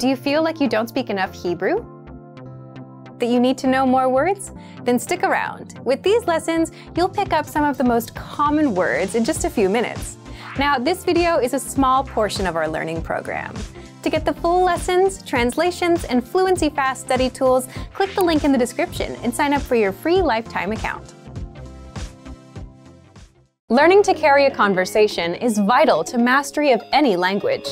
Do you feel like you don't speak enough Hebrew? That you need to know more words? Then stick around. With these lessons, you'll pick up some of the most common words in just a few minutes. Now, this video is a small portion of our learning program. To get the full lessons, translations, and Fluency Fast study tools, click the link in the description and sign up for your free lifetime account. Learning to carry a conversation is vital to mastery of any language.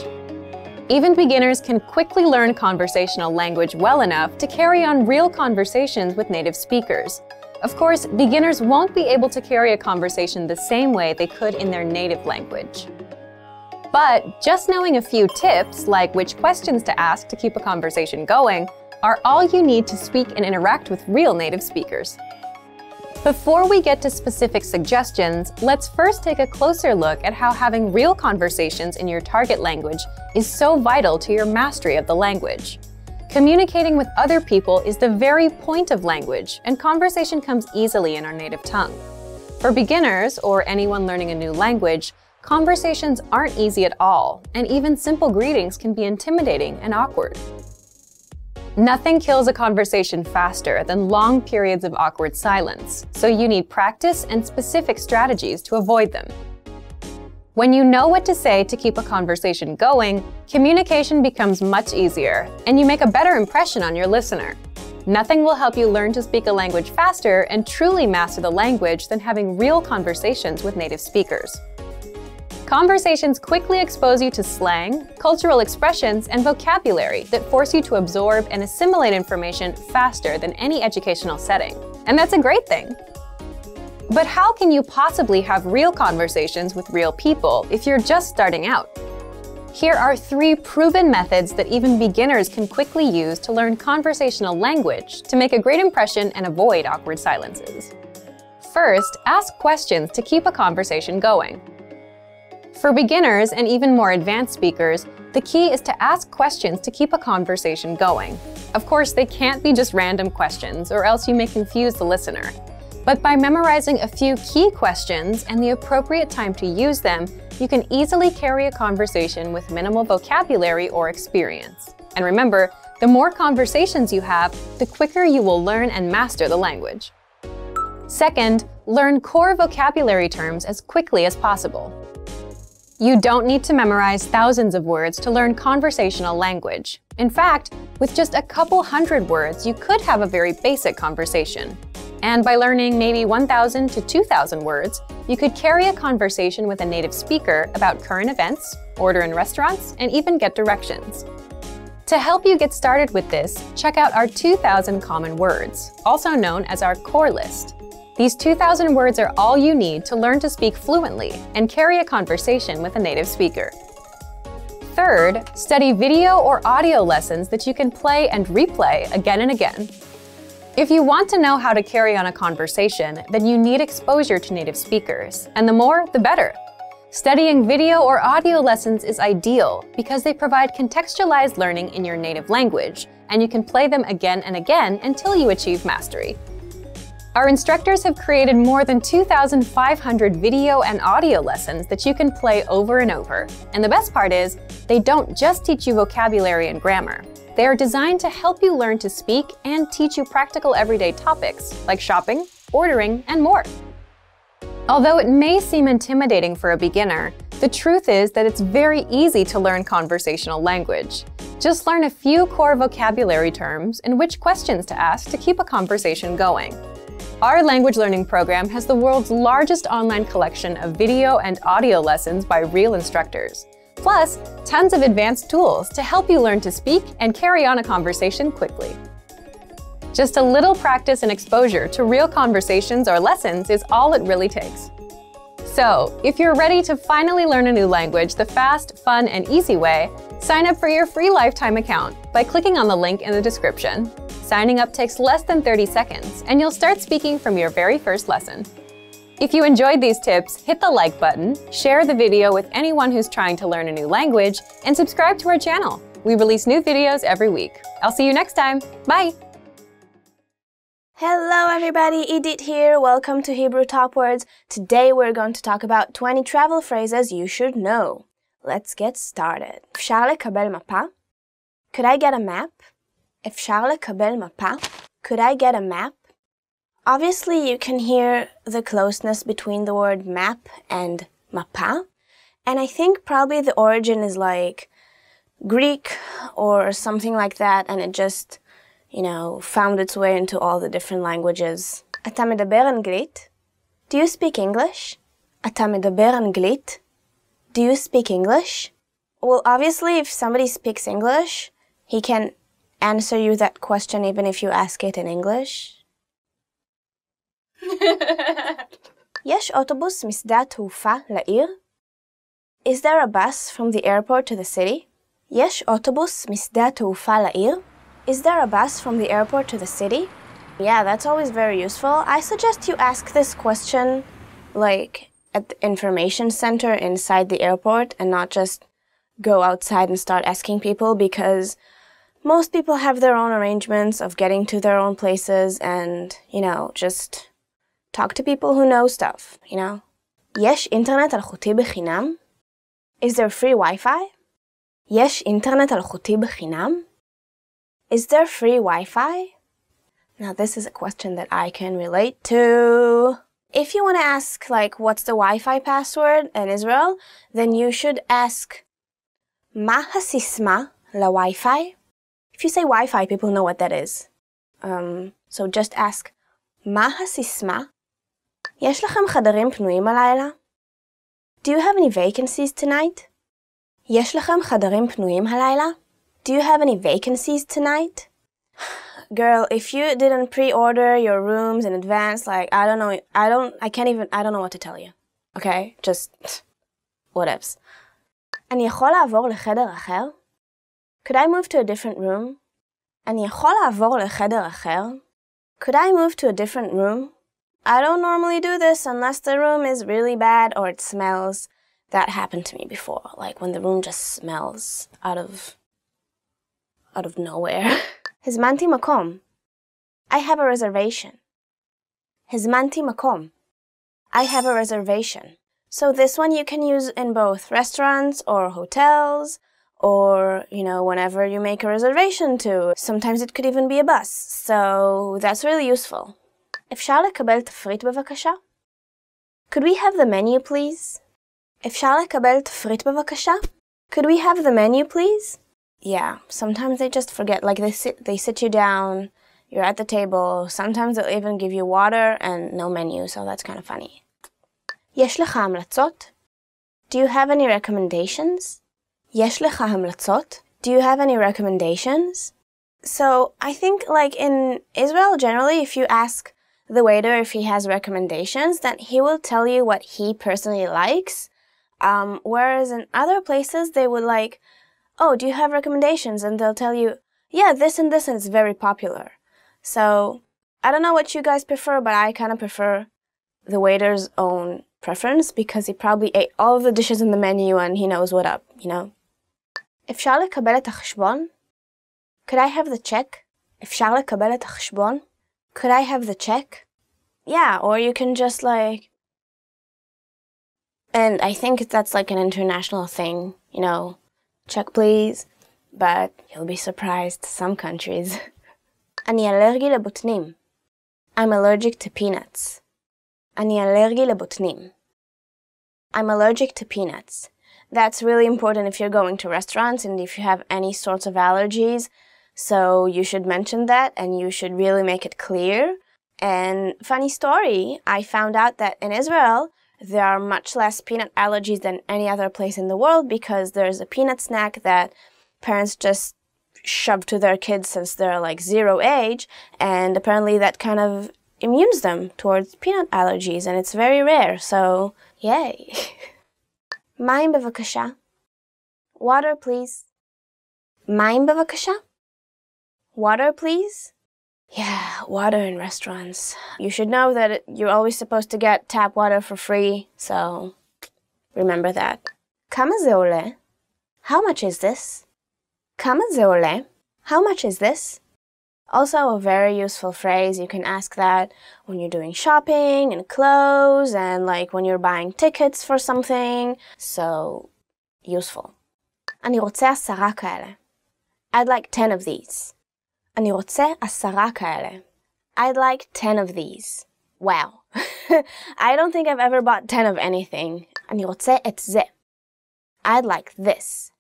Even beginners can quickly learn conversational language well enough to carry on real conversations with native speakers. Of course, beginners won't be able to carry a conversation the same way they could in their native language. But just knowing a few tips, like which questions to ask to keep a conversation going, are all you need to speak and interact with real native speakers. Before we get to specific suggestions, let's first take a closer look at how having real conversations in your target language is so vital to your mastery of the language. Communicating with other people is the very point of language, and conversation comes easily in our native tongue. For beginners, or anyone learning a new language, conversations aren't easy at all, and even simple greetings can be intimidating and awkward. Nothing kills a conversation faster than long periods of awkward silence, so you need practice and specific strategies to avoid them. When you know what to say to keep a conversation going, communication becomes much easier, and you make a better impression on your listener. Nothing will help you learn to speak a language faster and truly master the language than having real conversations with native speakers. Conversations quickly expose you to slang, cultural expressions, and vocabulary that force you to absorb and assimilate information faster than any educational setting. And that's a great thing. But how can you possibly have real conversations with real people if you're just starting out? Here are three proven methods that even beginners can quickly use to learn conversational language to make a great impression and avoid awkward silences. First, ask questions to keep a conversation going. For beginners and even more advanced speakers, the key is to ask questions to keep a conversation going. Of course, they can't be just random questions, or else you may confuse the listener. But by memorizing a few key questions and the appropriate time to use them, you can easily carry a conversation with minimal vocabulary or experience. And remember, the more conversations you have, the quicker you will learn and master the language. Second, learn core vocabulary terms as quickly as possible. You don't need to memorize thousands of words to learn conversational language. In fact, with just a couple hundred words, you could have a very basic conversation. And by learning maybe 1,000 to 2,000 words, you could carry a conversation with a native speaker about current events, order in restaurants, and even get directions. To help you get started with this, check out our 2,000 common words, also known as our core list. These 2,000 words are all you need to learn to speak fluently and carry a conversation with a native speaker. Third, study video or audio lessons that you can play and replay again and again. If you want to know how to carry on a conversation, then you need exposure to native speakers, and the more, the better. Studying video or audio lessons is ideal because they provide contextualized learning in your native language, and you can play them again and again until you achieve mastery. Our instructors have created more than 2,500 video and audio lessons that you can play over and over. And the best part is, they don't just teach you vocabulary and grammar. They are designed to help you learn to speak and teach you practical everyday topics like shopping, ordering, and more. Although it may seem intimidating for a beginner, the truth is that it's very easy to learn conversational language. Just learn a few core vocabulary terms and which questions to ask to keep a conversation going. Our language learning program has the world's largest online collection of video and audio lessons by real instructors. Plus, tons of advanced tools to help you learn to speak and carry on a conversation quickly. Just a little practice and exposure to real conversations or lessons is all it really takes. So, if you're ready to finally learn a new language the fast, fun, and easy way, sign up for your free lifetime account by clicking on the link in the description. Signing up takes less than 30 seconds, and you'll start speaking from your very first lesson. If you enjoyed these tips, hit the like button, share the video with anyone who's trying to learn a new language, and subscribe to our channel. We release new videos every week. I'll see you next time. Bye! Hello everybody, Edith here. Welcome to Hebrew Top Words. Today we're going to talk about 20 travel phrases you should know. Let's get started. אפשר לקבל מפה? Could I get a map? אפשר לקבל מפה? Could I get a map? Obviously, you can hear the closeness between the word map and mapa. And I think probably the origin is like Greek or something like that, and it just, you know, found its way into all the different languages. אתה מדבר אנגלית? Do you speak English? אתה מדבר אנגלית? Do you speak English? Well, obviously, if somebody speaks English, he can answer you that question even if you ask it in English. יש אוטובוס משדה התעופה לעיר? Is there a bus from the airport to the city? יש אוטובוס משדה התעופה לעיר? Is there a bus from the airport to the city? Yeah, that's always very useful. I suggest you ask this question like at the information center inside the airport and not just go outside and start asking people because most people have their own arrangements of getting to their own places and, you know, just talk to people who know stuff, you know? יש אינטרנט אלחוטי בחינם? Is there free Wi-Fi? יש אינטרנט אלחוטי בחינם? Is there free Wi-Fi? Now this is a question that I can relate to. If you want to ask like what's the Wi-Fi password in Israel, then you should ask מה הסיסמה לווי-פיי? If you say Wi-Fi, people know what that is. Um, so just ask מה הסיסמה? יש לכם חדרים פנויים הלילה? Do you have any vacancies tonight? יש לכם חדרים פנויים הלילה? Do you have any vacancies tonight? Girl, if you didn't pre-order your rooms in advance, like, I don't know, I don't, I can't even, I don't know what to tell you. Okay? Just, whatevs. אני יכול לעבור לחדר אחר? Could I move to a different room? אני יכול לעבור לחדר אחר? Could I move to a different room? I don't normally do this unless the room is really bad or it smells. That happened to me before, like when the room just smells out of out of nowhere. הזמנתי מקום. I have a reservation. הזמנתי מקום. I have a reservation. So this one you can use in both restaurants or hotels or, you know, whenever you make a reservation to. Sometimes it could even be a bus. So that's really useful. אפשר לקבל תפריט בבקשה? Could we have the menu please? אפשר לקבל תפריט בבקשה? Could we have the menu please? Yeah, sometimes they just forget. Like they sit, they sit you down, you're at the table. Sometimes they'll even give you water and no menu, so that's kind of funny. יש לך המלצות? Do you have any recommendations? יש לך המלצות? Do you have any recommendations? So I think like in Israel generally, if you ask the waiter if he has recommendations, then he will tell you what he personally likes. Um, whereas in other places, they would like, oh, do you have recommendations? And they'll tell you, yeah, this and this, and it's very popular. So I don't know what you guys prefer, but I kind of prefer the waiter's own preference because he probably ate all of the dishes in the menu and he knows what up, you know. אפשר לקבל את החשבון? Could I have the check? אפשר לקבל את החשבון? Could I have the check? Yeah, or you can just like. And I think that's like an international thing, you know, check please. But you'll be surprised, some countries. אני אלרגי לבוטנים. I'm allergic to peanuts. אני אלרגי לבוטנים. I'm allergic to peanuts. That's really important if you're going to restaurants and if you have any sorts of allergies. So you should mention that and you should really make it clear. And funny story, I found out that in Israel, there are much less peanut allergies than any other place in the world because there's a peanut snack that parents just shove to their kids since they're like zero age, and apparently that kind of immunes them towards peanut allergies, and it's very rare, so yay. mind bavakasha Water, please. mind bavakasha Water, please. Yeah, water in restaurants. You should know that you're always supposed to get tap water for free, so remember that. כמה זה עולה? How much is this? כמה זה עולה? How much is this? Also, a very useful phrase. You can ask that when you're doing shopping and clothes and like when you're buying tickets for something. So, useful. אני רוצה עשרה כאלה. I'd like 10 of these. אני רוצה עשרה כאלה. I'd like 10 of these. Wow. I don't think I've ever bought 10 of anything. אני רוצה את זה. I'd like this.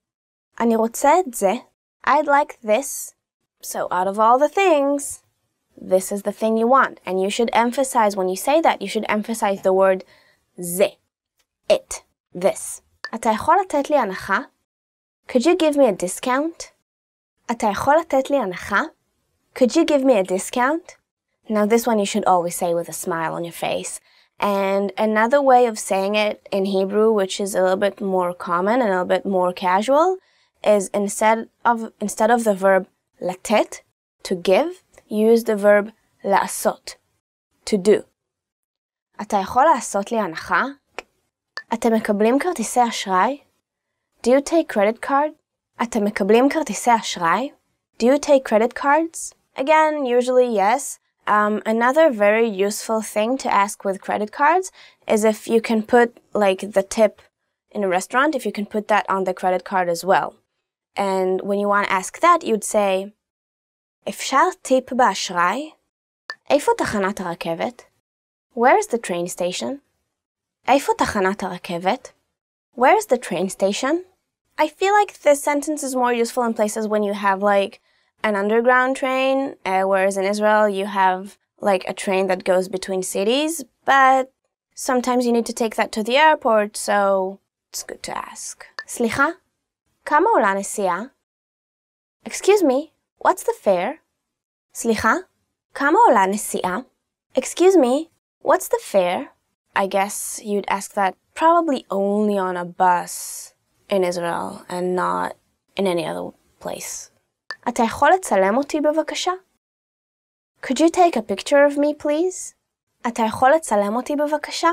אני רוצה את זה. I'd like this. So out of all the things, this is the thing you want. And you should emphasize, when you say that, you should emphasize the word זה. It. This. אתה יכול לתת לי הנחה? Could you give me a discount? אתה יכול לתת לי הנחה? Could you give me a discount? Now this one you should always say with a smile on your face. And another way of saying it in Hebrew, which is a little bit more common and a little bit more casual, is instead of instead of the verb latet, to give, use the verb לעשות, to do. אתה יכול לעשות לי הנחה? אתם מקבלים כרטיסי אשראי? Do you take credit card? אתם מקבלים כרטיסי אשראי? Do you take credit cards? Again, usually yes. Um, another very useful thing to ask with credit cards is if you can put like the tip in a restaurant, if you can put that on the credit card as well. And when you want to ask that, you'd say, אפשר טיפ באשראי? איפה תחנת הרכבת? Where's the train station? איפה תחנת הרכבת? Where's the train station? I feel like this sentence is more useful in places when you have like an underground train, uh, whereas in Israel you have like a train that goes between cities, but sometimes you need to take that to the airport, so it's good to ask. סליחה, כמה עולה נסיעה? Excuse me, what's the fare? סליחה, כמה עולה נסיעה? Excuse me, what's the fare? I guess you'd ask that probably only on a bus in Israel and not in any other place. אתה יכול לצלם אותי בבקשה? Could you take a picture of me, please? אתה יכול לצלם אותי בבקשה?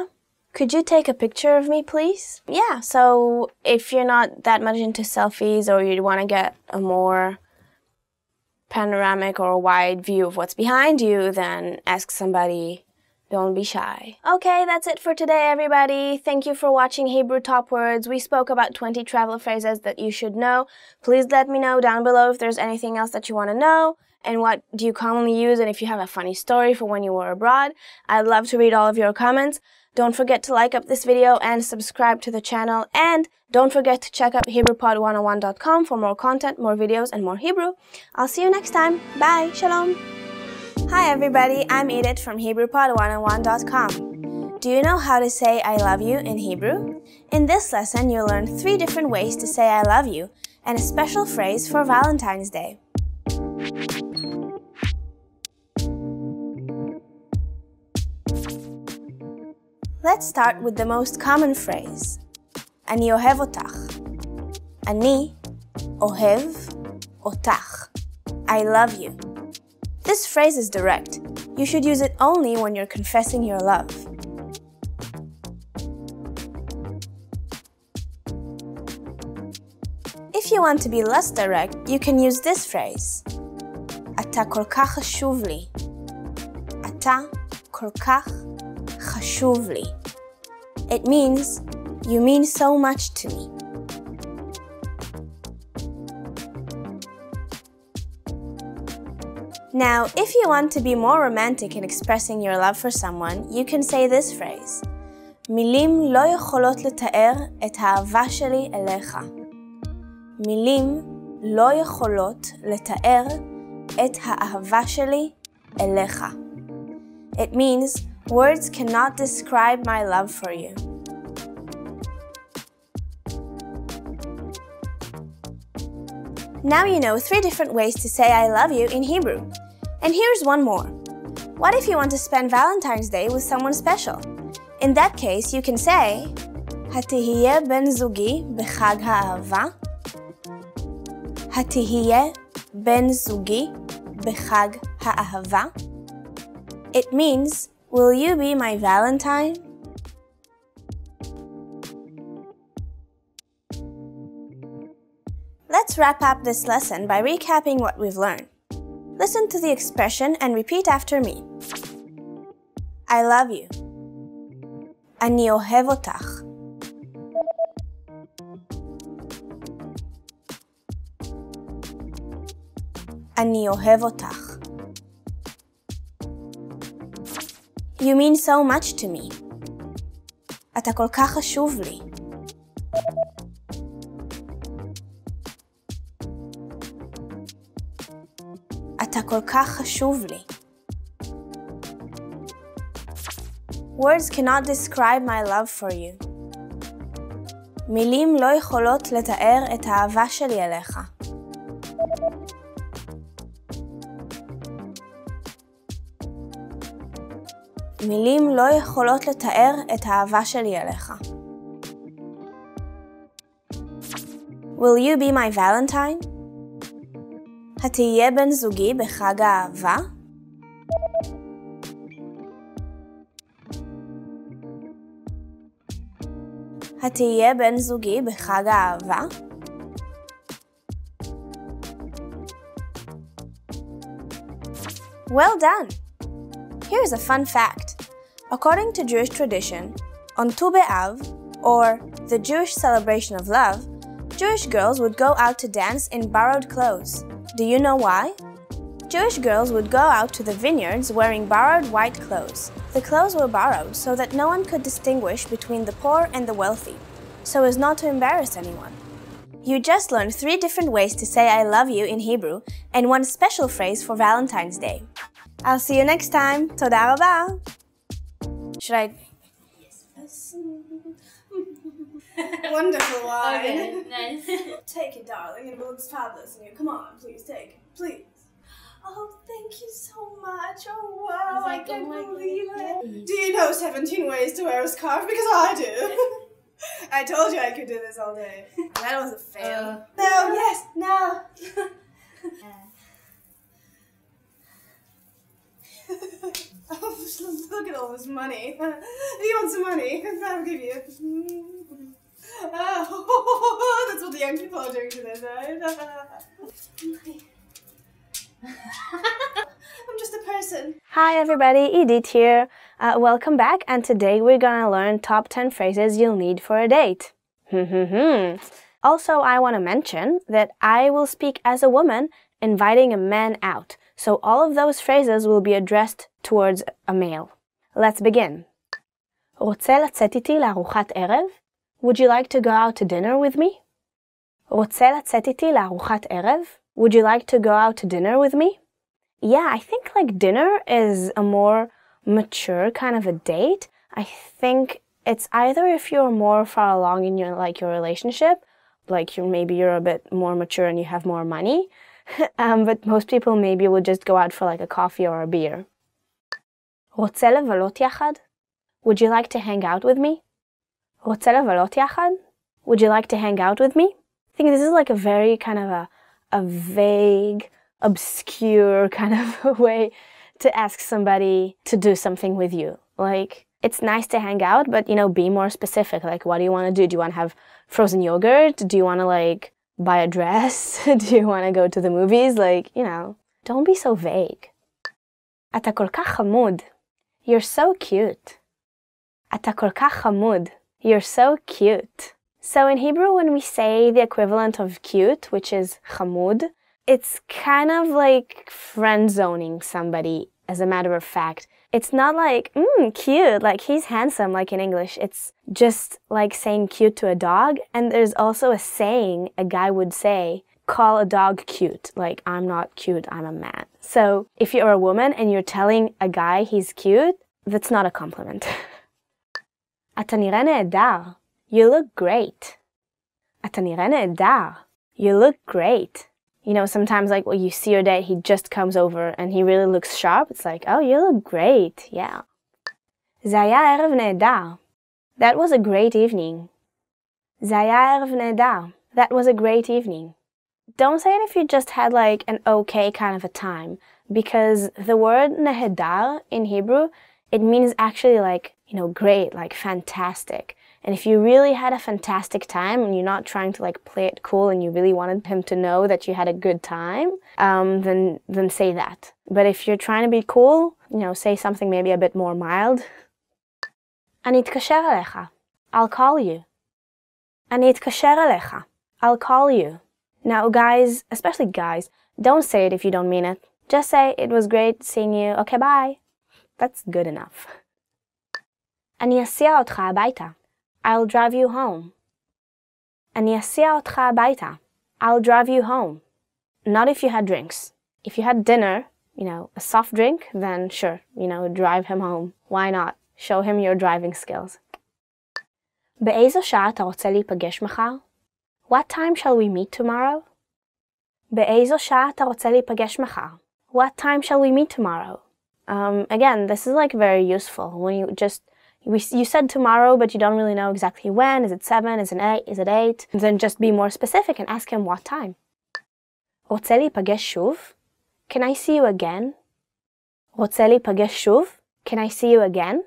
Could you take a picture of me, please? Yeah, so if you're not that much into selfies or you want to get a more panoramic or wide view of what's behind you, then ask somebody don't be shy. Okay, that's it for today, everybody. Thank you for watching Hebrew Top Words. We spoke about 20 travel phrases that you should know. Please let me know down below if there's anything else that you want to know and what do you commonly use and if you have a funny story for when you were abroad. I'd love to read all of your comments. Don't forget to like up this video and subscribe to the channel. And don't forget to check out HebrewPod101.com for more content, more videos, and more Hebrew. I'll see you next time. Bye. Shalom. Hi everybody, I'm Edith from HebrewPod101.com. Do you know how to say I love you in Hebrew? In this lesson, you'll learn three different ways to say I love you and a special phrase for Valentine's Day. Let's start with the most common phrase. אני אוהב אותך. אני אוהב אותך. I love you. This phrase is direct. You should use it only when you're confessing your love. If you want to be less direct, you can use this phrase. אתה כל כך חשוב לי. אתה כל כך חשוב לי. It means, you mean so much to me. Now, if you want to be more romantic in expressing your love for someone, you can say this phrase: מילים לא יכולות לתאר את האהבה שלי אליך. מילים לא יכולות לתאר את האהבה שלי אליך. It means words cannot describe my love for you. Now you know three different ways to say I love you in Hebrew. And here's one more. What if you want to spend Valentine's Day with someone special? In that case, you can say, התהיה בן זוגי בחג האהבה? התהיה בן זוגי בחג האהבה? It means, will you be my Valentine? Let's wrap up this lesson by recapping what we've learned. Listen to the expression and repeat after me. I love you. אני אוהב אותך. אני אוהב אותך. You mean so much to me. אתה כל כך חשוב לי. אתה כל כך חשוב לי. Words cannot describe my love for you. מילים לא יכולות לתאר את האהבה שלי אליך. מילים לא יכולות לתאר את האהבה שלי אליך. Will you be my valentine? התהיה בן זוגי בחג האהבה? התהיה בן זוגי בחג האהבה? Well done! Here's a fun fact. According to Jewish tradition, on Tu B'Av, or the Jewish celebration of love, Jewish girls would go out to dance in borrowed clothes. Do you know why? Jewish girls would go out to the vineyards wearing borrowed white clothes. The clothes were borrowed so that no one could distinguish between the poor and the wealthy, so as not to embarrass anyone. You just learned three different ways to say I love you in Hebrew and one special phrase for Valentine's Day. I'll see you next time. Toda rabah. Should I? Wonderful wine. Okay, nice. Take it, darling. It looks fabulous in you. Come on, please take it. Please. Oh, thank you so much. Oh, wow. Like, I can't oh believe it. Do you know 17 ways to wear a scarf? Because I do. I told you I could do this all day. That was a fail. Uh, no, yes, no. oh, look at all this money. Do you want some money? I'll give you. Oh, that's what the young people are doing to this, right? I'm just a person. Hi everybody, Edith here. Uh, welcome back, and today we're gonna learn top 10 phrases you'll need for a date. also, I want to mention that I will speak as a woman inviting a man out, so all of those phrases will be addressed towards a male. Let's begin. רוצה לצאת איתי לארוחת ערב? Would you like to go out to dinner with me? רוצה לצאת איתי לארוחת ערב? Would you like to go out to dinner with me? Yeah, I think like dinner is a more mature kind of a date. I think it's either if you're more far along in your like your relationship, like you're maybe you're a bit more mature and you have more money. um, but most people maybe would just go out for like a coffee or a beer. רוצה לבלות יחד? Would you like to hang out with me? רוצה לבלות יחד? Would you like to hang out with me? I think this is like a very kind of a, a vague, obscure kind of a way to ask somebody to do something with you. Like, it's nice to hang out, but you know, be more specific. Like, what do you want to do? Do you want to have frozen yogurt? Do you want to like buy a dress? do you want to go to the movies? Like, you know, don't be so vague. אתה כל כך חמוד. You're so cute. אתה כל כך חמוד. You're so cute. So in Hebrew, when we say the equivalent of cute, which is chamud, it's kind of like friend zoning somebody, as a matter of fact. It's not like, mmm, cute, like he's handsome, like in English. It's just like saying cute to a dog. And there's also a saying a guy would say, call a dog cute. Like, I'm not cute, I'm a man. So if you're a woman and you're telling a guy he's cute, that's not a compliment. אתה נראה נהדר. You look great. אתה נראה נהדר. You look great. You know, sometimes like when you see your date, he just comes over and he really looks sharp. It's like, oh, you look great. Yeah. זה היה ערב נהדר. That was a great evening. זה היה ערב נהדר. That was a great evening. Don't say it if you just had like an okay kind of a time, because the word nehedar in Hebrew, it means actually like, you know, great, like fantastic. And if you really had a fantastic time and you're not trying to like play it cool and you really wanted him to know that you had a good time, um, then then say that. But if you're trying to be cool, you know, say something maybe a bit more mild. אני אתקשר אליך. I'll call you. אני אתקשר אליך. I'll call you. Now, guys, especially guys, Don't say it if you don't mean it. Just say, it was great seeing you, okay, bye. That's good enough. אני אסיע אותך הביתה. I'll drive you home. אני אסיע אותך הביתה. I'll drive you home. Not if you had drinks. If you had dinner, you know, a soft drink, then sure, you know, drive him home. Why not? Show him your driving skills. באיזו שעה אתה רוצה להיפגש מחר? What time shall we meet tomorrow? באיזו שעה אתה רוצה להיפגש מחר? What time shall we meet tomorrow? Um, again, this is like very useful when you just we, you said tomorrow, but you don't really know exactly when. Is it seven? Is it eight? Is it eight? And then just be more specific and ask him what time. רוצה להיפגש שוב? Can I see you again? רוצה להיפגש שוב? Can I see you again?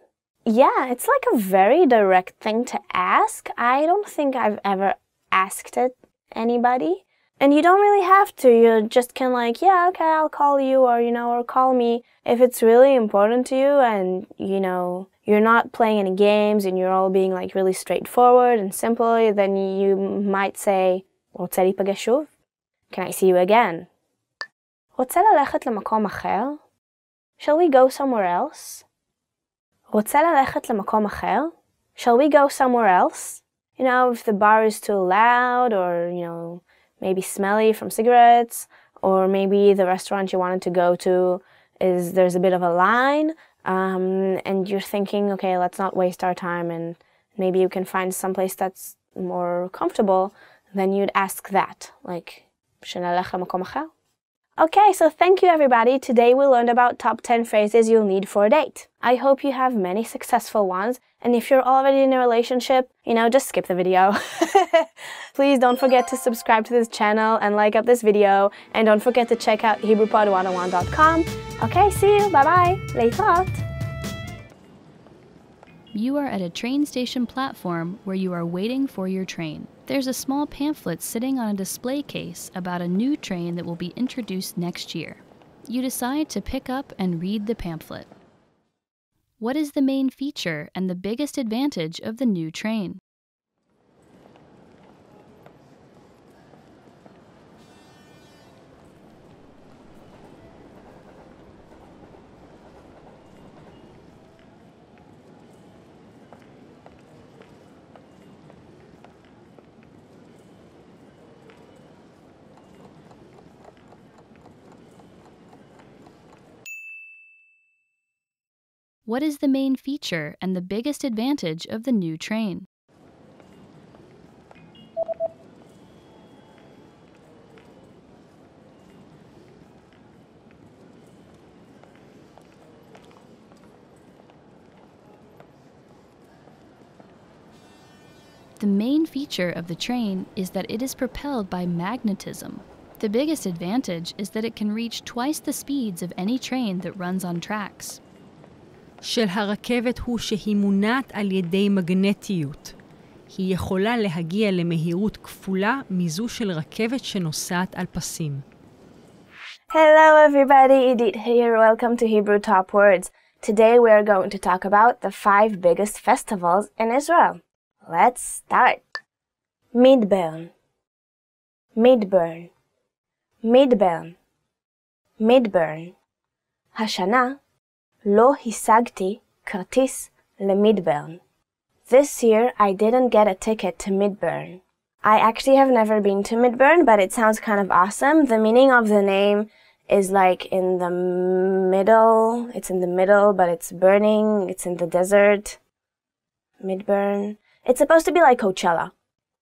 Yeah, it's like a very direct thing to ask. I don't think I've ever asked it anybody. And you don't really have to. You just can like, yeah, okay, I'll call you or, you know, or call me if it's really important to you and, you know, you're not playing any games and you're all being like really straightforward and simple, then you might say, רוצה להיפגש שוב? Can I see you again? רוצה ללכת למקום אחר? Shall we go somewhere else? רוצה ללכת למקום אחר? Shall we go somewhere else? You know, if the bar is too loud or, you know, maybe smelly from cigarettes, or maybe the restaurant you wanted to go to is there's a bit of a line, um, and you're thinking, okay, let's not waste our time, and maybe you can find someplace that's more comfortable, then you'd ask that, like, שנלך למקום אחר? Okay, so thank you everybody. Today we learned about top 10 phrases you'll need for a date. I hope you have many successful ones. And if you're already in a relationship, you know, just skip the video. Please don't forget to subscribe to this channel and like up this video. And don't forget to check out HebrewPod101.com. Okay, see you. Bye-bye. Leitot. You are at a train station platform where you are waiting for your train. There's a small pamphlet sitting on a display case about a new train that will be introduced next year. You decide to pick up and read the pamphlet. What is the main feature and the biggest advantage of the new train? What is the main feature and the biggest advantage of the new train? The main feature of the train is that it is propelled by magnetism. The biggest advantage is that it can reach twice the speeds of any train that runs on tracks. של הרכבת הוא שהיא מונעת על ידי מגנטיות. היא יכולה להגיע למהירות כפולה מזו של רכבת שנוסעת על פסים. Hello everybody, Edith here. Welcome to Hebrew Top Words. Today we are going to talk about the five biggest festivals in Israel. Let's start. Midburn. Midburn. Midburn. Midburn. השנה לא השגתי כרטיס למידברן. This year I didn't get a ticket to Midburn. I actually have never been to Midburn, but it sounds kind of awesome. The meaning of the name is like in the middle. It's in the middle, but it's burning. It's in the desert. Midburn. It's supposed to be like Coachella,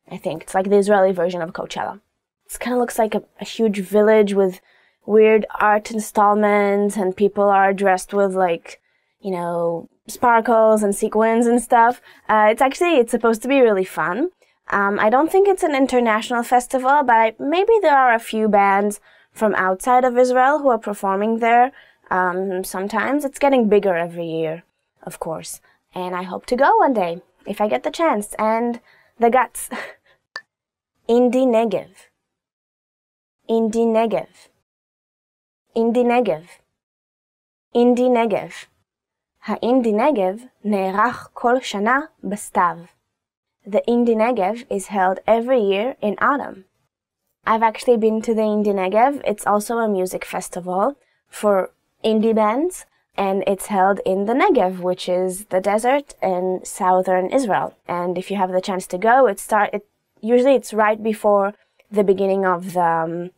I think. It's like the Israeli version of Coachella. It kind of looks like a, a huge village with weird art installments and people are dressed with like, you know, sparkles and sequins and stuff. Uh, it's actually, it's supposed to be really fun. Um, I don't think it's an international festival, but I, maybe there are a few bands from outside of Israel who are performing there. Um, sometimes it's getting bigger every year, of course. And I hope to go one day if I get the chance and the guts. Indie Negev. Indie Negev in the Negev. Indie Negev. האינדי נגב נערך The Indie Negev is held every year in autumn. I've actually been to the Indie Negev. It's also a music festival for indie bands, and it's held in the Negev, which is the desert in southern Israel. And if you have the chance to go, it start. It, usually, it's right before the beginning of the um,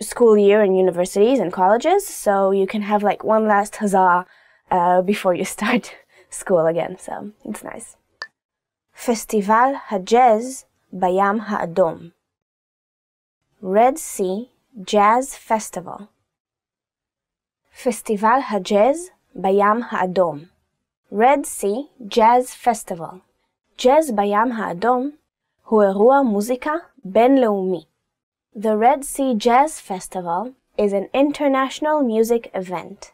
school year in universities and colleges, so you can have like one last huzzah uh, before you start school again. So it's nice. פסטיבל הג'אז בים האדום Red Sea Jazz Festival פסטיבל הג'אז בים האדום Red Sea Jazz Festival ג'אז בים האדום הוא אירוע מוזיקה בינלאומי. the Red Sea Jazz Festival is an international music event.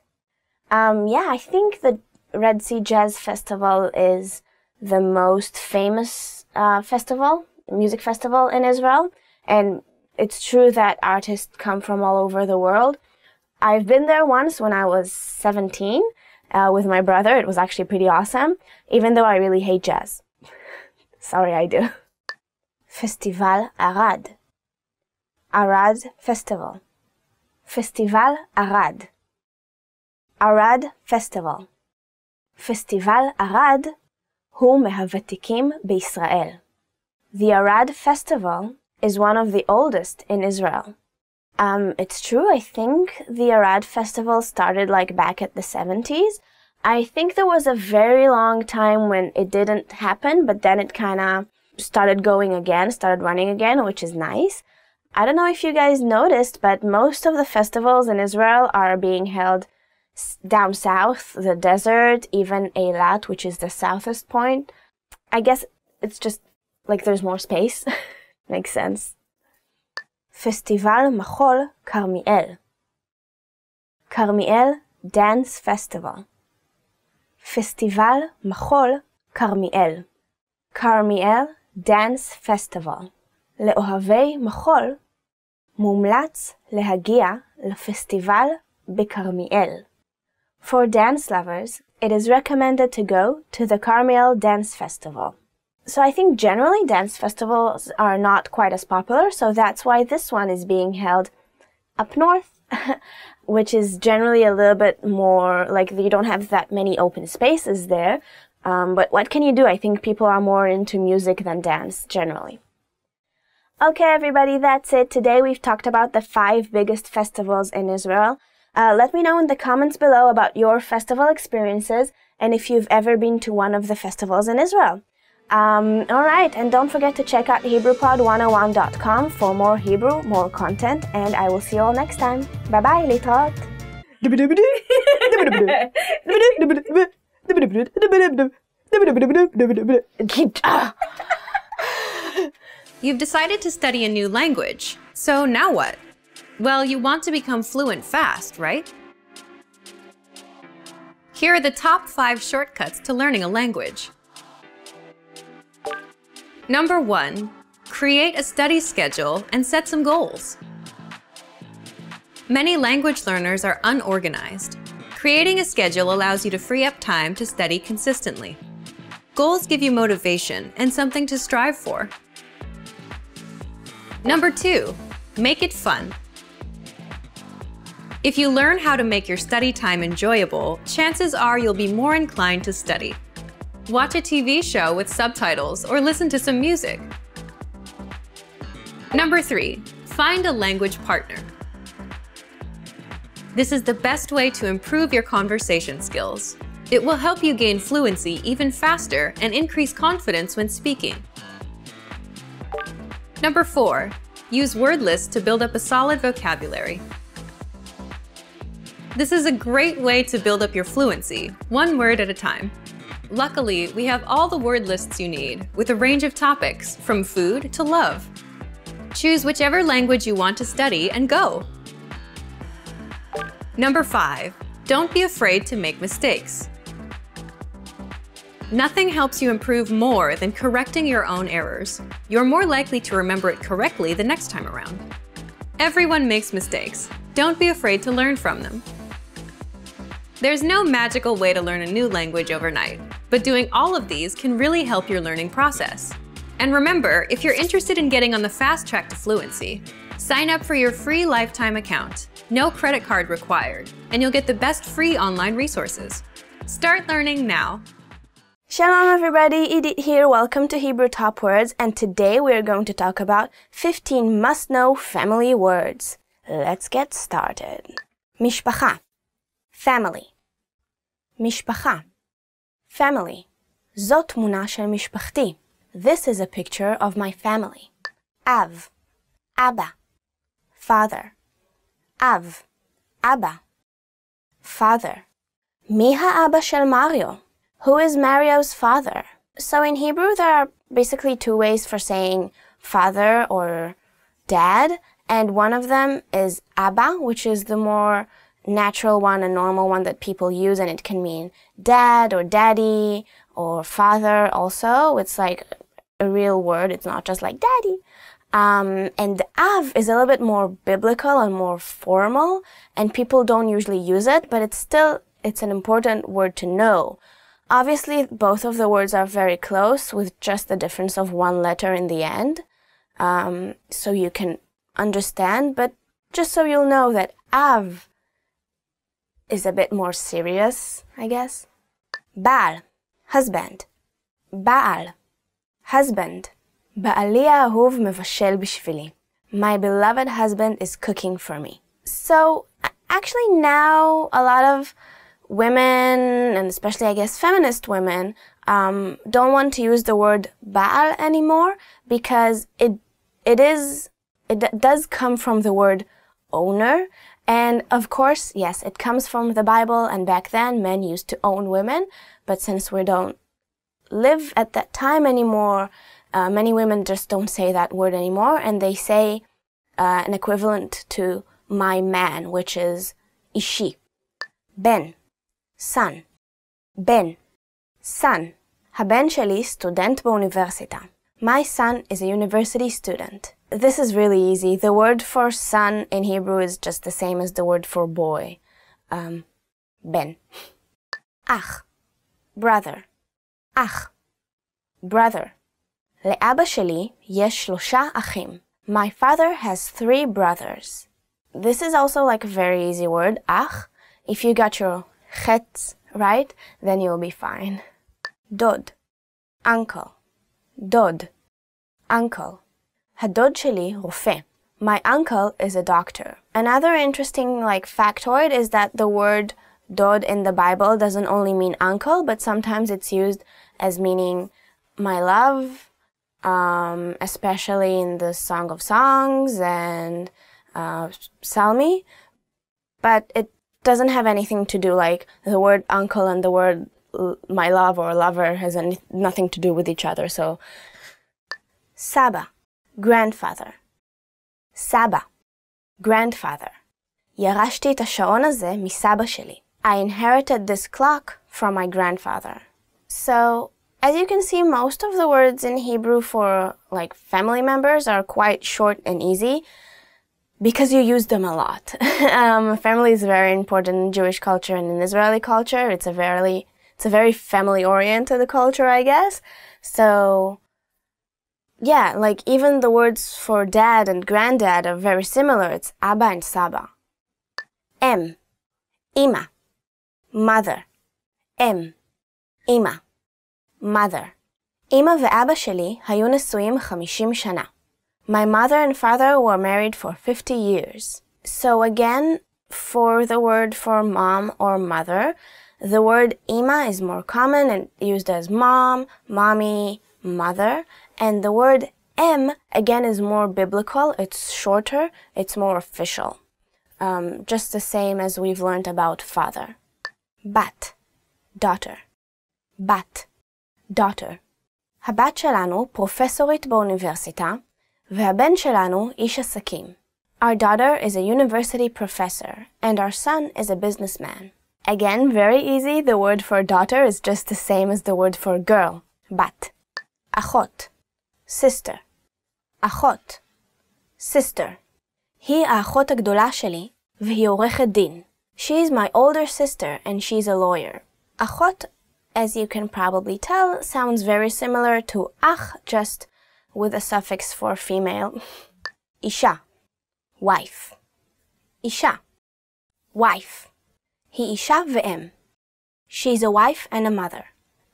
Um, yeah, I think the Red Sea Jazz Festival is the most famous uh, festival, music festival in Israel. And it's true that artists come from all over the world. I've been there once when I was 17 uh, with my brother. It was actually pretty awesome, even though I really hate jazz. Sorry, I do. Festival Arad. Arad Festival. Festival Arad. Arad Festival. Festival Arad הוא מהוותיקים בישראל. The Arad Festival is one of the oldest in Israel. Um, it's true, I think the Arad Festival started like back at the 70s. I think there was a very long time when it didn't happen, but then it kind of started going again, started running again, which is nice. I don't know if you guys noticed, but most of the festivals in Israel are being held down south, the desert, even Eilat, which is the southest point. I guess it's just like there's more space. Makes sense. Festival Machol Carmiel. Carmiel Dance Festival. Festival Machol Carmiel. Carmiel Dance Festival. לאוהבי מחול מומלץ להגיע לפסטיבל בכרמיאל. For dance lovers, it is recommended to go to the Carmiel Dance Festival. So I think generally dance festivals are not quite as popular, so that's why this one is being held up north, which is generally a little bit more like you don't have that many open spaces there. Um, but what can you do? I think people are more into music than dance generally. Okay, everybody, that's it. Today we've talked about the five biggest festivals in Israel. Uh, let me know in the comments below about your festival experiences and if you've ever been to one of the festivals in Israel. Um, all right, and don't forget to check out HebrewPod101.com for more Hebrew, more content, and I will see you all next time. Bye bye, Litrot. You've decided to study a new language, so now what? Well, you want to become fluent fast, right? Here are the top five shortcuts to learning a language. Number one, create a study schedule and set some goals. Many language learners are unorganized. Creating a schedule allows you to free up time to study consistently. Goals give you motivation and something to strive for. Number two, make it fun. If you learn how to make your study time enjoyable, chances are you'll be more inclined to study. Watch a TV show with subtitles or listen to some music. Number three, find a language partner. This is the best way to improve your conversation skills. It will help you gain fluency even faster and increase confidence when speaking. Number four, use word lists to build up a solid vocabulary. This is a great way to build up your fluency, one word at a time. Luckily, we have all the word lists you need, with a range of topics, from food to love. Choose whichever language you want to study and go. Number five, don't be afraid to make mistakes. Nothing helps you improve more than correcting your own errors. You're more likely to remember it correctly the next time around. Everyone makes mistakes. Don't be afraid to learn from them. There's no magical way to learn a new language overnight, but doing all of these can really help your learning process. And remember, if you're interested in getting on the fast track to fluency, sign up for your free lifetime account. No credit card required, and you'll get the best free online resources. Start learning now. Shalom everybody, Edith here, welcome to Hebrew Top Words and today we are going to talk about 15 must-know family words. Let's get started. Mishpacha, family. Mishpacha, family. Zot munashel mishpachti. This is a picture of my family. Av, Abba, father. Av, Abba, father. Miha Abba shel Mario? Who is Mario's father? So in Hebrew, there are basically two ways for saying father or dad, and one of them is Abba, which is the more natural one, a normal one that people use, and it can mean dad or daddy or father also. It's like a real word. It's not just like daddy. Um, and Av is a little bit more biblical and more formal, and people don't usually use it, but it's still, it's an important word to know. Obviously, both of the words are very close with just the difference of one letter in the end. Um, so you can understand, but just so you'll know that Av is a bit more serious, I guess. Baal, husband. Baal, husband. בעלי האהוב מבשל בשבילי. My beloved husband is cooking for me. So, actually now a lot of women, and especially I guess feminist women, um, don't want to use the word Baal anymore because it, it is, it does come from the word owner. And of course, yes, it comes from the Bible and back then men used to own women. But since we don't live at that time anymore, uh, many women just don't say that word anymore and they say uh, an equivalent to my man, which is ishi. Ben, son. Ben, son. הבן שלי סטודנט באוניברסיטה. My son is a university student. This is really easy. The word for son in Hebrew is just the same as the word for boy. Um, ben. Ach, brother. Ach, brother. לאבא שלי יש שלושה אחים. My father has three brothers. This is also like a very easy word, ach. If you got your chet right, then you'll be fine. דוד, uncle. דוד, uncle. הדוד שלי רופא. My uncle is a doctor. Another interesting like factoid is that the word dod in the Bible doesn't only mean uncle, but sometimes it's used as meaning my love, um, especially in the Song of Songs and uh, Psalmy. But it doesn't have anything to do like the word uncle and the word my love or lover has any, nothing to do with each other. So, Saba, grandfather. Saba, grandfather. ירשתי את השעון הזה מסבא שלי. I inherited this clock from my grandfather. So, as you can see, most of the words in Hebrew for like family members are quite short and easy because you use them a lot. um, family is very important in Jewish culture and in Israeli culture. It's a very, it's a very family oriented culture, I guess. So, yeah, like even the words for dad and granddad are very similar. It's Abba and Saba. Em, Ima, mother. Em, Ima. mother. אמא ואבא שלי היו נשואים 50 שנה. My mother and father were married for 50 years. So again, for the word for mom or mother, the word ima is more common and used as mom, mommy, mother, and the word em again is more biblical. It's shorter. It's more official. Um, just the same as we've learned about father. Bat, daughter. Bat, daughter. הבת שלנו פרופסורית באוניברסיטה, והבן שלנו איש עסקים. Our daughter is a university professor, and our son is a businessman. Again, very easy, the word for daughter is just the same as the word for girl, בת. אחות, sister. אחות, sister. היא האחות הגדולה שלי, והיא עורכת דין. She is my older sister, and she's a lawyer. אחות as you can probably tell, sounds very similar to ach, just with a suffix for female. Isha, wife. Isha, wife. He isha ve'em. She's a wife and a mother.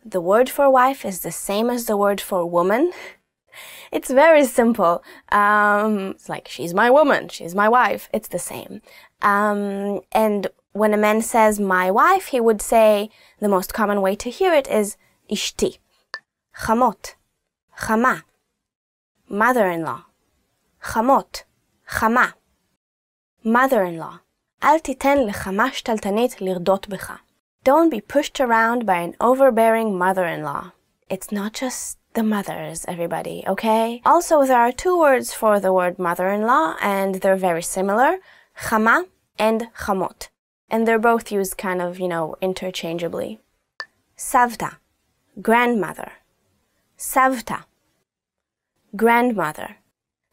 The word for wife is the same as the word for woman. It's very simple. Um, it's like, she's my woman, she's my wife. It's the same. Um, and when a man says my wife, he would say, the most common way to hear it is ishti. Chamot. Chama Mother-in-law. Chamot. Chama. Mother-in-law. אל תיתן לחמה שתלטנית לרדות בך. Don't be pushed around by an overbearing mother-in-law. It's not just the mothers, everybody, okay? Also, there are two words for the word mother-in-law, and they're very similar, chama and chamot. And they're both used kind of, you know, interchangeably. Savta, grandmother. Savta, grandmother.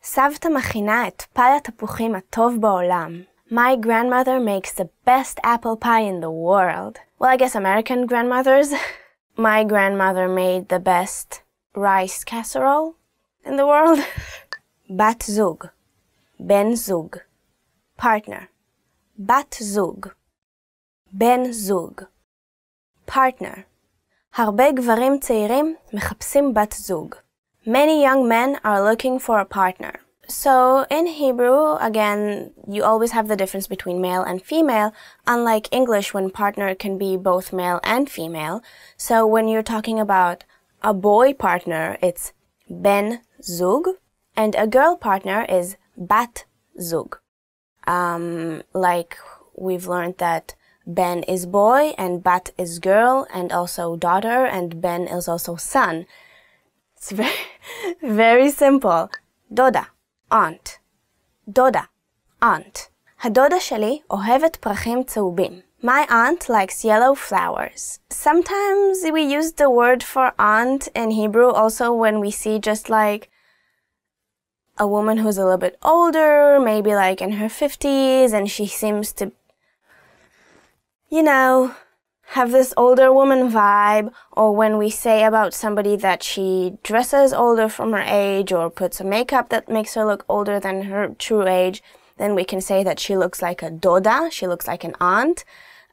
סבתא מכינה את פאי התפוחים הטוב בעולם. My grandmother makes the best apple pie in the world. Well, I guess American grandmothers. My grandmother made the best rice casserole in the world. Bat zug. Ben zug. Partner. Bat zug. Ben zug. Partner. הרבה גברים צעירים מחפשים בת זוג. Many young men are looking for a partner. So in Hebrew, again, you always have the difference between male and female, unlike English when partner can be both male and female. So when you're talking about a boy partner, it's ben zug, and a girl partner is bat zug. Um, like we've learned that Ben is boy and Bat is girl and also daughter and Ben is also son. It's very, very simple. Doda. aunt. דודה, aunt. הדודה שלי אוהבת פרחים צהובים. My aunt likes yellow flowers. Sometimes we use the word for aunt in Hebrew also when we see just like a woman who's a little bit older, maybe like in her 50s, and she seems to, you know, have this older woman vibe, or when we say about somebody that she dresses older from her age or puts a makeup that makes her look older than her true age, then we can say that she looks like a doda, she looks like an aunt.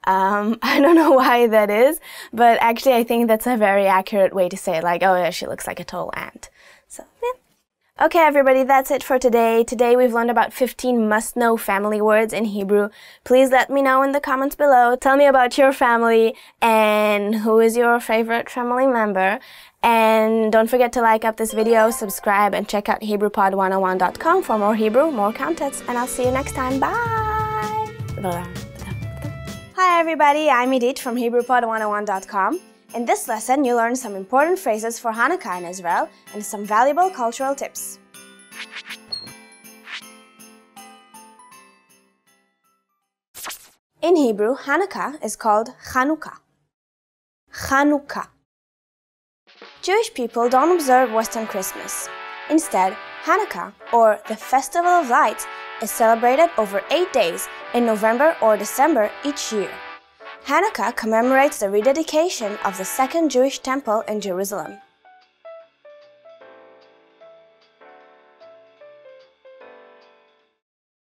Um, I don't know why that is, but actually I think that's a very accurate way to say it, like, oh yeah, she looks like a tall aunt. So, yeah. Okay, everybody, that's it for today. Today we've learned about 15 must-know family words in Hebrew. Please let me know in the comments below. Tell me about your family and who is your favorite family member. And don't forget to like up this video, subscribe, and check out HebrewPod101.com for more Hebrew, more context, and I'll see you next time. Bye! Hi, everybody. I'm Edith from HebrewPod101.com. In this lesson, you learn some important phrases for Hanukkah in Israel and some valuable cultural tips. In Hebrew, Hanukkah is called Chanukah. Chanukah. Jewish people don't observe Western Christmas. Instead, Hanukkah, or the Festival of Lights, is celebrated over eight days in November or December each year. Hanukkah commemorates the rededication of the Second Jewish Temple in Jerusalem.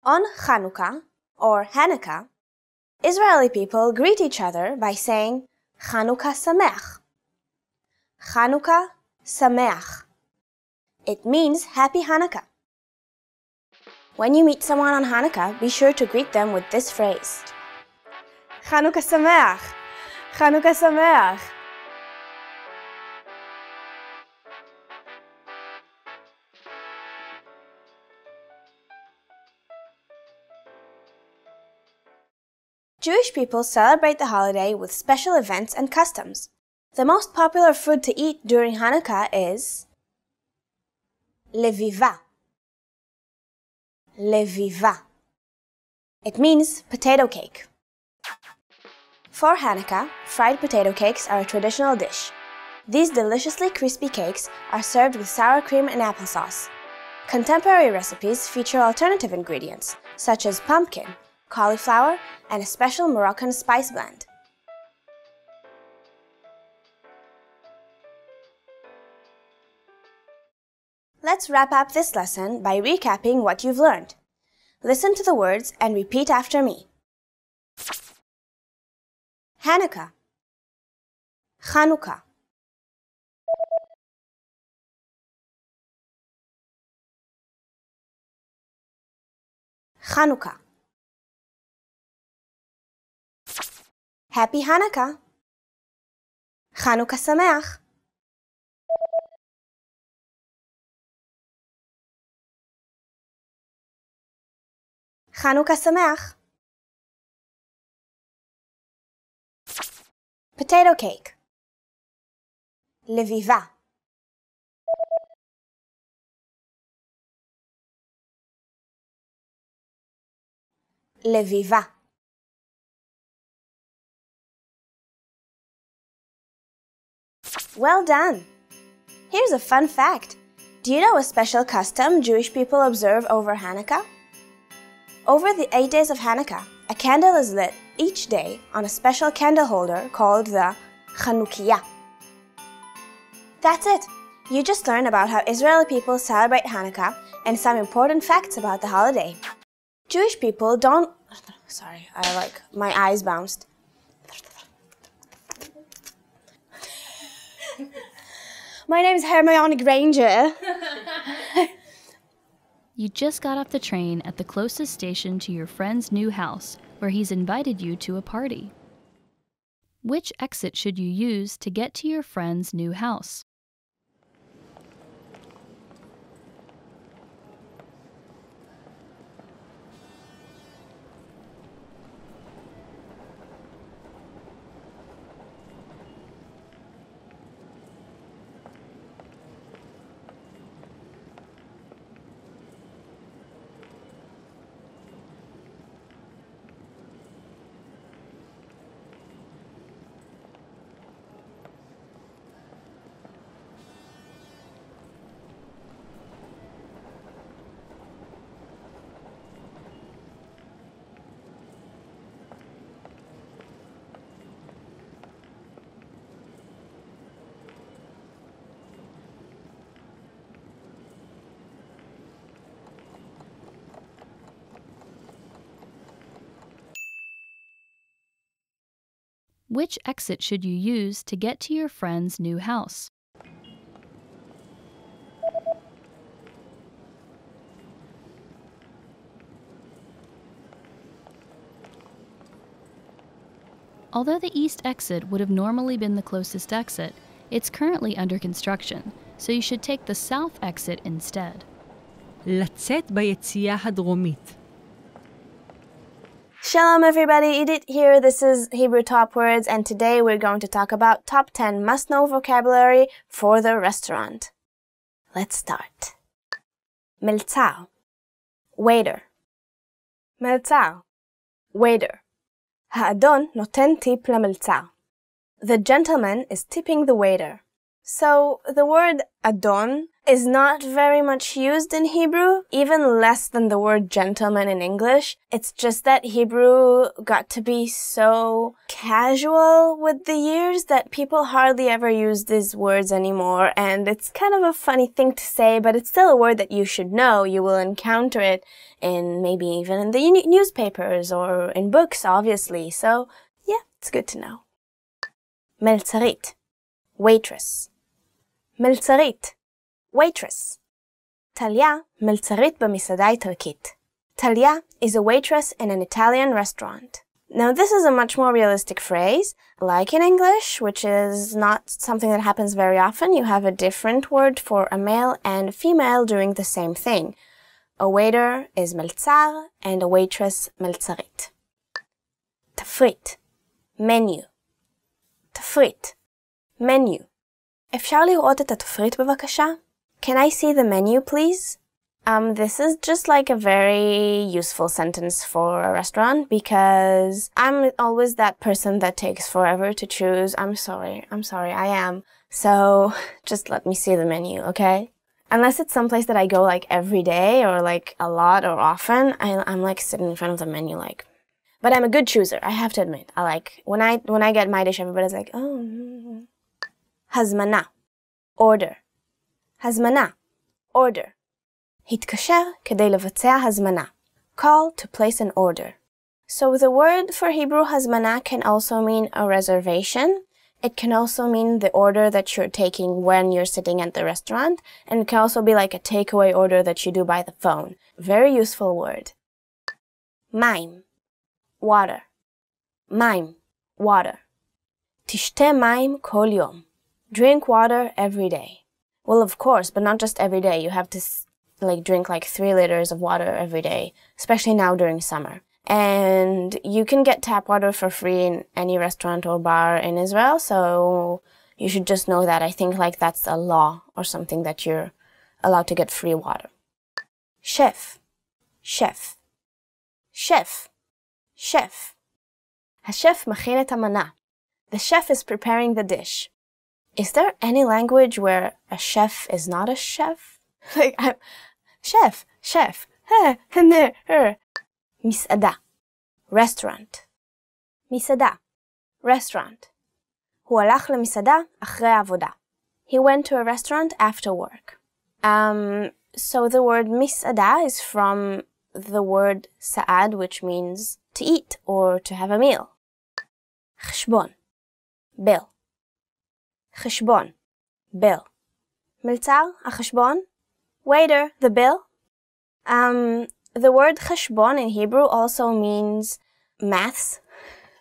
On Hanukkah, or Hanukkah, Israeli people greet each other by saying Chanukah Sameach. Chanukah Sameach. It means Happy Hanukkah. When you meet someone on Hanukkah, be sure to greet them with this phrase. חנוכה שמח! חנוכה שמח! Jewish people celebrate the holiday with special events and customs. The most popular food to eat during Hanukkah is leviva. Leviva. It means potato cake. For Hanukkah, fried potato cakes are a traditional dish. These deliciously crispy cakes are served with sour cream and applesauce. Contemporary recipes feature alternative ingredients, such as pumpkin, cauliflower, and a special Moroccan spice blend. Let's wrap up this lesson by recapping what you've learned. Listen to the words and repeat after me. Hanukkah Chanukah Chanukah Happy Hanukkah Chanukah Sameach Chanukah Sameach Potato cake Leviva Leviva Well done! Here's a fun fact. Do you know a special custom Jewish people observe over Hanukkah? Over the eight days of Hanukkah, a candle is lit each day on a special candle holder called the Chanukiah. That's it! You just learned about how Israeli people celebrate Hanukkah and some important facts about the holiday. Jewish people don't. Sorry, I like. My eyes bounced. My name is Hermione Granger. You just got off the train at the closest station to your friend's new house, where he's invited you to a party. Which exit should you use to get to your friend's new house? Which exit should you use to get to your friend's new house? Although the east exit would have normally been the closest exit, it's currently under construction, so you should take the south exit instead. לצאת ביציאה הדרומית. Shalom everybody, Edith here, this is Hebrew Top Words and today we're going to talk about top 10 must-know vocabulary for the restaurant. Let's start. Meltzar, waiter. Meltzar, waiter. Ha'adon noten tip lemiltzar. The gentleman is tipping the waiter. So the word adon is not very much used in Hebrew, even less than the word gentleman in English. It's just that Hebrew got to be so casual with the years that people hardly ever use these words anymore. And it's kind of a funny thing to say, but it's still a word that you should know. You will encounter it in maybe even in the newspapers or in books, obviously. So yeah, it's good to know. Melzarit. Waitress. מלצרית, waitress. טליה מלצרית במסעדה איטלקית. טליה is a waitress in an Italian restaurant. Now this is a much more realistic phrase, like in English, which is not something that happens very often. You have a different word for a male and female doing the same thing. A waiter is melzar and a waitress melzarit. תפריט, menu. תפריט, menu. אפשר לראות את התפריט בבקשה? Can I see the menu, please? Um, this is just like a very useful sentence for a restaurant because I'm always that person that takes forever to choose. I'm sorry. I'm sorry. I am. So just let me see the menu, okay? Unless it's someplace that I go like every day or like a lot or often, I, I'm like sitting in front of the menu like, but I'm a good chooser. I have to admit. I like, when I, when I get my dish, everybody's like, oh, הזמנה, order. הזמנה, order. התקשר כדי לבצע הזמנה. Call to place an order. So the word for Hebrew hazmana can also mean a reservation. It can also mean the order that you're taking when you're sitting at the restaurant. And it can also be like a takeaway order that you do by the phone. Very useful word. מים, water. מים, water. תשתה מים כל יום. Drink water every day. Well, of course, but not just every day. You have to like drink like three liters of water every day, especially now during summer. And you can get tap water for free in any restaurant or bar in Israel, so you should just know that. I think like that's a law or something that you're allowed to get free water. Chef, chef, chef, chef. השף מכין את המנה. The chef is preparing the dish. Is there any language where a chef is not a chef? Like, I'm, chef, chef, her, her, her. מסעדה, restaurant. מסעדה, restaurant. הוא הלך למסעדה אחרי העבודה. He went to a restaurant after work. Um, so the word מסעדה is from the word sa'ad, which means to eat or to have a meal. חשבון, bill. חשבון, bill. מלצר, החשבון. Waiter, the bill. Um, the word cheshbon in Hebrew also means maths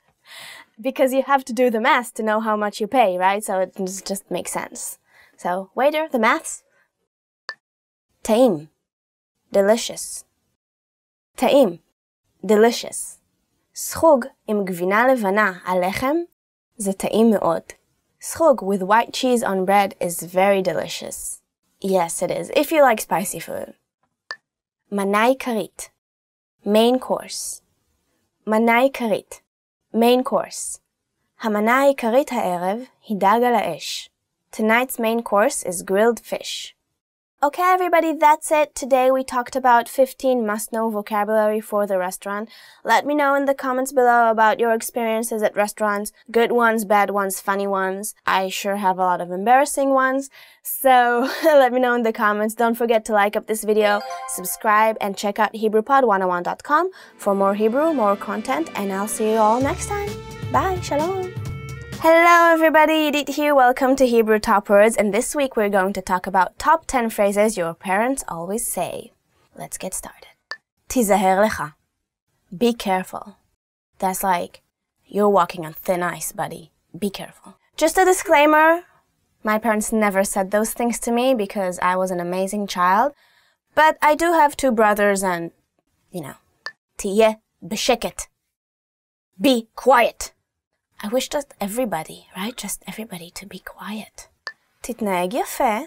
because you have to do the math to know how much you pay, right? So it just makes sense. So, waiter, the maths. Taim, delicious. Taim, delicious. סחוג עם גבינה לבנה על לחם זה טעים מאוד. Srog with white cheese on bread is very delicious. Yes, it is, if you like spicy food. Manai karit, main course. Manai karit, main course. המנה העיקרית הערב היא דג על האש. Tonight's main course is grilled fish. Okay, everybody, that's it. Today we talked about 15 must-know vocabulary for the restaurant. Let me know in the comments below about your experiences at restaurants. Good ones, bad ones, funny ones. I sure have a lot of embarrassing ones. So let me know in the comments. Don't forget to like up this video, subscribe, and check out HebrewPod101.com for more Hebrew, more content, and I'll see you all next time. Bye, shalom. Hello everybody, Edith here. Welcome to Hebrew Top Words and this week we're going to talk about top 10 phrases your parents always say. Let's get started. Tizaher lecha. Be careful. That's like, you're walking on thin ice, buddy. Be careful. Just a disclaimer, my parents never said those things to me because I was an amazing child, but I do have two brothers and, you know, tiyeh b'sheket. Be quiet. I wish just everybody, right? Just everybody to be quiet. תתנהג יפה.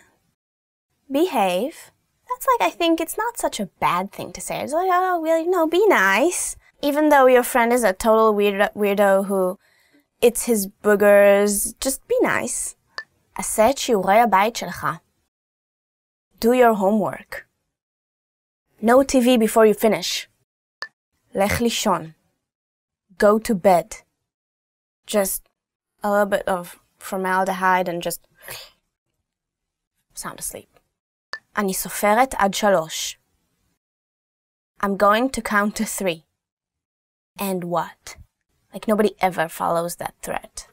Behave. That's like, I think it's not such a bad thing to say. It's like, oh, well, you know, be nice. Even though your friend is a total weird, weirdo who it's his boogers, just be nice. עשה את שיעורי הבית שלך. Do your homework. No TV before you finish. לך לישון. Go to bed just a little bit of formaldehyde and just sound asleep. אני סופרת עד שלוש. I'm going to count to three. And what? Like nobody ever follows that threat.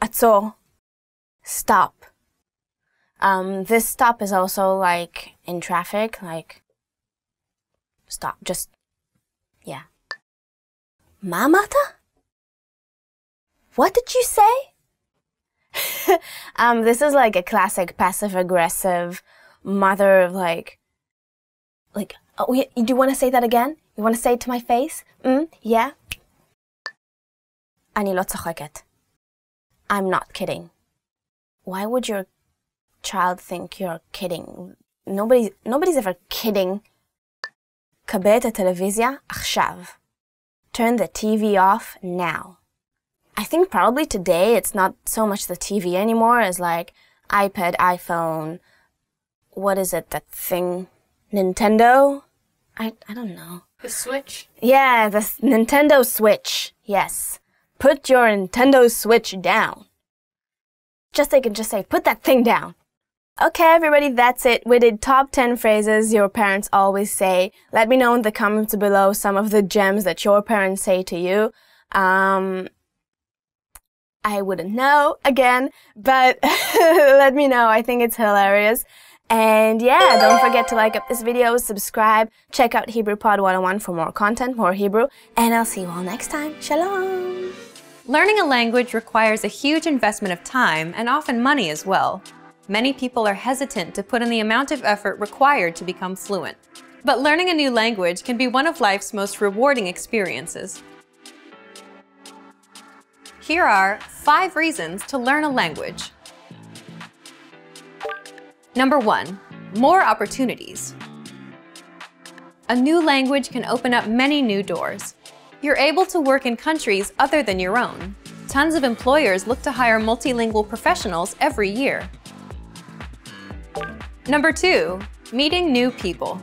עצור. Stop. Um, this stop is also like in traffic, like stop, just, yeah. מה אמרת? What did you say? um, this is like a classic passive aggressive mother of like, like, oh, do you want to say that again? You want to say it to my face? Mm, yeah? אני לא צוחקת. I'm not kidding. Why would your child think you're kidding? Nobody, nobody's ever kidding. כבה את הטלוויזיה עכשיו. Turn the TV off now. I think probably today it's not so much the TV anymore as like iPad, iPhone, what is it, that thing? Nintendo? I, I don't know. The Switch? Yeah, the Nintendo Switch. Yes. Put your Nintendo Switch down. Just they can just say, put that thing down. Okay, everybody, that's it. We did top 10 phrases your parents always say. Let me know in the comments below some of the gems that your parents say to you. Um, I wouldn't know again, but let me know. I think it's hilarious. And yeah, don't forget to like up this video, subscribe, check out Hebrew Pod 101 for more content, more Hebrew, and I'll see you all next time. Shalom! Learning a language requires a huge investment of time and often money as well. Many people are hesitant to put in the amount of effort required to become fluent. But learning a new language can be one of life's most rewarding experiences. Here are five reasons to learn a language. Number one, more opportunities. A new language can open up many new doors. You're able to work in countries other than your own. Tons of employers look to hire multilingual professionals every year. Number two, meeting new people.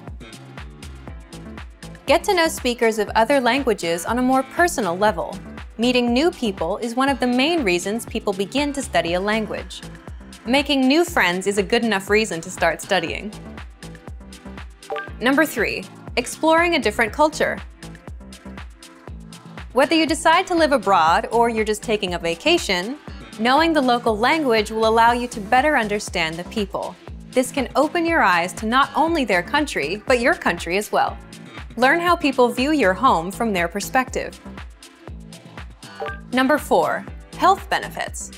Get to know speakers of other languages on a more personal level. Meeting new people is one of the main reasons people begin to study a language. Making new friends is a good enough reason to start studying. Number three, exploring a different culture. Whether you decide to live abroad or you're just taking a vacation, knowing the local language will allow you to better understand the people. This can open your eyes to not only their country, but your country as well. Learn how people view your home from their perspective. Number four, health benefits.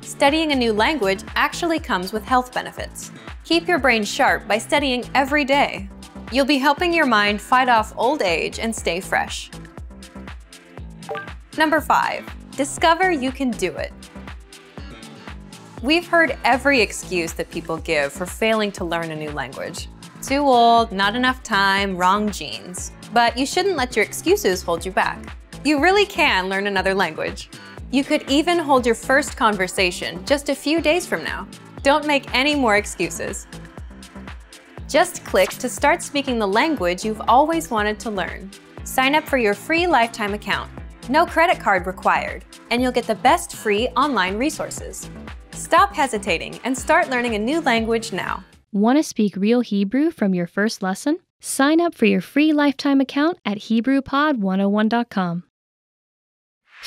Studying a new language actually comes with health benefits. Keep your brain sharp by studying every day. You'll be helping your mind fight off old age and stay fresh. Number five, discover you can do it. We've heard every excuse that people give for failing to learn a new language. Too old, not enough time, wrong genes. But you shouldn't let your excuses hold you back. You really can learn another language. You could even hold your first conversation just a few days from now. Don't make any more excuses. Just click to start speaking the language you've always wanted to learn. Sign up for your free lifetime account. No credit card required, and you'll get the best free online resources. Stop hesitating and start learning a new language now. Want to speak real Hebrew from your first lesson? Sign up for your free lifetime account at HebrewPod101.com.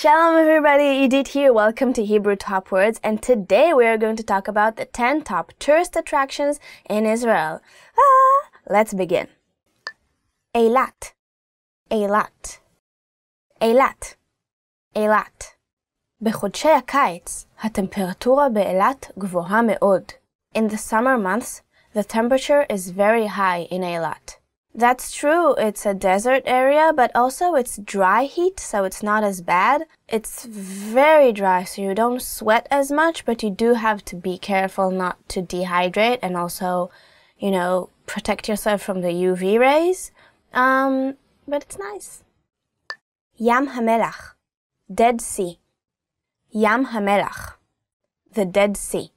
Shalom everybody, Edith here. Welcome to Hebrew Top Words and today we are going to talk about the 10 top tourist attractions in Israel. Ah, let's begin. Eilat. Eilat. Eilat. Eilat. בחודשי הקיץ, הטמפרטורה באילת גבוהה מאוד. In the summer months, the temperature is very high in Eilat. That's true, it's a desert area, but also it's dry heat, so it's not as bad. It's very dry, so you don't sweat as much, but you do have to be careful not to dehydrate and also, you know, protect yourself from the UV rays. Um, but it's nice. Yam HaMelach, Dead Sea. ים המלח, the Dead Sea.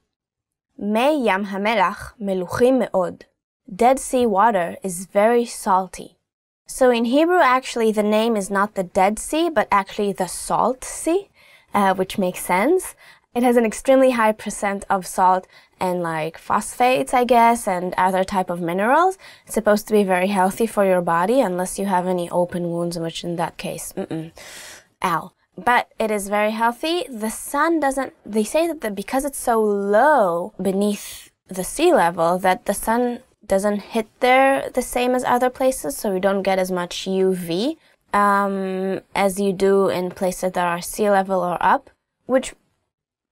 מי ים המלח מלוחים מאוד. Dead Sea water is very salty. So in Hebrew, actually, the name is not the Dead Sea, but actually the Salt Sea, uh, which makes sense. It has an extremely high percent of salt and like phosphates, I guess, and other type of minerals. It's supposed to be very healthy for your body, unless you have any open wounds, which in that case, mm-mm. Ow but it is very healthy. The sun doesn't, they say that the, because it's so low beneath the sea level, that the sun doesn't hit there the same as other places, so you don't get as much UV um, as you do in places that are sea level or up, which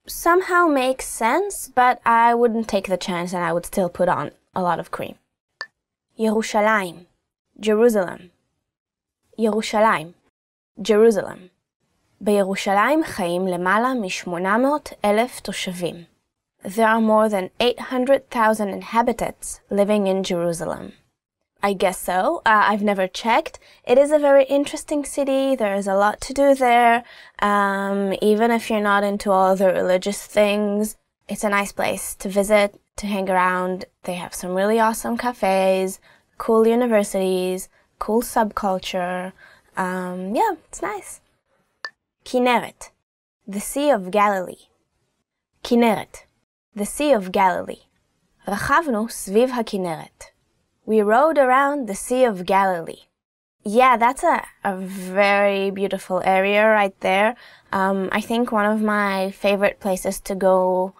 somehow makes sense, but I wouldn't take the chance and I would still put on a lot of cream. Yerushalayim, Jerusalem. Yerushalayim, Jerusalem. בירושלים חיים למעלה מ-800 אלף תושבים. There are more than 800,000 inhabitants living in Jerusalem. I guess so. Uh, I've never checked. It is a very interesting city. There is a lot to do there. Um, even if you're not into all the religious things, it's a nice place to visit, to hang around. They have some really awesome cafes, cool universities, cool subculture. Um, yeah, it's nice. Kinneret, the Sea of Galilee. Kinneret, The Sea of Galilee. רכבנו סביב הכנרת. We rode around the Sea of Galilee. Yeah, that's a, a very beautiful area right there. Um, I think one of my favorite places to go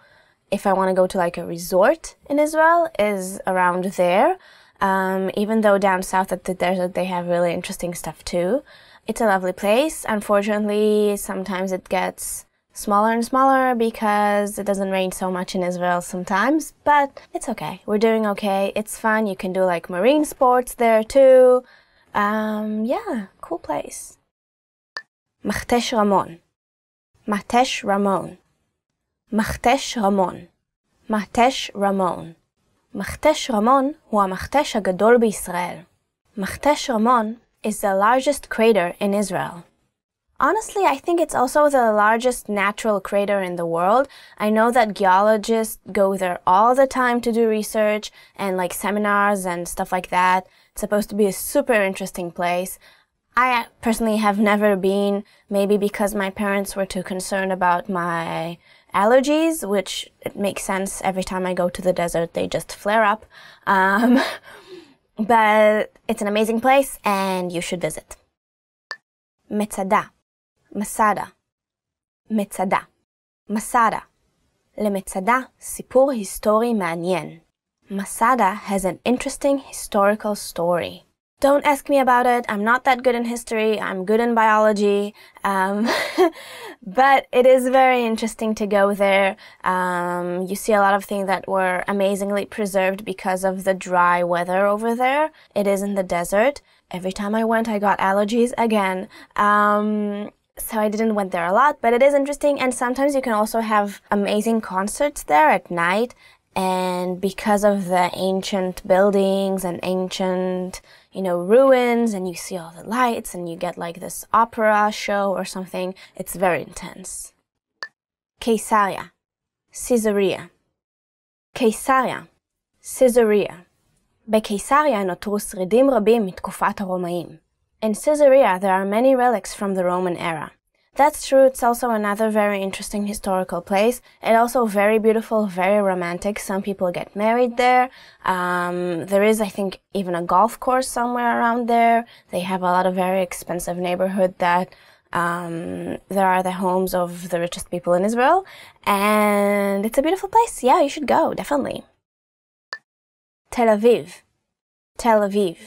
if I want to go to like a resort in Israel is around there. Um, even though down south at the desert they have really interesting stuff too. It's a lovely place. Unfortunately, sometimes it gets smaller and smaller because it doesn't rain so much in Israel sometimes, but it's okay. We're doing okay. It's fun. You can do like marine sports there too. Um, yeah, cool place. מכתש רמון. מכתש רמון. מכתש רמון. מכתש רמון. מכתש רמון הוא המכתש הגדול בישראל. מכתש רמון is the largest crater in Israel. Honestly, I think it's also the largest natural crater in the world. I know that geologists go there all the time to do research and like seminars and stuff like that. It's supposed to be a super interesting place. I personally have never been, maybe because my parents were too concerned about my allergies, which it makes sense every time I go to the desert, they just flare up. Um, but it's an amazing place and you should visit. מצדה מסדה, מצדה, מסדה. למצדה סיפור היסטורי מעניין. Masada has an interesting historical story. Don't ask me about it. I'm not that good in history. I'm good in biology. Um, but it is very interesting to go there. Um, you see a lot of things that were amazingly preserved because of the dry weather over there. It is in the desert. Every time I went, I got allergies again. Um, so I didn't went there a lot, but it is interesting. And sometimes you can also have amazing concerts there at night. And because of the ancient buildings and ancient, you know, ruins, and you see all the lights, and you get like this opera show or something, it's very intense. Caesarea, Caesarea, Caesarea, Caesarea. בקיסריה נותרו שרידים רבים מתקופת הרומאים. In Caesarea, there are many relics from the Roman era. That's true, it's also another very interesting historical place. It's also very beautiful, very romantic. Some people get married there. Um, there is, I think, even a golf course somewhere around there. They have a lot of very expensive neighborhood that um, there are the homes of the richest people in Israel. And it's a beautiful place. Yeah, you should go, definitely. Tel Aviv, Tel Aviv,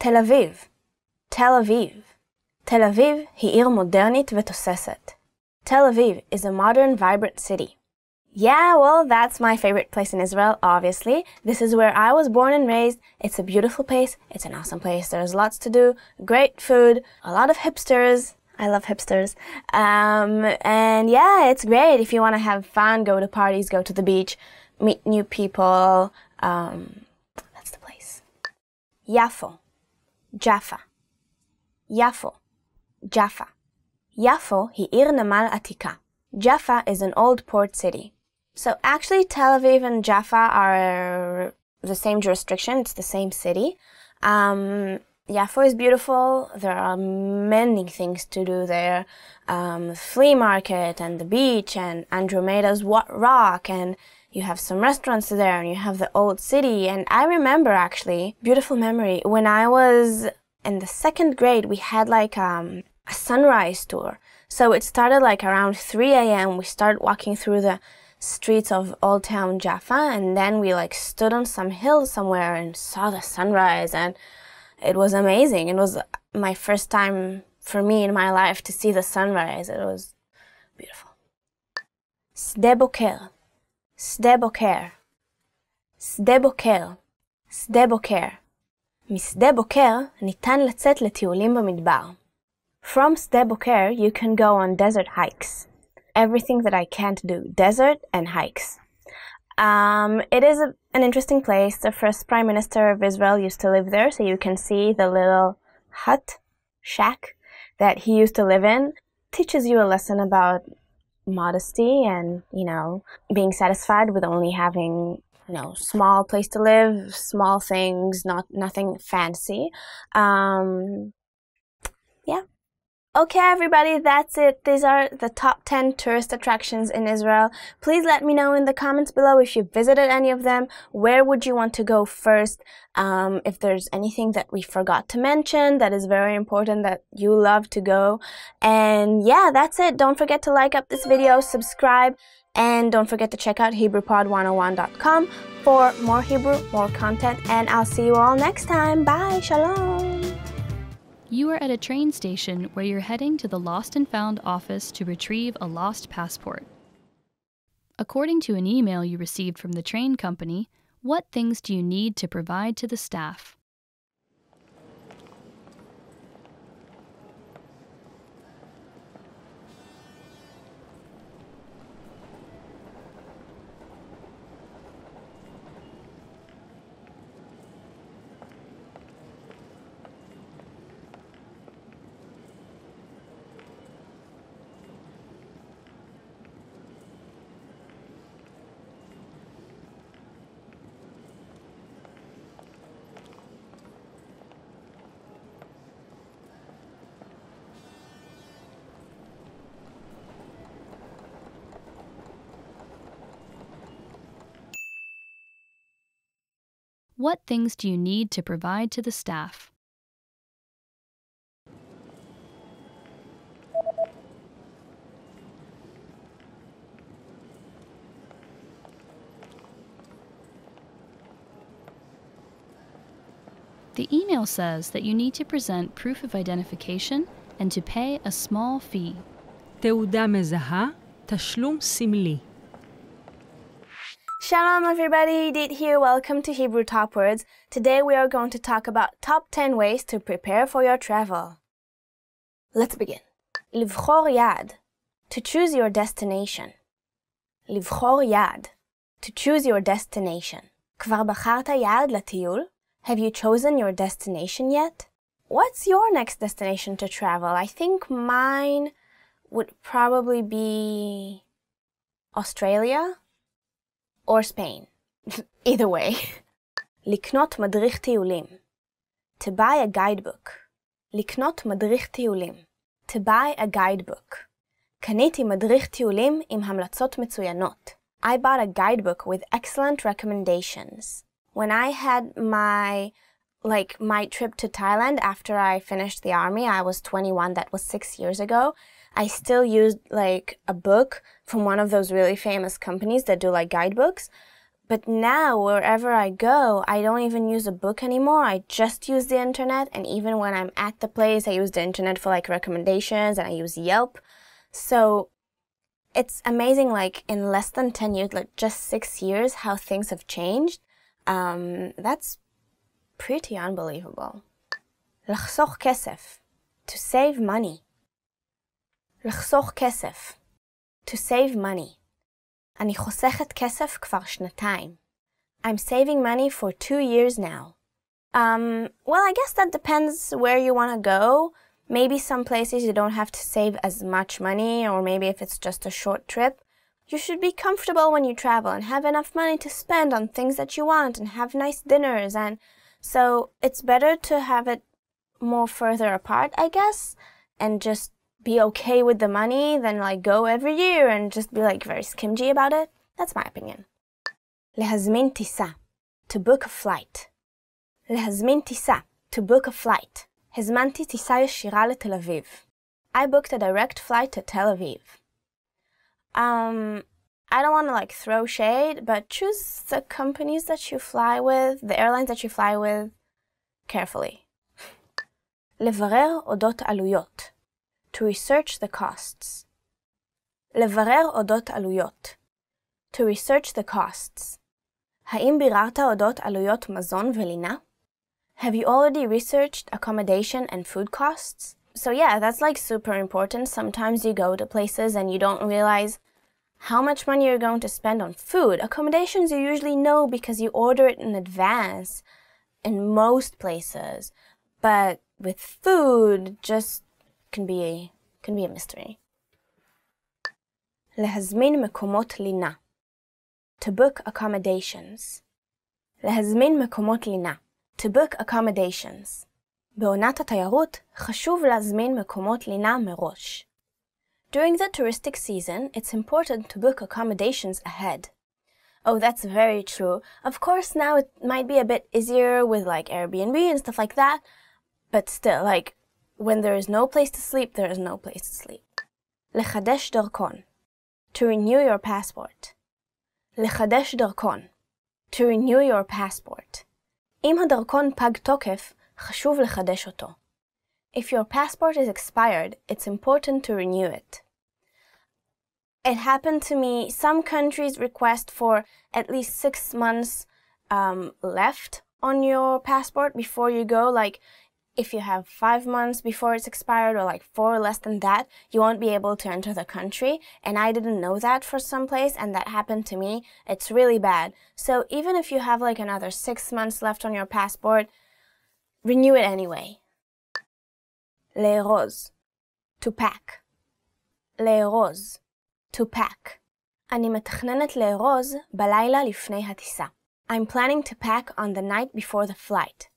Tel Aviv. תל אביב. תל אביב היא עיר מודרנית ותוססת. Tel Aviv is a modern, vibrant city. Yeah, well, that's my favorite place in Israel, obviously. This is where I was born and raised. It's a beautiful place. It's an awesome place. There's lots to do, great food, a lot of hipsters. I love hipsters. Um, and yeah, it's great. If you want to have fun, go to parties, go to the beach, meet new people. Um, that's the place. Yafo, Jaffa. Yafo, Jaffa. Yafo היא עיר נמל עתיקה. Jaffa is an old port city. So actually Tel Aviv and Jaffa are the same jurisdiction, it's the same city. Um, Yafo is beautiful. There are many things to do there. Um, flea market and the beach and Andromeda's rock and you have some restaurants there and you have the old city. And I remember actually, beautiful memory, when I was in the second grade, we had like um, a sunrise tour. So it started like around 3 a.m. We started walking through the streets of Old Town Jaffa, and then we like stood on some hill somewhere and saw the sunrise, and it was amazing. It was my first time for me in my life to see the sunrise. It was beautiful. Sde Boker, Sde Boker, Sde Boker, Sde Boker. משדה בוקר ניתן לצאת לטיולים במדבר. From שדה בוקר you can go on desert hikes. Everything that I can't do, desert and hikes. Um, it is a, an interesting place. The first prime minister of Israel used to live there, so you can see the little hut, shack that he used to live in. Teaches you a lesson about modesty and, you know, being satisfied with only having you know, small place to live, small things, not nothing fancy. Um, yeah. Okay, everybody, that's it. These are the top 10 tourist attractions in Israel. Please let me know in the comments below if you visited any of them. Where would you want to go first? Um, if there's anything that we forgot to mention that is very important that you love to go. And yeah, that's it. Don't forget to like up this video, subscribe, and don't forget to check out HebrewPod101.com for more Hebrew, more content, and I'll see you all next time. Bye. Shalom. You are at a train station where you're heading to the Lost and Found office to retrieve a lost passport. According to an email you received from the train company, what things do you need to provide to the staff? What things do you need to provide to the staff? The email says that you need to present proof of identification and to pay a small fee. תעודה מזהה, תשלום סמלי. Shalom everybody, Dit here, welcome to Hebrew Top Words. Today we are going to talk about top 10 ways to prepare for your travel. Let's begin. Livchor yad, to choose your destination. Livchor yad, to choose your destination. כבר בחרת יעד לטיול? Have you chosen your destination yet? What's your next destination to travel? I think mine would probably be Australia or Spain. Either way. לקנות מדריך טיולים. To buy a guidebook. לקנות מדריך טיולים. To buy a guidebook. קניתי מדריך טיולים עם המלצות מצוינות. I bought a guidebook with excellent recommendations. When I had my like my trip to Thailand after I finished the army, I was 21, that was 6 years ago. I still used like a book from one of those really famous companies that do like guidebooks. But now, wherever I go, I don't even use a book anymore. I just use the internet. And even when I'm at the place, I use the internet for like recommendations and I use Yelp. So it's amazing, like in less than 10 years, like just six years, how things have changed. Um, that's pretty unbelievable. לחסוך כסף. To save money. לחסוך כסף. To save money. אני חוסכת כסף כבר שנתיים. I'm saving money for two years now. Um, well, I guess that depends where you want to go. Maybe some places you don't have to save as much money, or maybe if it's just a short trip. You should be comfortable when you travel and have enough money to spend on things that you want and have nice dinners. And so it's better to have it more further apart, I guess, and just be okay with the money than like go every year and just be like very skimgy about it. That's my opinion. להזמין טיסה. To book a flight. להזמין טיסה. To book a flight. הזמנתי טיסה ישירה לתל אביב. I booked a direct flight to Tel Aviv. Um, I don't want to like throw shade, but choose the companies that you fly with, the airlines that you fly with, carefully. לברר אודות עלויות. To research the costs. לברר אודות עלויות. To research the costs. האם ביררת אודות עלויות מזון ולינה? Have you already researched accommodation and food costs? So yeah, that's like super important. Sometimes you go to places and you don't realize how much money you're going to spend on food. Accommodations you usually know because you order it in advance in most places. But with food, just can be a, can be a mystery. להזמין מקומות לינה. To book accommodations. להזמין מקומות לינה. To book accommodations. בעונת התיירות חשוב להזמין מקומות לינה מראש. During the touristic season, it's important to book accommodations ahead. Oh, that's very true. Of course, now it might be a bit easier with like Airbnb and stuff like that, but still, like, when there is no place to sleep, there is no place to sleep. לחדש דרכון. To renew your passport. לחדש דרכון. To renew your passport. אם הדרכון פג תוקף, חשוב לחדש אותו. If your passport is expired, it's important to renew it. It happened to me, some countries request for at least six months um, left on your passport before you go. Like, if you have five months before it's expired or like four less than that, you won't be able to enter the country. And I didn't know that for some place and that happened to me. It's really bad. So even if you have like another six months left on your passport, renew it anyway. לארוז, to pack. לארוז, to pack. אני מתכננת לארוז בלילה לפני הטיסה. I'm planning to pack on the night before the flight.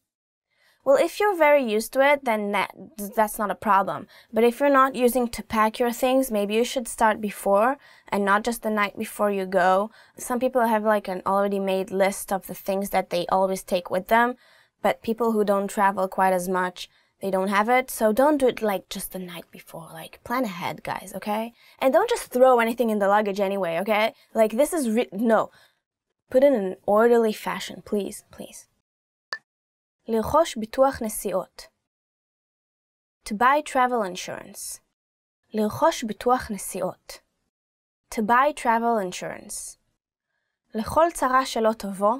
Well, if you're very used to it, then that, that's not a problem. But if you're not using to pack your things, maybe you should start before and not just the night before you go. Some people have like an already made list of the things that they always take with them, but people who don't travel quite as much, they don't have it. So don't do it like just the night before. Like plan ahead, guys, okay? And don't just throw anything in the luggage anyway, okay? Like this is no. Put it in an orderly fashion, please, please. לרכוש ביטוח נסיעות. To buy travel insurance. לרכוש ביטוח נסיעות. To buy travel insurance. לכל צרה שלא תבוא,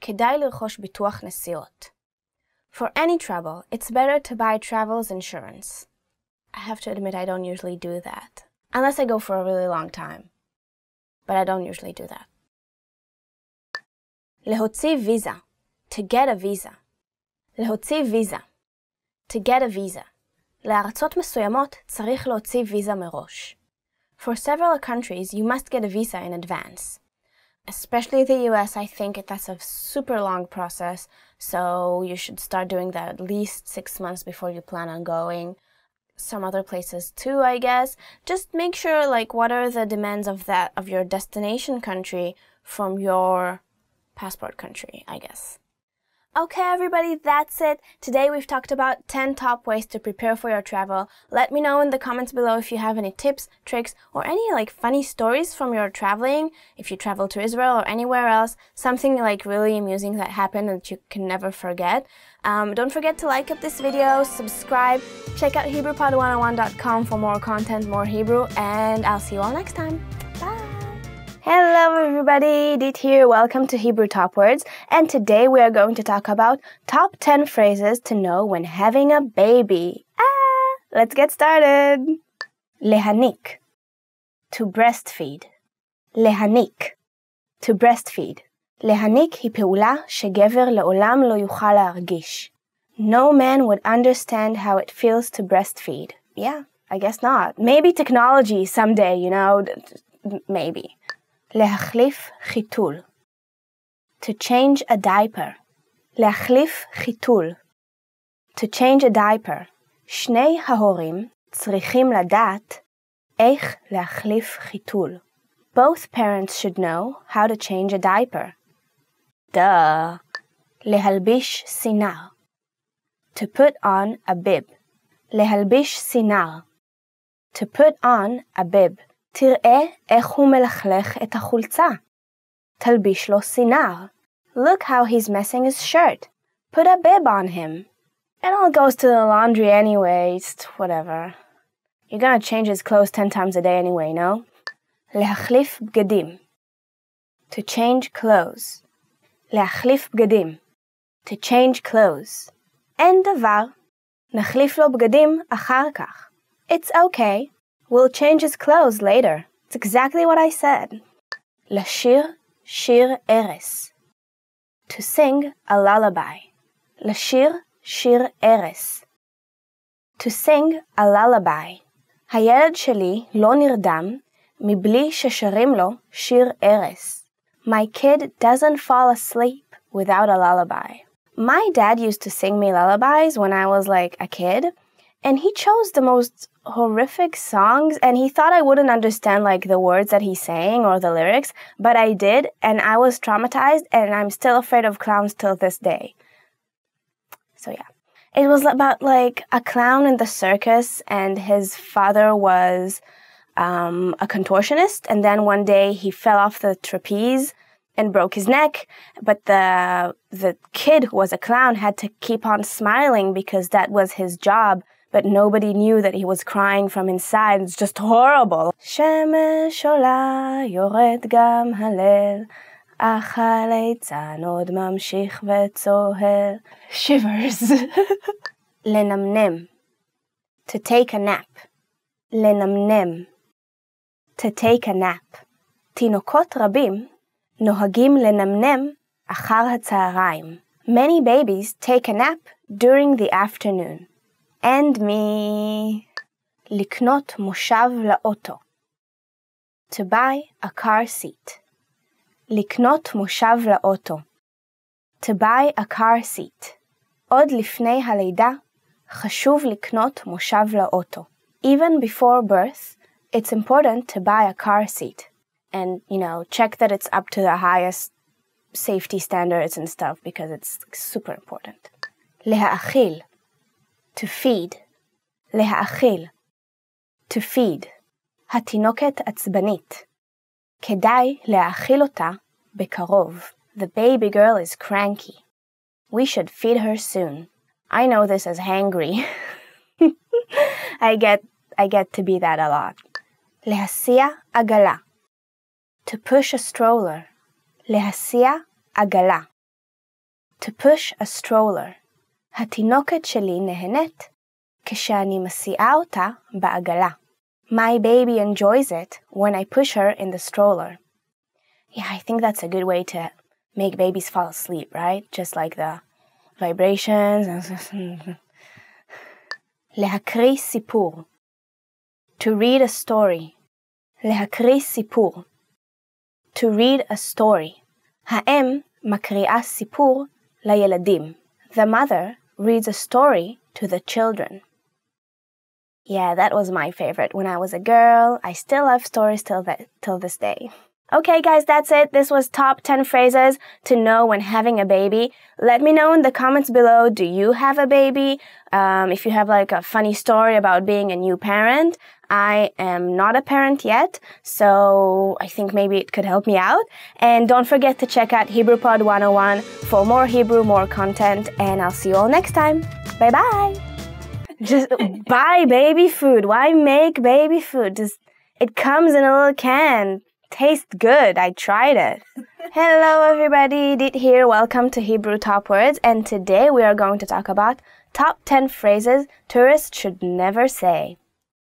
כדאי לרכוש ביטוח נסיעות. For any trouble, it's better to buy travel's insurance. I have to admit I don't usually do that. Unless I go for a really long time. But I don't usually do that. להוציא ויזה. To get a visa. להוציא ויזה. To get a visa. לארצות מסוימות צריך להוציא ויזה מראש. For several countries, you must get a visa in advance. Especially the US, I think that's a super long process, so you should start doing that at least six months before you plan on going. Some other places too, I guess. Just make sure, like, what are the demands of that, of your destination country from your passport country, I guess. Okay, everybody, that's it. Today we've talked about 10 top ways to prepare for your travel. Let me know in the comments below if you have any tips, tricks, or any like funny stories from your traveling. If you travel to Israel or anywhere else, something like really amusing that happened that you can never forget. Um, don't forget to like up this video, subscribe, check out HebrewPod101.com for more content, more Hebrew, and I'll see you all next time. Hello everybody, Dit here. Welcome to Hebrew Top Words. And today we are going to talk about top 10 phrases to know when having a baby. Ah, let's get started. להניק, to breastfeed. להניק, to breastfeed. להניק היא פעולה שגבר לעולם לא יוכל להרגיש. No man would understand how it feels to breastfeed. Yeah, I guess not. Maybe technology someday, you know, maybe. להחליף חיתול. To change a diaper. להחליף חיתול. To change a diaper. שני ההורים צריכים לדעת איך להחליף חיתול. Both parents should know how to change a diaper. Duh. להלביש סינר. To put on a bib. להלביש סינר. To put on a bib. תראה איך הוא מלכלך את החולצה. תלביש לו סינר. Look how he's messing his shirt. Put a bib on him. It all goes to the laundry anyway, it's whatever. You're gonna change his clothes ten times a day anyway, no? להחליף בגדים. To change clothes. להחליף בגדים. To change clothes. אין דבר. נחליף לו בגדים אחר כך. It's okay. We'll change his clothes later. It's exactly what I said. לשיר שיר ערש. To sing a lullaby. לשיר שיר ערש. To sing a lullaby. הילד שלי לא נרדם מבלי ששרים לו שיר ערש. My kid doesn't fall asleep without a lullaby. My dad used to sing me lullabies when I was like a kid, and he chose the most horrific songs and he thought I wouldn't understand like the words that he's saying or the lyrics, but I did and I was traumatized and I'm still afraid of clowns till this day. So yeah. It was about like a clown in the circus and his father was um, a contortionist and then one day he fell off the trapeze and broke his neck, but the the kid who was a clown had to keep on smiling because that was his job but nobody knew that he was crying from inside. It's just horrible. שמש עולה, יורד גם הלל, אך הליצן עוד ממשיך וצוהל. Shivers. לנמנם. To take a nap. לנמנם. To take a nap. תינוקות רבים נוהגים לנמנם אחר הצהריים. Many babies take a nap during the afternoon. and me. לקנות מושב לאוטו. To buy a car seat. לקנות מושב לאוטו. To buy a car seat. עוד לפני הלידה, חשוב לקנות מושב לאוטו. Even before birth, it's important to buy a car seat. And, you know, check that it's up to the highest safety standards and stuff because it's super important. להאכיל to feed, להאכיל, to feed. התינוקת עצבנית. כדאי להאכיל אותה בקרוב. The baby girl is cranky. We should feed her soon. I know this as hangry. I get I get to be that a lot. להסיע עגלה. To push a stroller. להסיע עגלה. To push a stroller. התינוקת שלי נהנית כשאני מסיעה אותה בעגלה. My baby enjoys it when I push her in the stroller. Yeah, I think that's a good way to make babies fall asleep, right? Just like the vibrations. להקריא סיפור. To read a story. להקריא סיפור. To read a story. האם מקריאה סיפור לילדים. The mother reads a story to the children. Yeah, that was my favorite when I was a girl. I still love stories till, that, till this day. Okay, guys, that's it. This was top 10 phrases to know when having a baby. Let me know in the comments below, do you have a baby? Um, if you have like a funny story about being a new parent. I am not a parent yet, so I think maybe it could help me out. And don't forget to check out HebrewPod 101 for more Hebrew, more content, and I'll see you all next time. Bye bye. Just buy baby food. Why make baby food? Just it comes in a little can tastes good. I tried it. Hello, everybody. Dit here. Welcome to Hebrew Top Words. And today we are going to talk about top 10 phrases tourists should never say.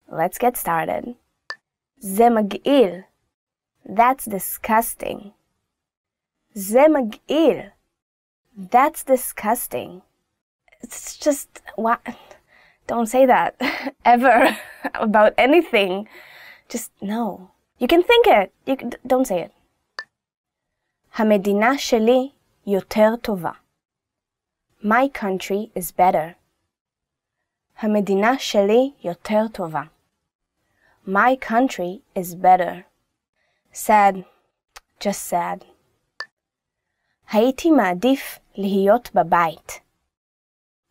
Let's get started. Zemagil. That's disgusting. Zemagil. That's disgusting. It's just what? Don't say that ever about anything. Just no. You can think it. You can, don't say it. המדינה שלי יותר טובה. My country is better. המדינה שלי יותר טובה. My country is better. Sad. Just sad. הייתי מעדיף להיות בבית.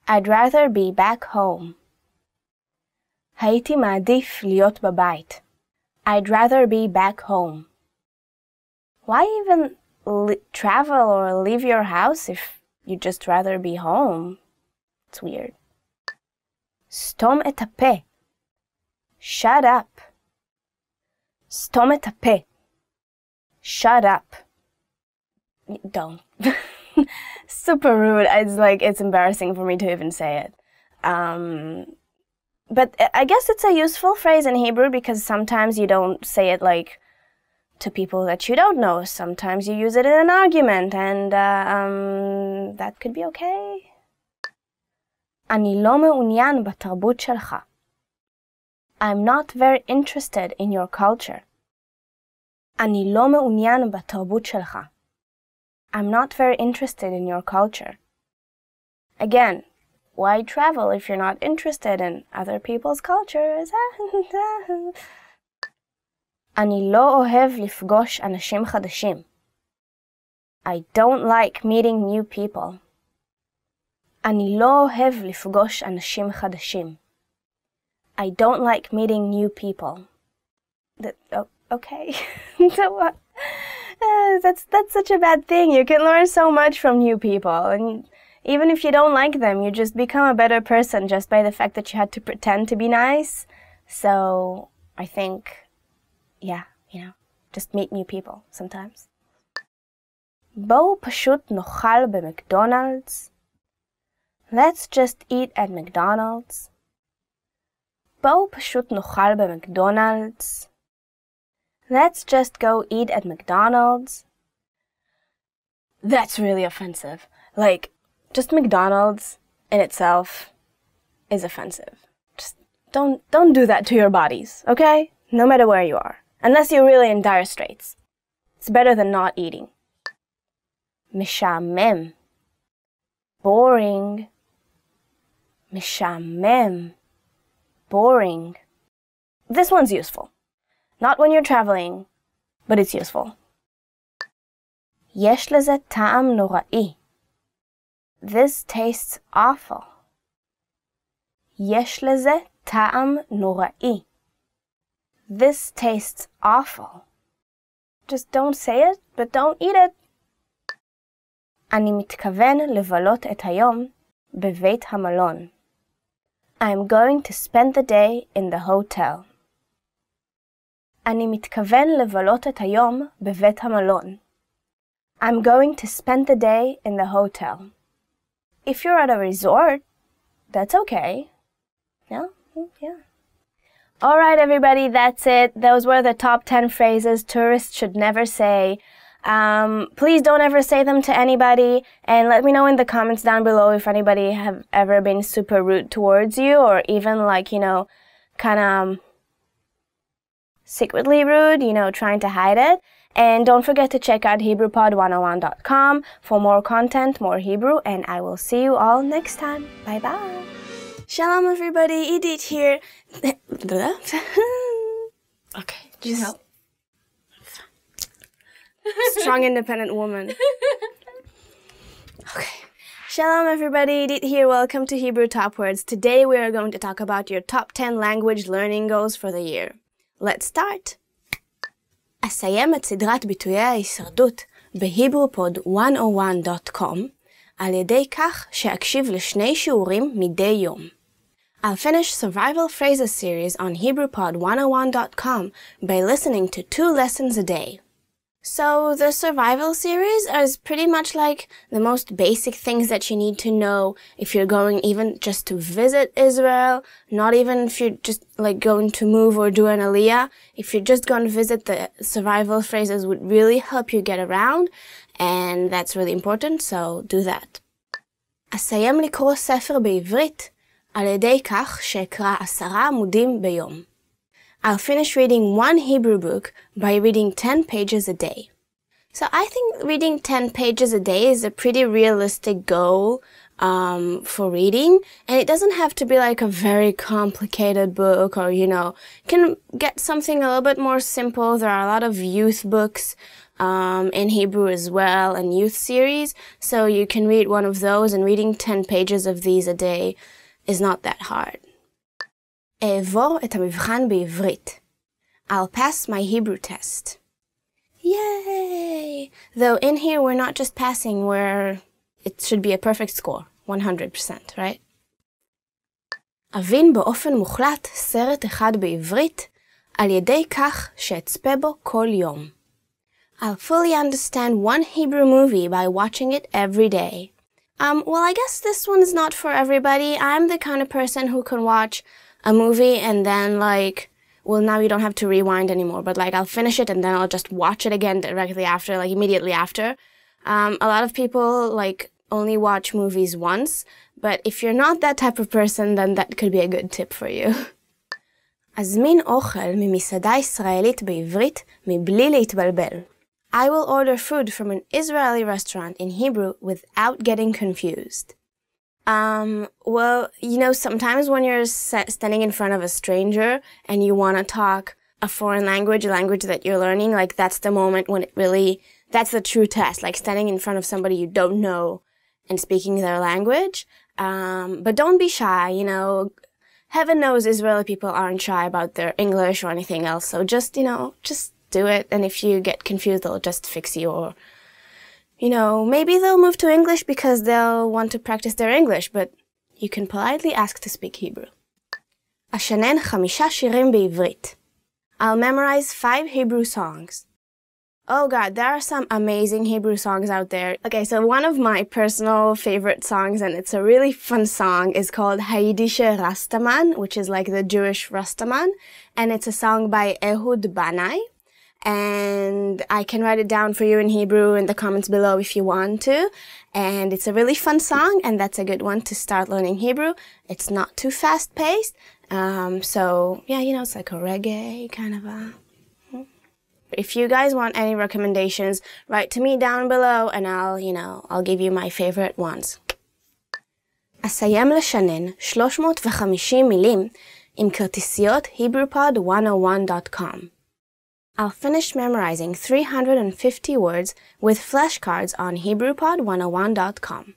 I'd rather be back home. הייתי מעדיף להיות בבית. I'd rather be back home. Why even travel or leave your house if you'd just rather be home? It's weird. סתום את הפה. Shut up. סתום את הפה. Shut up. Don't. Super rude. It's like, it's embarrassing for me to even say it. Um, but I guess it's a useful phrase in Hebrew because sometimes you don't say it like to people that you don't know. Sometimes you use it in an argument, and uh, um, that could be okay. אני לא מעוניין בתרבות שלך. I'm not very interested in your culture. אני לא מעוניין בתרבות שלך. I'm not very interested in your culture. Again, why travel if you're not interested in other people's cultures? אני לא אוהב לפגוש אנשים חדשים. I don't like meeting new people. אני לא אוהב לפגוש אנשים חדשים. I don't like meeting new people. That, oh, okay. so, uh, that's that's such a bad thing. You can learn so much from new people, and even if you don't like them, you just become a better person just by the fact that you had to pretend to be nice. So I think, yeah, you know, just meet new people sometimes. בואו פשוט נאכל במקדונלדס. Let's just eat at McDonald's. בואו פשוט נאכל במקדונלדס. Let's just go eat at McDonald's. That's really offensive. Like, just McDonald's in itself is offensive. Just don't don't do that to your bodies, okay? No matter where you are. Unless you're really in dire straits. It's better than not eating. משעמם. boring. משעמם. boring. This one's useful. Not when you're traveling, but it's useful. יש לזה טעם נוראי. This tastes awful. יש לזה טעם נוראי. This tastes awful. Just don't say it, but don't eat it. אני מתכוון לבלות את היום בבית המלון. I'm going to spend the day in the hotel. אני מתכוון לבלות את היום בבית המלון. I'm going to spend the day in the hotel. If you're at a resort, that's okay. Yeah, yeah. All right, everybody, that's it. Those were the top 10 phrases tourists should never say. Um, please don't ever say them to anybody and let me know in the comments down below if anybody have ever been super rude towards you or even like, you know, kind of um, secretly rude, you know, trying to hide it. And don't forget to check out HebrewPod101.com for more content, more Hebrew, and I will see you all next time. Bye bye. Shalom, everybody. Edith here. okay, just help. Strong, independent woman. Okay. Shalom, everybody. Edith here. Welcome to Hebrew Top Words. Today we are going to talk about your top 10 language learning goals for the year. Let's start. אסיים את סדרת ביטויי ההישרדות ב-HebrewPod101.com על ידי כך שאקשיב לשני שיעורים מדי יום. I'll finish Survival Phrases series on HebrewPod101.com by listening to two lessons a day. So the survival series is pretty much like the most basic things that you need to know if you're going even just to visit Israel, not even if you're just like going to move or do an aliyah. If you're just going to visit, the survival phrases would really help you get around, and that's really important, so do that. אסיים לקרוא ספר בעברית על ידי כך שאקרא עשרה עמודים ביום. I'll finish reading one Hebrew book by reading 10 pages a day. So I think reading 10 pages a day is a pretty realistic goal um, for reading. And it doesn't have to be like a very complicated book or, you know, can get something a little bit more simple. There are a lot of youth books um, in Hebrew as well and youth series. So you can read one of those and reading 10 pages of these a day is not that hard. אעבור את המבחן בעברית. I'll pass my Hebrew test. Yay! Though in here we're not just passing, we're... It should be a perfect score. 100%, right? אבין באופן מוחלט סרט אחד בעברית על ידי כך שאצפה בו כל יום. I'll fully understand one Hebrew movie by watching it every day. Um, well, I guess this one is not for everybody. I'm the kind of person who can watch a movie and then like well now you don't have to rewind anymore but like i'll finish it and then i'll just watch it again directly after like immediately after um, a lot of people like only watch movies once but if you're not that type of person then that could be a good tip for you אזמין אוכל ממסעדה ישראלית בעברית מבלי להתבלבל. I will order food from an Israeli restaurant in Hebrew without getting confused. Um, well, you know, sometimes when you're standing in front of a stranger and you want to talk a foreign language, a language that you're learning, like that's the moment when it really, that's the true test, like standing in front of somebody you don't know and speaking their language. Um, but don't be shy, you know. Heaven knows Israeli people aren't shy about their English or anything else. So just, you know, just do it. And if you get confused, they'll just fix you or you know, maybe they'll move to English because they'll want to practice their English, but you can politely ask to speak Hebrew. אשנן chamisha shirim beivrit. I'll memorize five Hebrew songs. Oh god, there are some amazing Hebrew songs out there. Okay, so one of my personal favorite songs, and it's a really fun song, is called Yiddishe Rastaman, which is like the Jewish Rastaman, and it's a song by Ehud Banai and I can write it down for you in Hebrew in the comments below if you want to. And it's a really fun song, and that's a good one to start learning Hebrew. It's not too fast paced. Um, so yeah, you know, it's like a reggae kind of a. Hmm. If you guys want any recommendations, write to me down below and I'll, you know, I'll give you my favorite ones. אסיים לשנן 350 מילים עם כרטיסיות HebrewPod101.com. I'll finish memorizing 350 words with flashcards on HebrewPod101.com.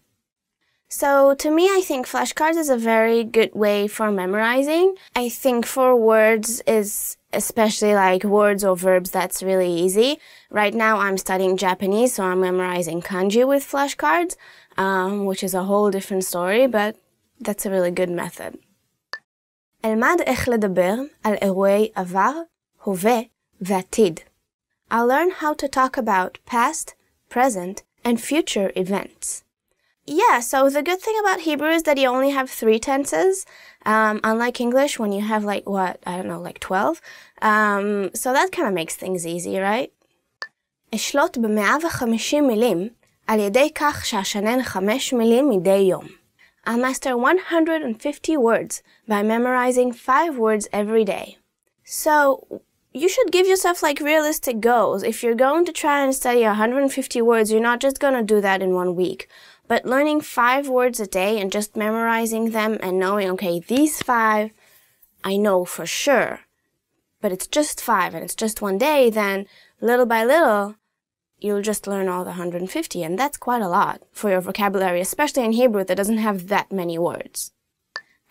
So to me, I think flashcards is a very good way for memorizing. I think for words is especially like words or verbs that's really easy. Right now I'm studying Japanese, so I'm memorizing kanji with flashcards, um, which is a whole different story, but that's a really good method. אלמד איך לדבר על אירועי עבר, הווה ועתיד. I'll learn how to talk about past, present, and future events. Yeah, so the good thing about Hebrew is that you only have three tenses, um, unlike English when you have like, what, I don't know, like 12. Um, so that kind of makes things easy, right? אשלוט ב-150 מילים על ידי כך שאשנן 5 מילים מדי יום. I'll master 150 words by memorizing 5 words every day. So, you should give yourself like realistic goals. If you're going to try and study 150 words, you're not just going to do that in one week. But learning five words a day and just memorizing them and knowing, okay, these five I know for sure, but it's just five and it's just one day, then little by little, you'll just learn all the 150, and that's quite a lot for your vocabulary, especially in Hebrew that doesn't have that many words.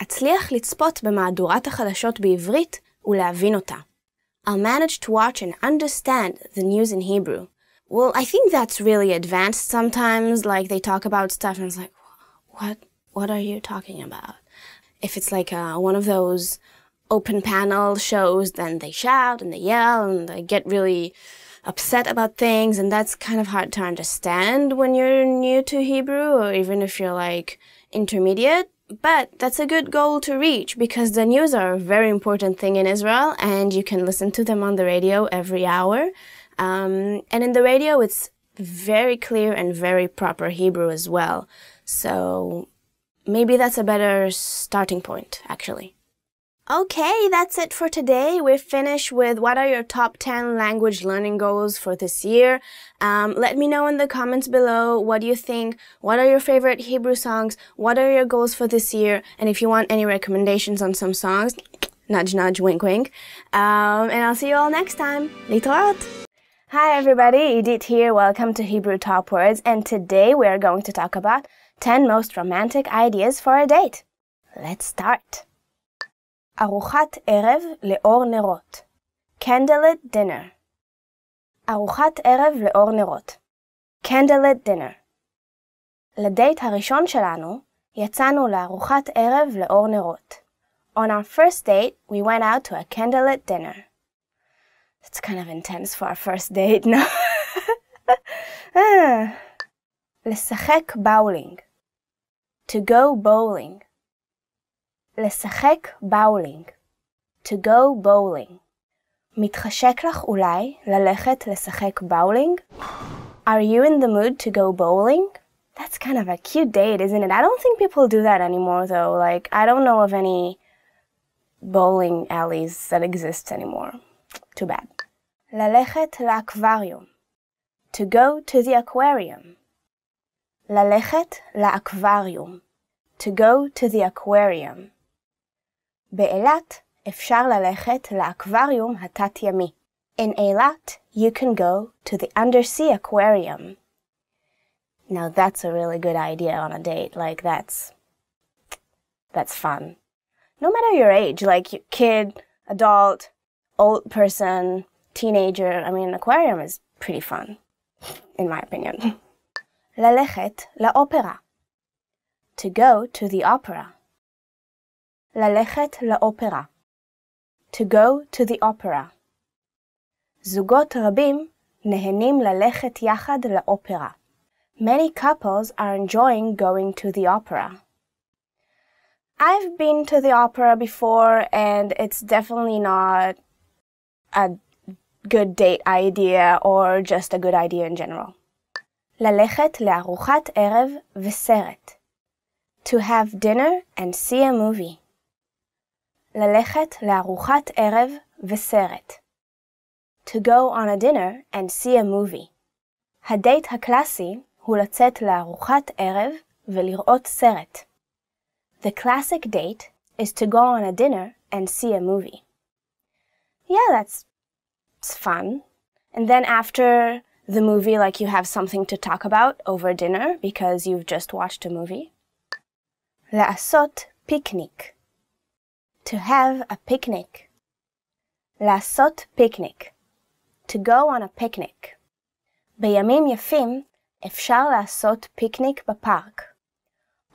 אצליח לצפות במהדורת החדשות בעברית ולהבין אותה. I'll manage to watch and understand the news in Hebrew. Well, I think that's really advanced sometimes. Like they talk about stuff and it's like, what, what are you talking about? If it's like uh, one of those open panel shows, then they shout and they yell and they get really upset about things. And that's kind of hard to understand when you're new to Hebrew or even if you're like intermediate. But that's a good goal to reach because the news are a very important thing in Israel and you can listen to them on the radio every hour. Um, and in the radio, it's very clear and very proper Hebrew as well. So maybe that's a better starting point, actually. Okay, that's it for today. We're finished with what are your top 10 language learning goals for this year. Um, let me know in the comments below what do you think, what are your favorite Hebrew songs, what are your goals for this year, and if you want any recommendations on some songs, nudge nudge, wink wink. Um, and I'll see you all next time. Litraot! Hi everybody, Edith here. Welcome to Hebrew Top Words, and today we are going to talk about 10 most romantic ideas for a date. Let's start. ארוחת ערב לאור נרות. Candlelit dinner. ארוחת ערב לאור נרות. Candlelit dinner. לדייט הראשון שלנו, יצאנו לארוחת ערב לאור נרות. On our first date, we went out to a candlelit dinner. It's kind of intense for our first date, no? לשחק באולינג. To go bowling. לשחק באולינג. To go bowling. מתחשק לך אולי ללכת לשחק באולינג? Are you in the mood to go bowling? That's kind of a cute date, isn't it? I don't think people do that anymore though. Like, I don't know of any bowling alleys that exist anymore. Too bad. ללכת לאקווריום. To go to the aquarium. ללכת לאקווריום. To go to the aquarium. באילת אפשר ללכת לאקווריום התת-ימי. In Eilat, you can go to the undersea aquarium. Now that's a really good idea on a date. Like that's that's fun. No matter your age, like kid, adult, old person, teenager, I mean aquarium is pretty fun in my opinion. ללכת לאופרה. To go to the opera. ללכת לאופרה. To go to the opera. זוגות רבים נהנים ללכת יחד לאופרה. Many couples are enjoying going to the opera. I've been to the opera before and it's definitely not a good date idea or just a good idea in general. ללכת לארוחת ערב וסרט. To have dinner and see a movie. ללכת לארוחת ערב וסרט. To go on a dinner and see a movie. הדייט הקלאסי הוא לצאת לארוחת ערב ולראות סרט. The classic date is to go on a dinner and see a movie. Yeah, that's it's fun. And then after the movie, like you have something to talk about over dinner because you've just watched a movie. לעשות picnic. To have a picnic. לעשות picnic. To go on a picnic. בימים יפים אפשר לעשות פיקניק בפארק.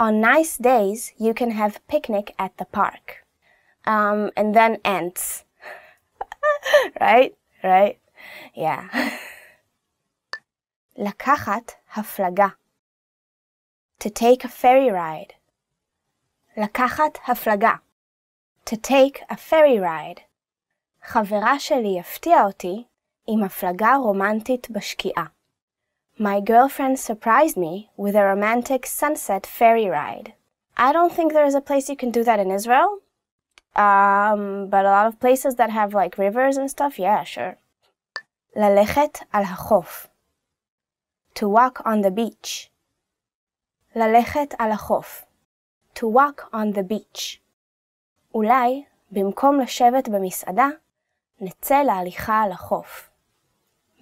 On nice days, you can have picnic at the park. Um, and then ants. right? Right? Yeah. לקחת הפלגה. To take a ferry ride. לקחת הפלגה. To take a ferry ride. חברה שלי הפתיעה אותי עם הפלגה רומנטית בשקיעה. My girlfriend surprised me with a romantic sunset ferry ride. I don't think there's a place you can do that in Israel. Um, but a lot of places that have like rivers and stuff, yeah, sure. ללכת על החוף. To walk on the beach. ללכת על החוף. To walk on the beach. אולי, במקום לשבת במסעדה, נצא להליכה על החוף.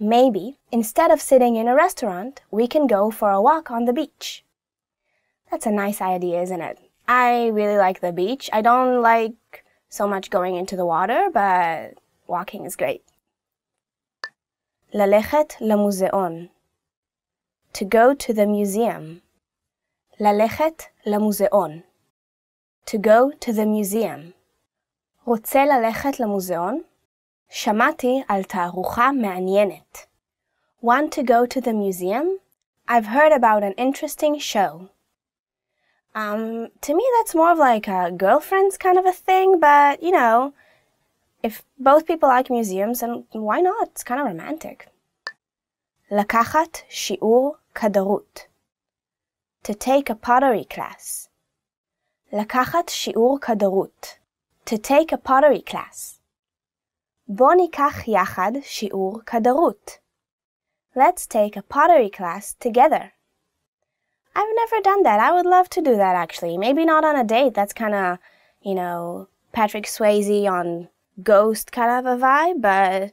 Maybe, instead of sitting in a restaurant, we can go for a walk on the beach. That's a nice idea, isn't it? I really like the beach. I don't like so much going into the water, but walking is great. ללכת למוזיאון. To go to the museum. ללכת למוזיאון. To go to the museum. רוצה ללכת למוזיאון? שמעתי על תערוכה מעניינת. Want to go to the museum? I've heard about an interesting show. Um, to me, that's more of like a girlfriend's kind of a thing, but you know, if both people like museums, then why not? It's kind of romantic. לקחת שיעור כדרות. To take a pottery class. לקחת שיעור כדרות. To take a pottery class. בוא ניקח יחד שיעור כדרות. Let's take a pottery class together. I've never done that. I would love to do that actually. Maybe not on a date. That's kind of, you know, Patrick Swayze on Ghost kind of a vibe, but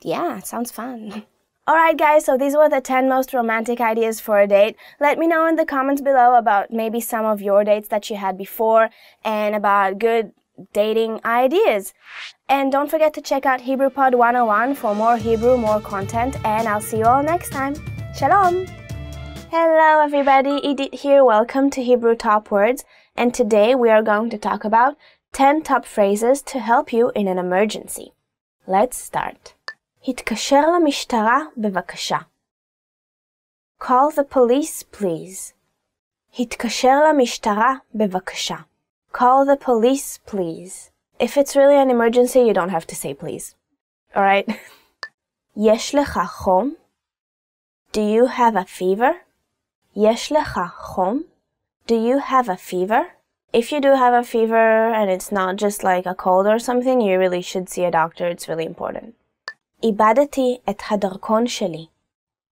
yeah, it sounds fun. Alright guys, so these were the 10 most romantic ideas for a date. Let me know in the comments below about maybe some of your dates that you had before and about good dating ideas. And don't forget to check out Hebrew Pod 101 for more Hebrew, more content, and I'll see you all next time. Shalom! Hello everybody, Edith here. Welcome to Hebrew Top Words. And today we are going to talk about 10 top phrases to help you in an emergency. Let's start. התקשר למשטרה בבקשה. Call the police please. התקשר למשטרה בבקשה. Call the police, please. If it's really an emergency, you don't have to say please. Alright? יש לך חום? Do you have a fever? יש לך חום? Do you have a fever? If you do have a fever and it's not just like a cold or something, you really should see a doctor. It's really important. איבדתי את הדרכון שלי.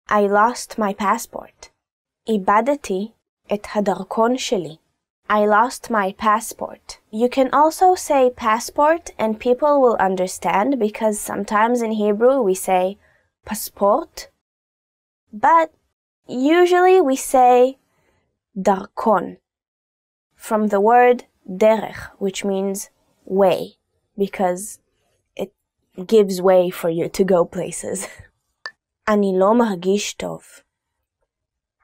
I lost my passport. איבדתי את הדרכון שלי. I lost my passport. You can also say passport and people will understand because sometimes in Hebrew we say passport, but usually we say darkon from the word derech, which means way, because it gives way for you to go places. אני לא מרגיש טוב.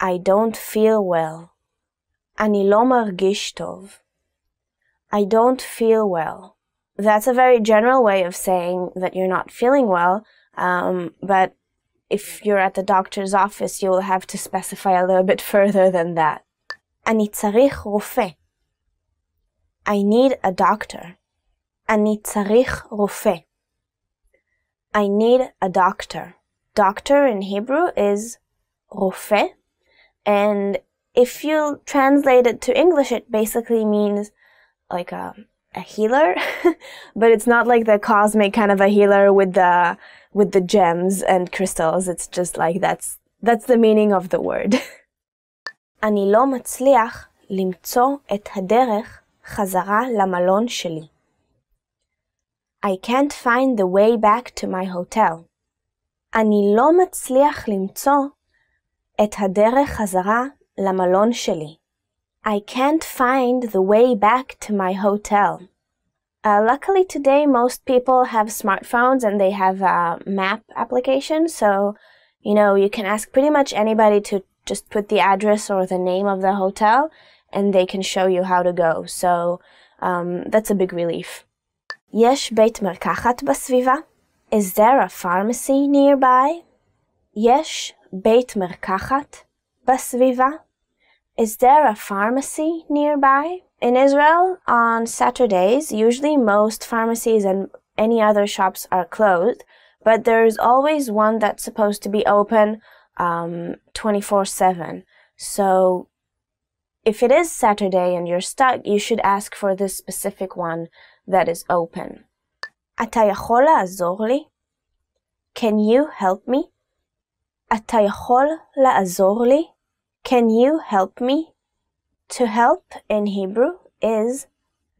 I don't feel well. אני לא מרגיש טוב. I don't feel well. That's a very general way of saying that you're not feeling well, um, but if you're at the doctor's office, you'll have to specify a little bit further than that. אני צריך רופא. I need a doctor. אני צריך רופא. I need a doctor. Doctor in Hebrew is רופא, and if you translate it to English, it basically means like a, a healer, but it's not like the cosmic kind of a healer with the, with the gems and crystals. It's just like that's, that's the meaning of the word. אני לא מצליח למצוא את הדרך חזרה למלון שלי. I can't find the way back to my hotel. אני לא מצליח למצוא את הדרך חזרה למלון שלי. I can't find the way back to my hotel. Uh, luckily today most people have smartphones and they have a map application so you know you can ask pretty much anybody to just put the address or the name of the hotel and they can show you how to go so um, that's a big relief. יש בית מרקחת בסביבה? Is there a pharmacy nearby? יש בית מרקחת בסביבה? Is there a pharmacy nearby? In Israel, on Saturdays, usually most pharmacies and any other shops are closed, but there's always one that's supposed to be open um, 24 7. So if it is Saturday and you're stuck, you should ask for this specific one that is open. אתה יכול לעזור לי? Can you help me? אתה יכול לעזור לי? Can you help me? To help in Hebrew is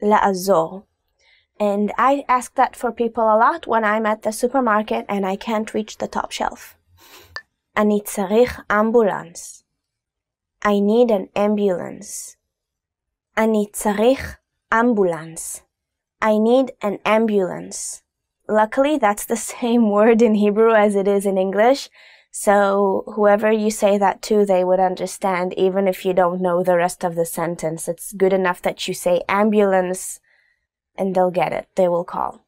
la'azor. And I ask that for people a lot when I'm at the supermarket and I can't reach the top shelf. אני צריך אמבולנס. I need an ambulance. אני צריך אמבולנס. I need an ambulance. Luckily, that's the same word in Hebrew as it is in English. So whoever you say that to, they would understand, even if you don't know the rest of the sentence. It's good enough that you say ambulance and they'll get it. They will call.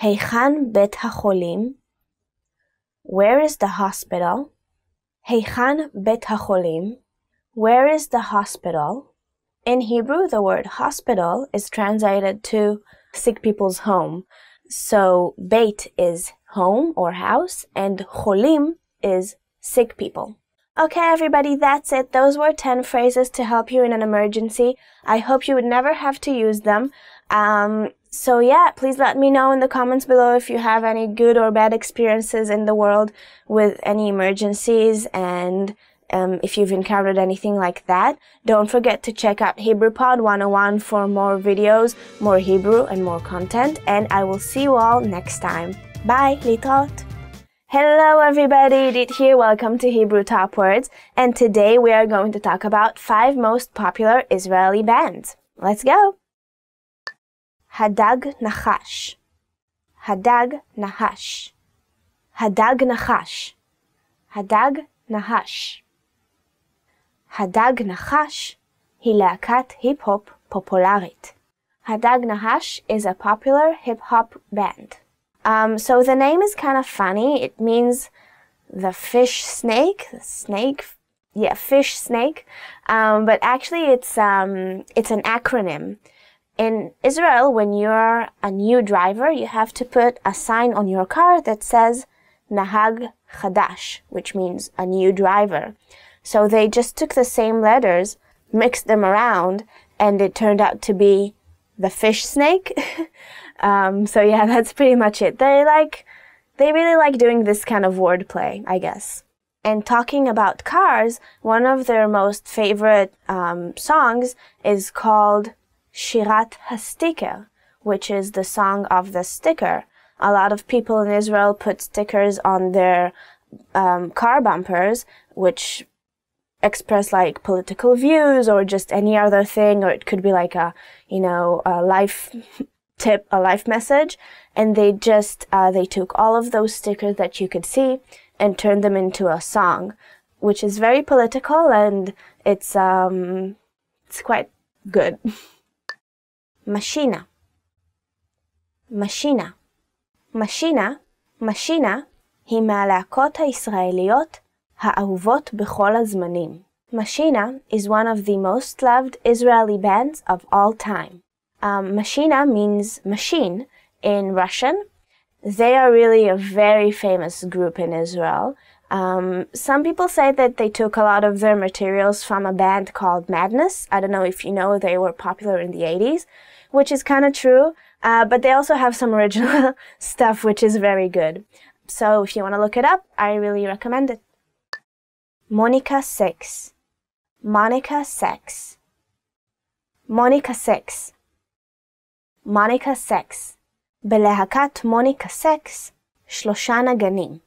Heychan bet hacholim. Where is the hospital? Heychan bet hacholim. Where is the hospital? In Hebrew, the word hospital is translated to sick people's home. So beit is home or house and cholim is sick people. Okay, everybody, that's it. Those were 10 phrases to help you in an emergency. I hope you would never have to use them. Um, so yeah, please let me know in the comments below if you have any good or bad experiences in the world with any emergencies and um, if you've encountered anything like that. Don't forget to check out HebrewPod 101 for more videos, more Hebrew, and more content. And I will see you all next time. Bye, litrot. Hello everybody, Dit here, welcome to Hebrew Top Words, and today we are going to talk about five most popular Israeli bands. Let's go! Hadag Nachash Hadag Nahash Hadag Nachash Hadag Nahash Hadag Nachash היא להקת היפ-הופ פופולרית. Hadag Nahash is a popular hip-hop band. Um, so the name is kind of funny. It means the fish snake, the snake, yeah, fish snake. Um, but actually, it's um, it's an acronym. In Israel, when you're a new driver, you have to put a sign on your car that says Nahag Chadash, which means a new driver. So they just took the same letters, mixed them around, and it turned out to be the fish snake. Um, so yeah, that's pretty much it. They like, they really like doing this kind of wordplay, I guess. And talking about cars, one of their most favorite um, songs is called Shirat HaSticker, which is the song of the sticker. A lot of people in Israel put stickers on their um, car bumpers, which express like political views or just any other thing, or it could be like a, you know, a life tip, a life message. And they just, uh, they took all of those stickers that you could see and turned them into a song, which is very political and it's, um, it's quite good. Machina. Machina. Machina, Machina, היא מהלהקות הישראליות האהובות בכל הזמנים. Machina is one of the most loved Israeli bands of all time. Um, Machina means machine in Russian. They are really a very famous group in Israel. Um, some people say that they took a lot of their materials from a band called Madness. I don't know if you know, they were popular in the 80s, which is kind of true. Uh, but they also have some original stuff, which is very good. So if you want to look it up, I really recommend it. Monica 6. Monica 6. Monica 6. Monica 6. בלהקת מוניקה סקס, שלושה נגנים.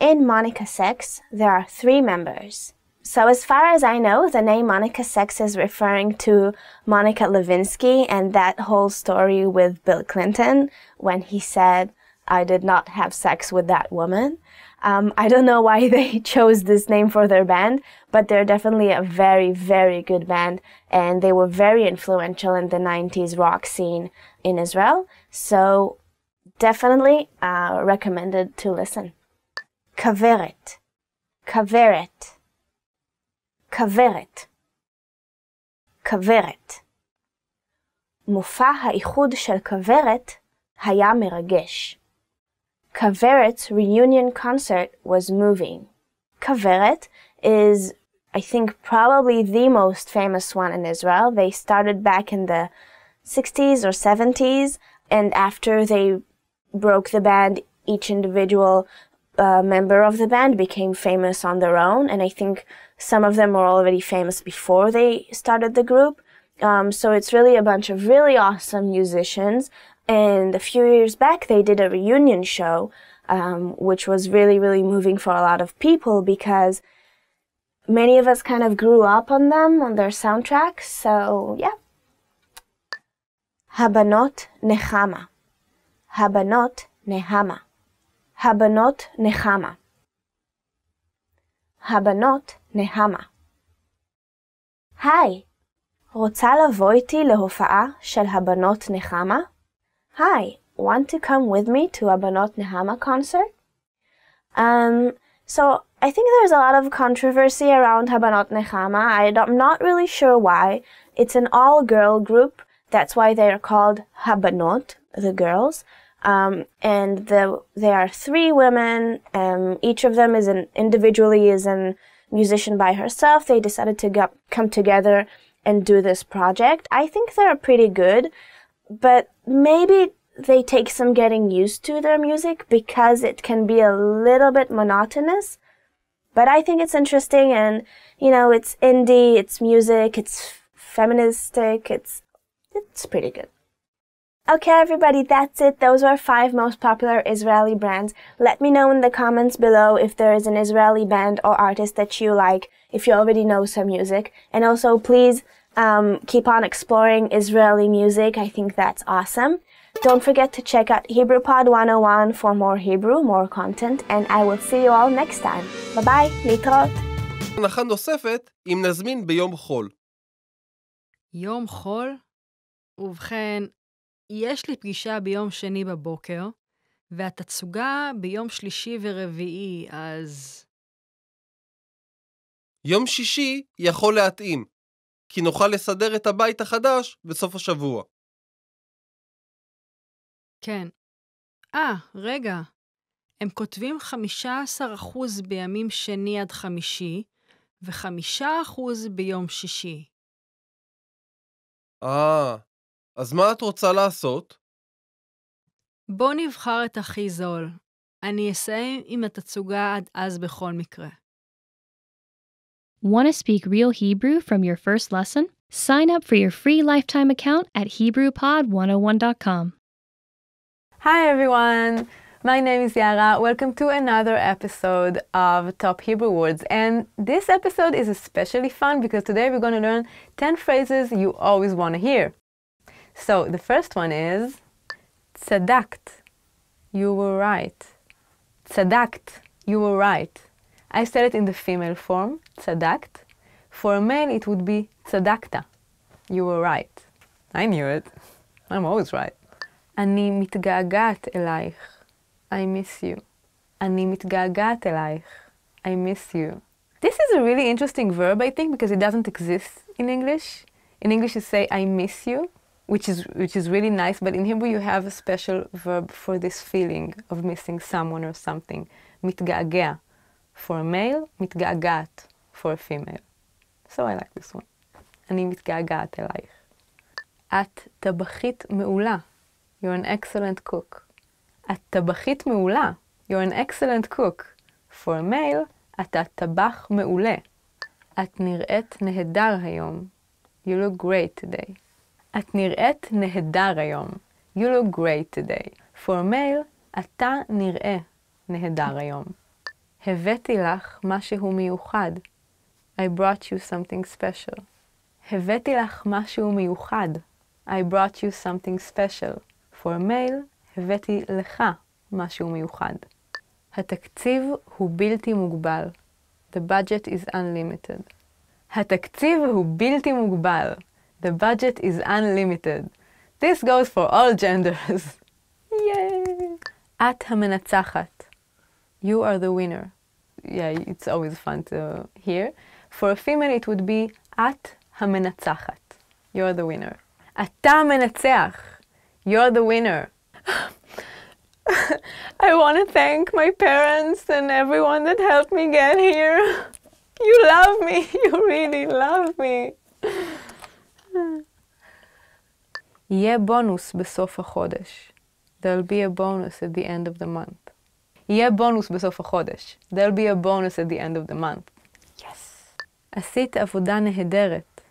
In Monica Sex, there are three members. So as far as I know, the name Monica Sex is referring to Monica Lewinsky and that whole story with Bill Clinton when he said, I did not have sex with that woman. Um, I don't know why they chose this name for their band, but they're definitely a very, very good band, and they were very influential in the 90s rock scene in Israel. So definitely uh, recommended to listen. Kaveret. Kaveret. כוורת. כוורת. מופע האיחוד של כוורת היה מרגש. Kaveret's reunion concert was moving. Kaveret is, I think, probably the most famous one in Israel. They started back in the 60s or 70s, and after they broke the band, each individual uh, member of the band became famous on their own, and I think some of them were already famous before they started the group. Um, so it's really a bunch of really awesome musicians and a few years back, they did a reunion show, um, which was really, really moving for a lot of people because many of us kind of grew up on them, on their soundtracks. So, yeah. Habanot Nechama. Habanot Nehama. Habanot Nechama. Habanot Nehama. היי, רוצה לבוא איתי להופעה של הבנות נחמה? Hi, want to come with me to a Banot Nehama concert? Um, so I think there's a lot of controversy around Habanot Nehama. I'm not really sure why. It's an all-girl group. That's why they are called Habanot, the girls. Um, and the, there are three women. Um, each of them is an individually is a musician by herself. They decided to get, come together and do this project. I think they're pretty good but maybe they take some getting used to their music because it can be a little bit monotonous. But I think it's interesting and, you know, it's indie, it's music, it's feministic, it's, it's pretty good. Okay, everybody, that's it. Those are five most popular Israeli brands. Let me know in the comments below if there is an Israeli band or artist that you like, if you already know some music. And also, please um, keep on exploring Israeli music. I think that's awesome. Don't forget to check out HebrewPod 101 for more Hebrew, more content, and I will see you all next time. Bye bye, להתראות. הנחה נוספת אם נזמין ביום חול. יום חול? ובכן, יש לי פגישה ביום שני בבוקר, והתצוגה ביום שלישי ורביעי, אז... יום שישי יכול להתאים, כי נוכל לסדר את הבית החדש בסוף השבוע. כן. אה, רגע. הם כותבים 15% בימים שני עד חמישי, ו-5% ביום שישי. אה, אז מה את רוצה לעשות? בוא נבחר את הכי זול. אני אסיים עם התצוגה עד אז בכל מקרה. Want to speak real Hebrew from your first lesson? Sign up for your free lifetime account at HebrewPod101.com. Hi everyone! My name is Yara. Welcome to another episode of Top Hebrew Words. And this episode is especially fun because today we're going to learn 10 phrases you always want to hear. So the first one is Tzadakt. You were right. Tzadakt. You were right. I said it in the female form, tzadakt. For a male, it would be tzadakta. You were right. I knew it. I'm always right. אני מתגעגעת אלייך. I miss you. אני מתגעגעת אלייך. I miss you. This is a really interesting verb, I think, because it doesn't exist in English. In English, you say I miss you, which is which is really nice. But in Hebrew, you have a special verb for this feeling of missing someone or something. מתגעגע For a male, מתגעגעת for a female. So I like this one. אני מתגעגעת אלייך. את טבחית מעולה. You're an excellent cook. את טבחית מעולה. You're an excellent cook. For a male, אתה טבח מעולה. את נראית נהדר היום. You look great today. את נראית נהדר היום. You look great today. For a male, אתה נראה נהדר היום. הבאתי לך משהו מיוחד. I brought you something special. הבאתי לך משהו מיוחד. I brought you something special. For male, הבאתי לך משהו מיוחד. התקציב הוא בלתי מוגבל. The budget is unlimited. התקציב הוא בלתי מוגבל. The budget is unlimited. This goes for all genders. Yay! את המנצחת. You are the winner. Yeah, it's always fun to hear. For a female it would be את המנצחת. You're the winner. אתה המנצח. You're the winner. I want to thank my parents and everyone that helped me get here. You love me. You really love me. יהיה בונוס בסוף החודש. There'll be a bonus at the end of the month. יהיה בונוס בסוף החודש. There'll be a bonus at the end of the month. Yes. עשית עבודה נהדרת.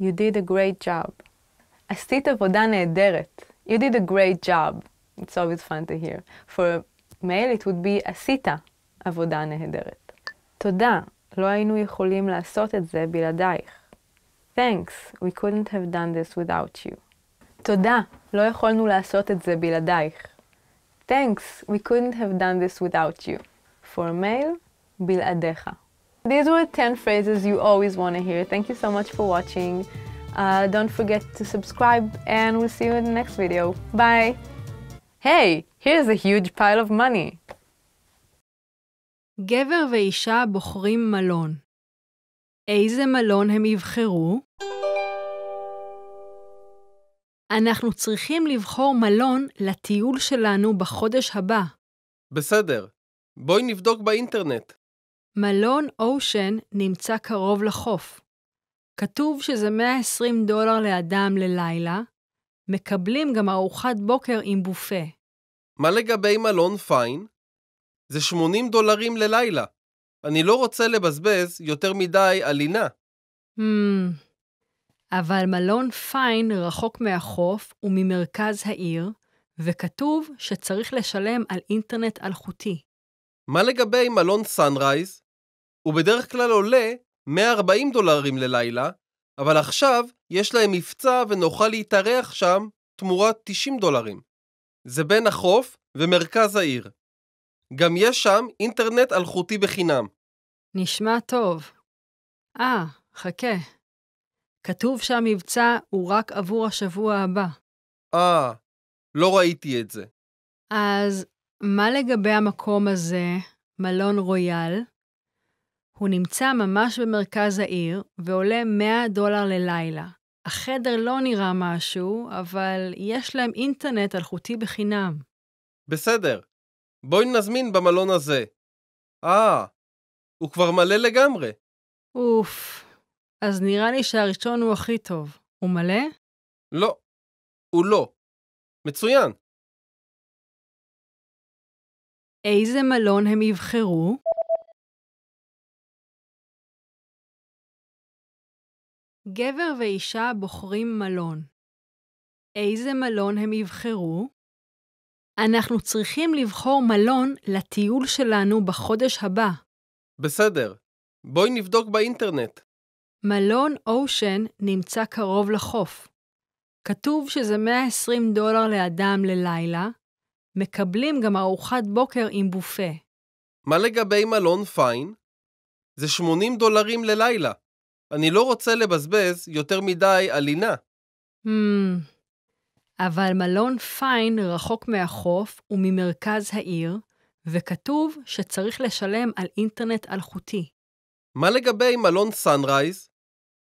You did a great job. עשית עבודה נהדרת. You did a great job. It's always fun to hear. For a male it would be עשית עבודה נהדרת. תודה, לא היינו יכולים לעשות את זה בלעדייך. Thanks, we couldn't have done this without you. תודה, לא יכולנו לעשות את זה בלעדייך. Thanks, we couldn't have done this without you. For male, בלעדיך. These were 10 phrases you always want to hear. Thank you so much for watching. Uh, don't forget to subscribe and we'll see you in the next video. Bye! Hey, here's a huge pile of money. גבר ואישה בוחרים מלון. איזה מלון הם יבחרו? אנחנו צריכים לבחור מלון לטיול שלנו בחודש הבא. בסדר. בואי נבדוק באינטרנט. מלון אושן נמצא קרוב לחוף. כתוב שזה 120 דולר לאדם ללילה, מקבלים גם ארוחת בוקר עם בופה. מה לגבי מלון פיין? זה 80 דולרים ללילה. אני לא רוצה לבזבז יותר מדי על לינה. Hmm, אבל מלון פיין רחוק מהחוף וממרכז העיר, וכתוב שצריך לשלם על אינטרנט אלחוטי. מה לגבי מלון סנרייז? הוא בדרך כלל עולה 140 דולרים ללילה, אבל עכשיו יש להם מבצע ונוכל להתארח שם תמורת 90 דולרים. זה בין החוף ומרכז העיר. גם יש שם אינטרנט אלחוטי בחינם. נשמע טוב. אה, חכה. כתוב שהמבצע הוא רק עבור השבוע הבא. אה, לא ראיתי את זה. אז מה לגבי המקום הזה, מלון רויאל? הוא נמצא ממש במרכז העיר ועולה 100 דולר ללילה. החדר לא נראה משהו, אבל יש להם אינטרנט אלחוטי בחינם. בסדר. בואי נזמין במלון הזה. אה, הוא כבר מלא לגמרי. אוף, אז נראה לי שהראשון הוא הכי טוב. הוא מלא? לא, הוא לא. מצוין. איזה מלון הם יבחרו? גבר ואישה בוחרים מלון. איזה מלון הם יבחרו? אנחנו צריכים לבחור מלון לטיול שלנו בחודש הבא. בסדר. בואי נבדוק באינטרנט. מלון אושן נמצא קרוב לחוף. כתוב שזה 120 דולר לאדם ללילה, מקבלים גם ארוחת בוקר עם בופה. מה לגבי מלון פיין? זה 80 דולרים ללילה. אני לא רוצה לבזבז יותר מדי על לינה. Hmm, אבל מלון פיין רחוק מהחוף וממרכז העיר, וכתוב שצריך לשלם על אינטרנט אלחוטי. מה לגבי מלון סנרייז?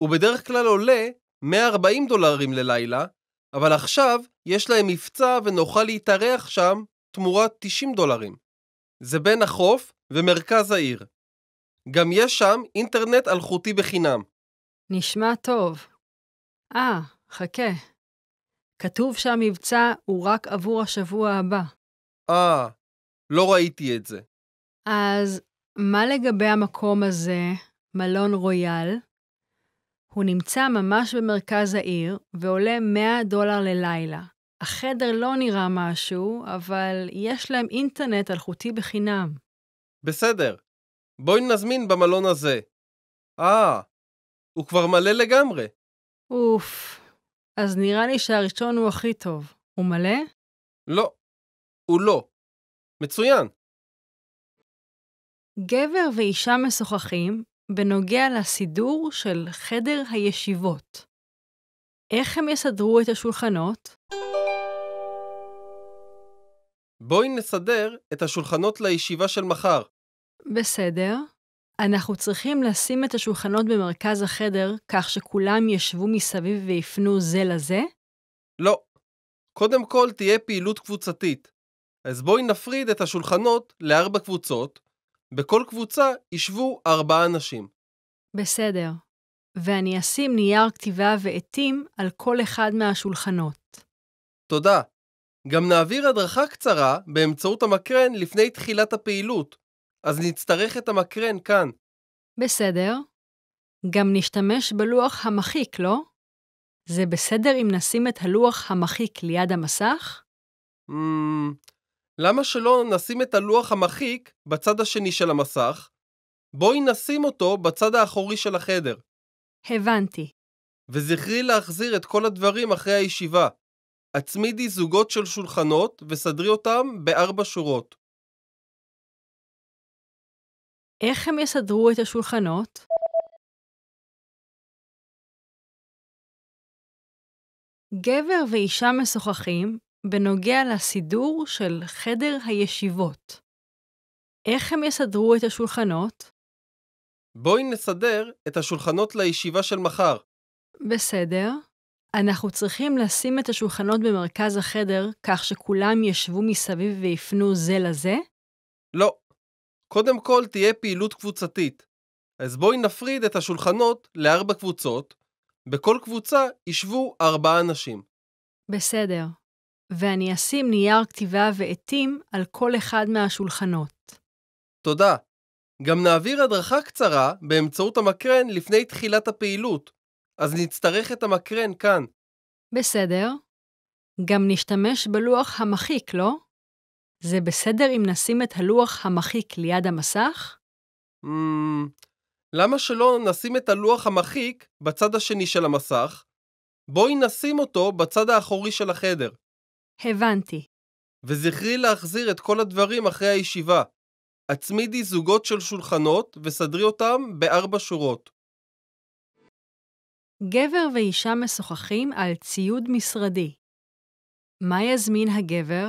הוא בדרך כלל עולה 140 דולרים ללילה, אבל עכשיו יש להם מבצע ונוכל להתארח שם תמורת 90 דולרים. זה בין החוף ומרכז העיר. גם יש שם אינטרנט אלחוטי בחינם. נשמע טוב. אה, חכה. כתוב שהמבצע הוא רק עבור השבוע הבא. אה, לא ראיתי את זה. אז מה לגבי המקום הזה, מלון רויאל? הוא נמצא ממש במרכז העיר ועולה 100 דולר ללילה. החדר לא נראה משהו, אבל יש להם אינטרנט אלחוטי בחינם. בסדר. בואי נזמין במלון הזה. אה, הוא כבר מלא לגמרי. אוף, אז נראה לי שהראשון הוא הכי טוב. הוא מלא? לא, הוא לא. מצוין. גבר ואישה משוחחים בנוגע לסידור של חדר הישיבות. איך הם יסדרו את השולחנות? בואי נסדר את השולחנות לישיבה של מחר. בסדר. אנחנו צריכים לשים את השולחנות במרכז החדר כך שכולם ישבו מסביב ויפנו זה לזה? לא. קודם כל תהיה פעילות קבוצתית. אז בואי נפריד את השולחנות לארבע קבוצות. בכל קבוצה ישבו ארבעה אנשים. בסדר. ואני אשים נייר כתיבה ועטים על כל אחד מהשולחנות. תודה. גם נעביר הדרכה קצרה באמצעות המקרן לפני תחילת הפעילות, אז נצטרך את המקרן כאן. בסדר. גם נשתמש בלוח המחיק, לא? זה בסדר אם נשים את הלוח המחיק ליד המסך? Mm, למה שלא נשים את הלוח המחיק בצד השני של המסך? בואי נשים אותו בצד האחורי של החדר. הבנתי. וזכרי להחזיר את כל הדברים אחרי הישיבה. הצמידי זוגות של שולחנות וסדרי אותם בארבע שורות. איך הם יסדרו את השולחנות? גבר ואישה משוחחים בנוגע לסידור של חדר הישיבות. איך הם יסדרו את השולחנות? בואי נסדר את השולחנות לישיבה של מחר. בסדר. אנחנו צריכים לשים את השולחנות במרכז החדר כך שכולם ישבו מסביב ויפנו זה לזה? לא. קודם כל תהיה פעילות קבוצתית. אז בואי נפריד את השולחנות לארבע קבוצות. בכל קבוצה ישבו ארבעה אנשים. בסדר. ואני אשים נייר כתיבה ועטים על כל אחד מהשולחנות. תודה. גם נעביר הדרכה קצרה באמצעות המקרן לפני תחילת הפעילות, אז נצטרך את המקרן כאן. בסדר. גם נשתמש בלוח המחיק, לא? זה בסדר אם נשים את הלוח המחיק ליד המסך? Mm, למה שלא נשים את הלוח המחיק בצד השני של המסך? בואי נשים אותו בצד האחורי של החדר. הבנתי. וזכרי להחזיר את כל הדברים אחרי הישיבה. הצמידי זוגות של שולחנות וסדרי אותם בארבע שורות. גבר ואישה משוחחים על ציוד משרדי. מה יזמין הגבר?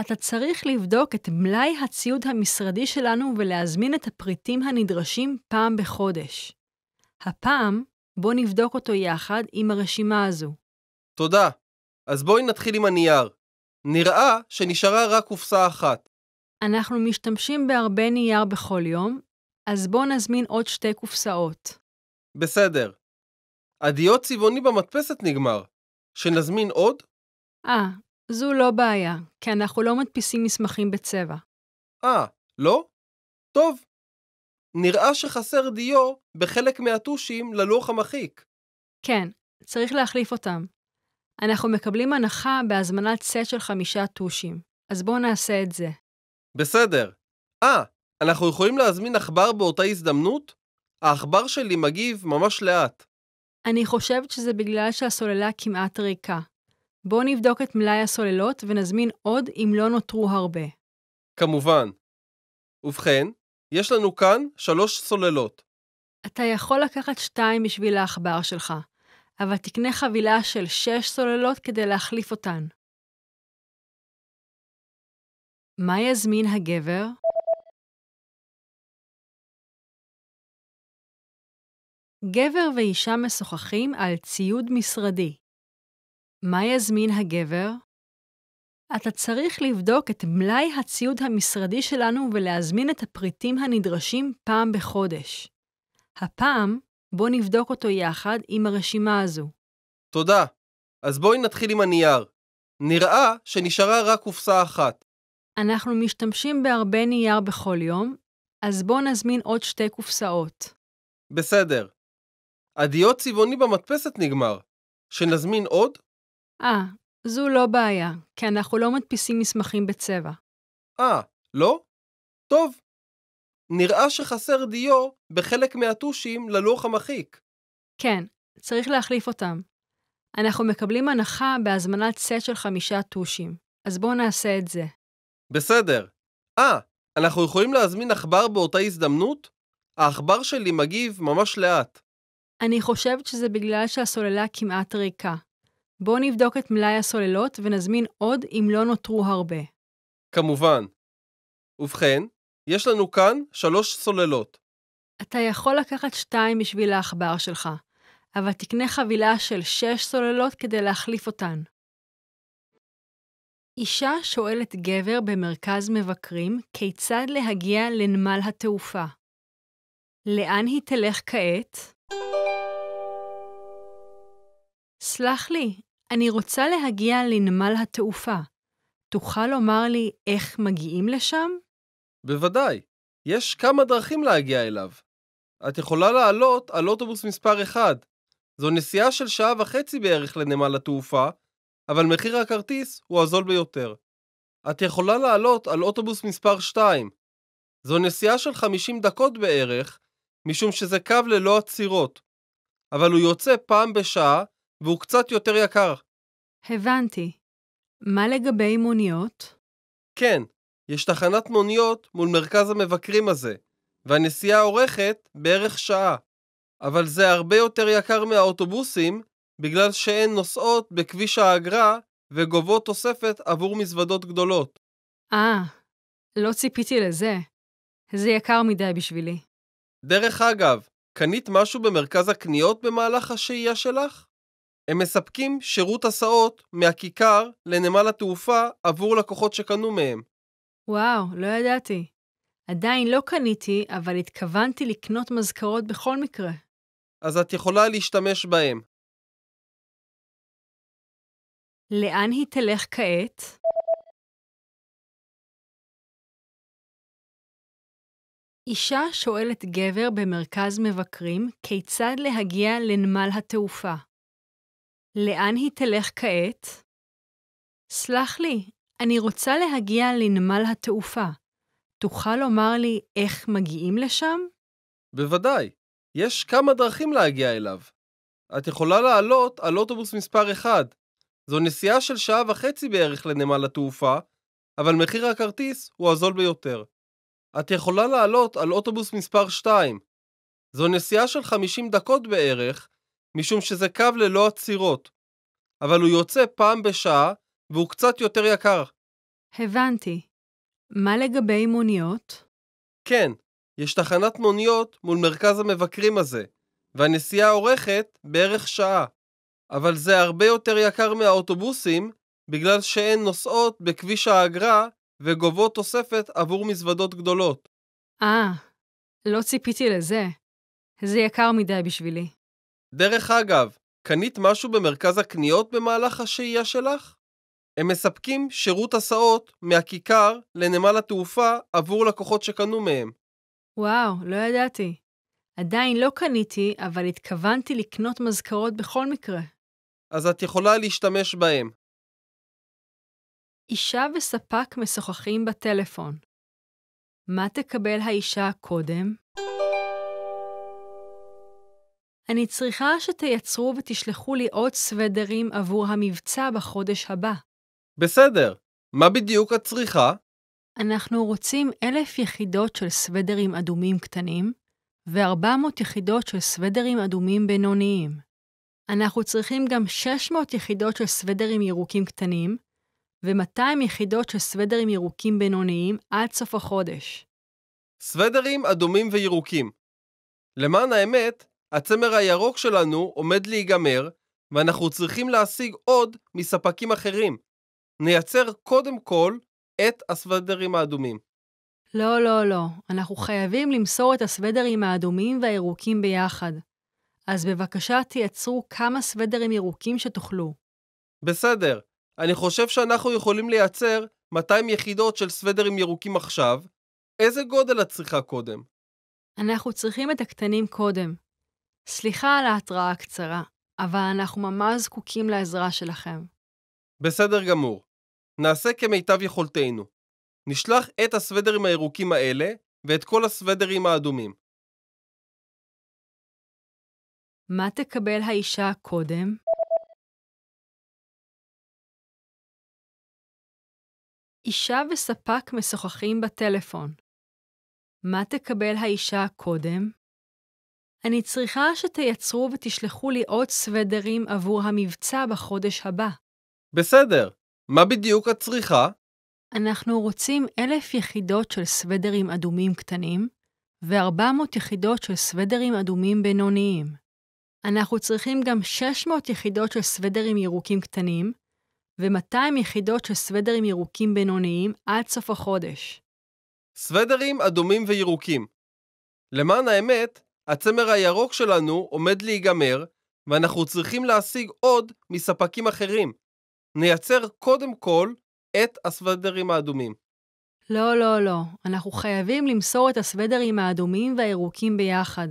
אתה צריך לבדוק את מלאי הציוד המשרדי שלנו ולהזמין את הפריטים הנדרשים פעם בחודש. הפעם, בוא נבדוק אותו יחד עם הרשימה הזו. תודה. אז בואי נתחיל עם הנייר. נראה שנשארה רק קופסה אחת. אנחנו משתמשים בהרבה נייר בכל יום, אז בוא נזמין עוד שתי קופסאות. בסדר. הדיו צבעוני במדפסת נגמר. שנזמין עוד? אה, זו לא בעיה, כי אנחנו לא מדפיסים מסמכים בצבע. אה, לא? טוב. נראה שחסר דיו בחלק מהטושים ללוח המחיק. כן, צריך להחליף אותם. אנחנו מקבלים הנחה בהזמנת סט של חמישה טושים, אז בואו נעשה את זה. בסדר. אה, אנחנו יכולים להזמין עכבר באותה הזדמנות? העכבר שלי מגיב ממש לאט. אני חושבת שזה בגלל שהסוללה כמעט ריקה. בואו נבדוק את מלאי הסוללות ונזמין עוד אם לא נותרו הרבה. כמובן. ובכן, יש לנו כאן שלוש סוללות. אתה יכול לקחת שתיים בשביל העכבר שלך, אבל תקנה חבילה של שש סוללות כדי להחליף אותן. מה יזמין הגבר? גבר ואישה משוחחים על ציוד משרדי. מה יזמין הגבר? אתה צריך לבדוק את מלאי הציוד המשרדי שלנו ולהזמין את הפריטים הנדרשים פעם בחודש. הפעם, בוא נבדוק אותו יחד עם הרשימה הזו. תודה. אז בואי נתחיל עם הנייר. נראה שנשארה רק קופסה אחת. אנחנו משתמשים בהרבה נייר בכל יום, אז בוא נזמין עוד שתי קופסאות. בסדר. הדיו צבעוני במדפסת נגמר. שנזמין עוד? אה, זו לא בעיה, כי אנחנו לא מדפיסים מסמכים בצבע. אה, לא? טוב. נראה שחסר דיו בחלק מהטושים ללוח המחיק. כן, צריך להחליף אותם. אנחנו מקבלים הנחה בהזמנת סט של חמישה טושים, אז בואו נעשה את זה. בסדר. אה, אנחנו יכולים להזמין עכבר באותה הזדמנות? העכבר שלי מגיב ממש לאט. אני חושבת שזה בגלל שהסוללה כמעט ריקה. בואו נבדוק את מלאי הסוללות ונזמין עוד אם לא נותרו הרבה. כמובן. ובכן, יש לנו כאן שלוש סוללות. אתה יכול לקחת שתיים בשביל העכבר שלך, אבל תקנה חבילה של שש סוללות כדי להחליף אותן. אישה שואלת גבר במרכז מבקרים כיצד להגיע לנמל התעופה. לאן היא תלך כעת? סלח לי, אני רוצה להגיע לנמל התעופה. תוכל לומר לי איך מגיעים לשם? בוודאי. יש כמה דרכים להגיע אליו. את יכולה לעלות על אוטובוס מספר 1. זו נסיעה של שעה וחצי בערך לנמל התעופה, אבל מחיר הכרטיס הוא הזול ביותר. את יכולה לעלות על אוטובוס מספר 2. זו נסיעה של 50 דקות בערך, משום שזה קו ללא עצירות, אבל הוא יוצא פעם בשעה והוא קצת יותר יקר. הבנתי. מה לגבי מוניות? כן, יש תחנת מוניות מול מרכז המבקרים הזה, והנסיעה אורכת בערך שעה. אבל זה הרבה יותר יקר מהאוטובוסים, בגלל שהן נוסעות בכביש האגרה וגובות תוספת עבור מזוודות גדולות. אה, לא ציפיתי לזה. זה יקר מדי בשבילי. דרך אגב, קנית משהו במרכז הקניות במהלך השהייה שלך? הם מספקים שירות הסעות מהכיכר לנמל התעופה עבור לקוחות שקנו מהם. וואו, לא ידעתי. עדיין לא קניתי, אבל התכוונתי לקנות מזכרות בכל מקרה. אז את יכולה להשתמש בהם. לאן היא תלך כעת? אישה שואלת גבר במרכז מבקרים כיצד להגיע לנמל התעופה. לאן היא תלך כעת? סלח לי, אני רוצה להגיע לנמל התעופה. תוכל לומר לי איך מגיעים לשם? בוודאי. יש כמה דרכים להגיע אליו. את יכולה לעלות על אוטובוס מספר 1. זו נסיעה של שעה וחצי בערך לנמל התעופה, אבל מחיר הכרטיס הוא הזול ביותר. את יכולה לעלות על אוטובוס מספר 2. זו נסיעה של 50 דקות בערך, משום שזה קו ללא עצירות, אבל הוא יוצא פעם בשעה והוא קצת יותר יקר. הבנתי. מה לגבי מוניות? כן, יש תחנת מוניות מול מרכז המבקרים הזה, והנסיעה אורכת בערך שעה. אבל זה הרבה יותר יקר מהאוטובוסים, בגלל שהן נוסעות בכביש האגרה וגובות תוספת עבור מזוודות גדולות. אה, לא ציפיתי לזה. זה יקר מדי בשבילי. דרך אגב, קנית משהו במרכז הקניות במהלך השהייה שלך? הם מספקים שירות הסעות מהכיכר לנמל התעופה עבור לקוחות שקנו מהם. וואו, לא ידעתי. עדיין לא קניתי, אבל התכוונתי לקנות מזכרות בכל מקרה. אז את יכולה להשתמש בהם. אישה וספק משוחחים בטלפון. מה תקבל האישה קודם? אני צריכה שתייצרו ותשלחו לי עוד סוודרים עבור המבצע בחודש הבא. בסדר, מה בדיוק את צריכה? אנחנו רוצים אלף יחידות של סוודרים אדומים קטנים ו-400 יחידות של סוודרים אדומים בינוניים. אנחנו צריכים גם 600 יחידות של סוודרים ירוקים קטנים ו-200 יחידות של סוודרים ירוקים בינוניים עד סוף החודש. סוודרים אדומים וירוקים. למען האמת, הצמר הירוק שלנו עומד להיגמר, ואנחנו צריכים להשיג עוד מספקים אחרים. נייצר קודם כל את הסוודרים האדומים. לא, לא, לא. אנחנו חייבים למסור את הסוודרים האדומים והירוקים ביחד. אז בבקשה תייצרו כמה סוודרים ירוקים שתוכלו. בסדר, אני חושב שאנחנו יכולים לייצר 200 יחידות של סוודרים ירוקים עכשיו. איזה גודל את צריכה קודם? אנחנו צריכים את הקטנים קודם. סליחה על ההתראה הקצרה, אבל אנחנו ממש זקוקים לעזרה שלכם. בסדר גמור. נעשה כמיטב יכולתנו. נשלח את הסוודרים הירוקים האלה ואת כל הסוודרים האדומים. מה תקבל האישה קודם? אישה וספק משוחחים בטלפון. מה תקבל האישה קודם? אני צריכה שתייצרו ותשלחו לי עוד סוודרים עבור המבצע בחודש הבא. בסדר, מה בדיוק את צריכה? אנחנו רוצים אלף יחידות של סוודרים אדומים קטנים ו-400 יחידות של סוודרים אדומים בינוניים. אנחנו צריכים גם 600 יחידות של סוודרים ירוקים קטנים ו-200 יחידות של סוודרים ירוקים בינוניים עד סוף החודש. סוודרים אדומים וירוקים. למען האמת, הצמר הירוק שלנו עומד להיגמר, ואנחנו צריכים להשיג עוד מספקים אחרים. נייצר קודם כל את הסוודרים האדומים. לא, לא, לא. אנחנו חייבים למסור את הסוודרים האדומים והירוקים ביחד.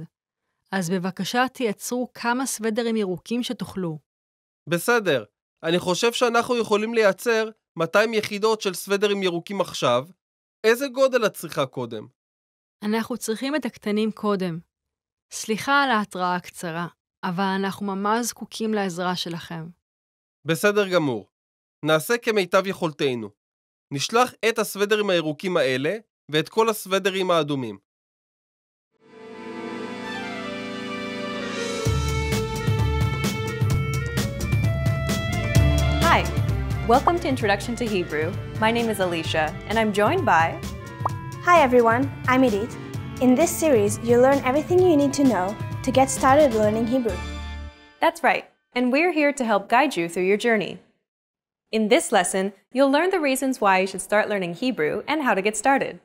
אז בבקשה תייצרו כמה סוודרים ירוקים שתוכלו. בסדר, אני חושב שאנחנו יכולים לייצר 200 יחידות של סוודרים ירוקים עכשיו. איזה גודל את צריכה קודם? אנחנו צריכים את הקטנים קודם. סליחה על ההתראה הקצרה, אבל אנחנו ממש זקוקים לעזרה שלכם. בסדר גמור. נעשה כמיטב יכולתנו. נשלח את הסוודרים הירוקים האלה ואת כל הסוודרים האדומים. Hi, welcome to Introduction to Hebrew. My name is Alisha, and I'm joined by... Hi everyone, I'm Edith. In this series, you'll learn everything you need to know to get started learning Hebrew. That's right, and we're here to help guide you through your journey. In this lesson, you'll learn the reasons why you should start learning Hebrew and how to get started.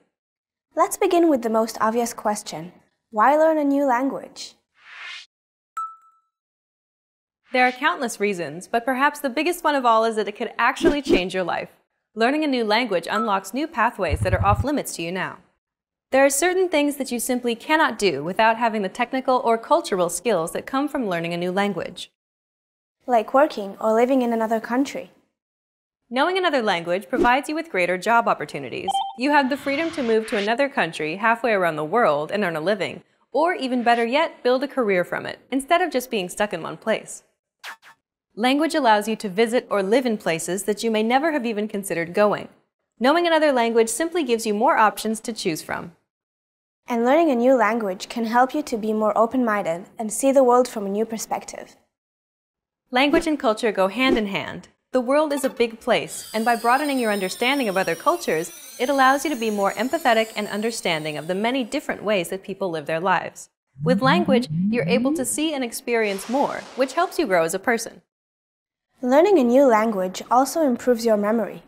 Let's begin with the most obvious question Why learn a new language? There are countless reasons, but perhaps the biggest one of all is that it could actually change your life. Learning a new language unlocks new pathways that are off limits to you now. There are certain things that you simply cannot do without having the technical or cultural skills that come from learning a new language. Like working or living in another country. Knowing another language provides you with greater job opportunities. You have the freedom to move to another country halfway around the world and earn a living, or even better yet, build a career from it, instead of just being stuck in one place. Language allows you to visit or live in places that you may never have even considered going. Knowing another language simply gives you more options to choose from. And learning a new language can help you to be more open minded and see the world from a new perspective. Language and culture go hand in hand. The world is a big place, and by broadening your understanding of other cultures, it allows you to be more empathetic and understanding of the many different ways that people live their lives. With language, you're able to see and experience more, which helps you grow as a person. Learning a new language also improves your memory.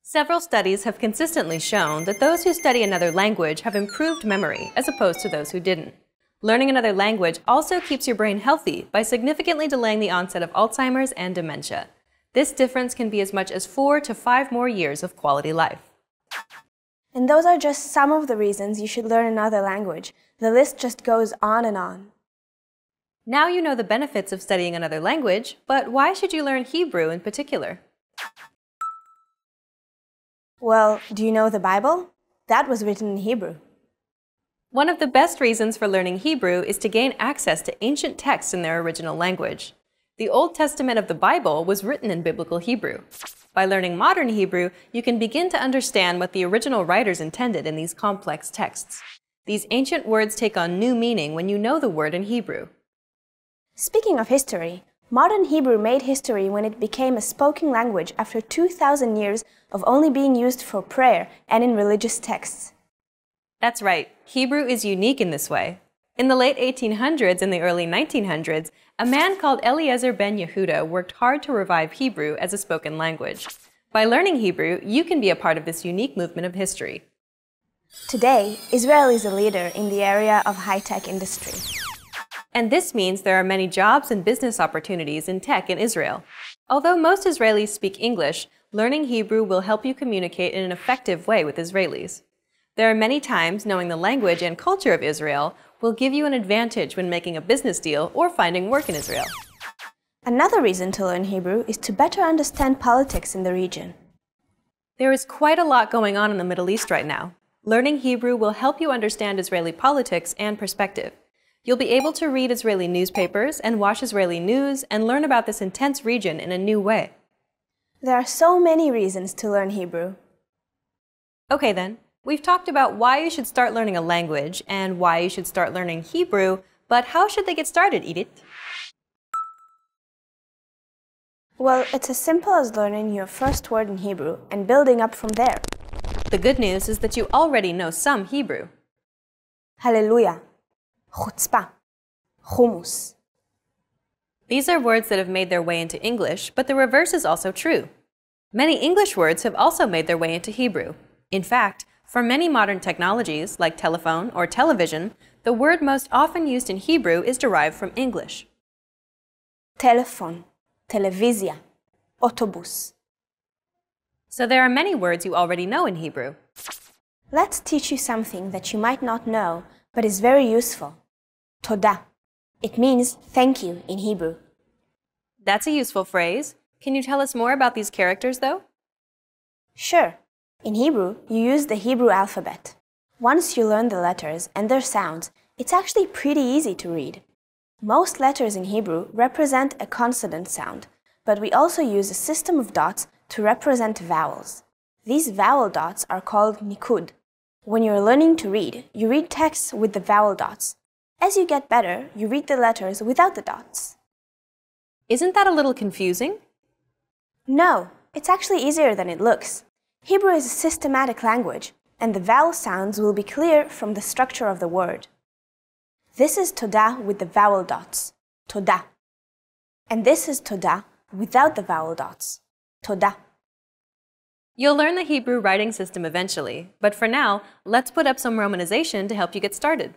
Several studies have consistently shown that those who study another language have improved memory as opposed to those who didn't. Learning another language also keeps your brain healthy by significantly delaying the onset of Alzheimer's and dementia. This difference can be as much as four to five more years of quality life. And those are just some of the reasons you should learn another language. The list just goes on and on. Now you know the benefits of studying another language, but why should you learn Hebrew in particular? Well, do you know the Bible? That was written in Hebrew. One of the best reasons for learning Hebrew is to gain access to ancient texts in their original language. The Old Testament of the Bible was written in Biblical Hebrew. By learning modern Hebrew, you can begin to understand what the original writers intended in these complex texts. These ancient words take on new meaning when you know the word in Hebrew. Speaking of history, modern Hebrew made history when it became a spoken language after 2,000 years of only being used for prayer and in religious texts. That's right, Hebrew is unique in this way. In the late 1800s and the early 1900s, a man called Eliezer ben Yehuda worked hard to revive Hebrew as a spoken language. By learning Hebrew, you can be a part of this unique movement of history. Today, Israel is a leader in the area of high tech industry. And this means there are many jobs and business opportunities in tech in Israel. Although most Israelis speak English, learning Hebrew will help you communicate in an effective way with Israelis. There are many times knowing the language and culture of Israel will give you an advantage when making a business deal or finding work in Israel. Another reason to learn Hebrew is to better understand politics in the region. There is quite a lot going on in the Middle East right now. Learning Hebrew will help you understand Israeli politics and perspective. You'll be able to read Israeli newspapers and watch Israeli news and learn about this intense region in a new way. There are so many reasons to learn Hebrew. Okay, then. We've talked about why you should start learning a language and why you should start learning Hebrew, but how should they get started, Edith? Well, it's as simple as learning your first word in Hebrew and building up from there. The good news is that you already know some Hebrew. Hallelujah, chutzpah, hummus. These are words that have made their way into English, but the reverse is also true. Many English words have also made their way into Hebrew. In fact, for many modern technologies, like telephone or television, the word most often used in Hebrew is derived from English. Telephone, televizia, autobus. So there are many words you already know in Hebrew. Let's teach you something that you might not know, but is very useful. Toda. It means thank you in Hebrew. That's a useful phrase. Can you tell us more about these characters, though? Sure. In Hebrew, you use the Hebrew alphabet. Once you learn the letters and their sounds, it's actually pretty easy to read. Most letters in Hebrew represent a consonant sound, but we also use a system of dots to represent vowels. These vowel dots are called nikud. When you're learning to read, you read texts with the vowel dots. As you get better, you read the letters without the dots. Isn't that a little confusing? No, it's actually easier than it looks. Hebrew is a systematic language, and the vowel sounds will be clear from the structure of the word. This is Toda with the vowel dots, Toda. And this is Toda without the vowel dots, Toda. You'll learn the Hebrew writing system eventually, but for now, let's put up some romanization to help you get started.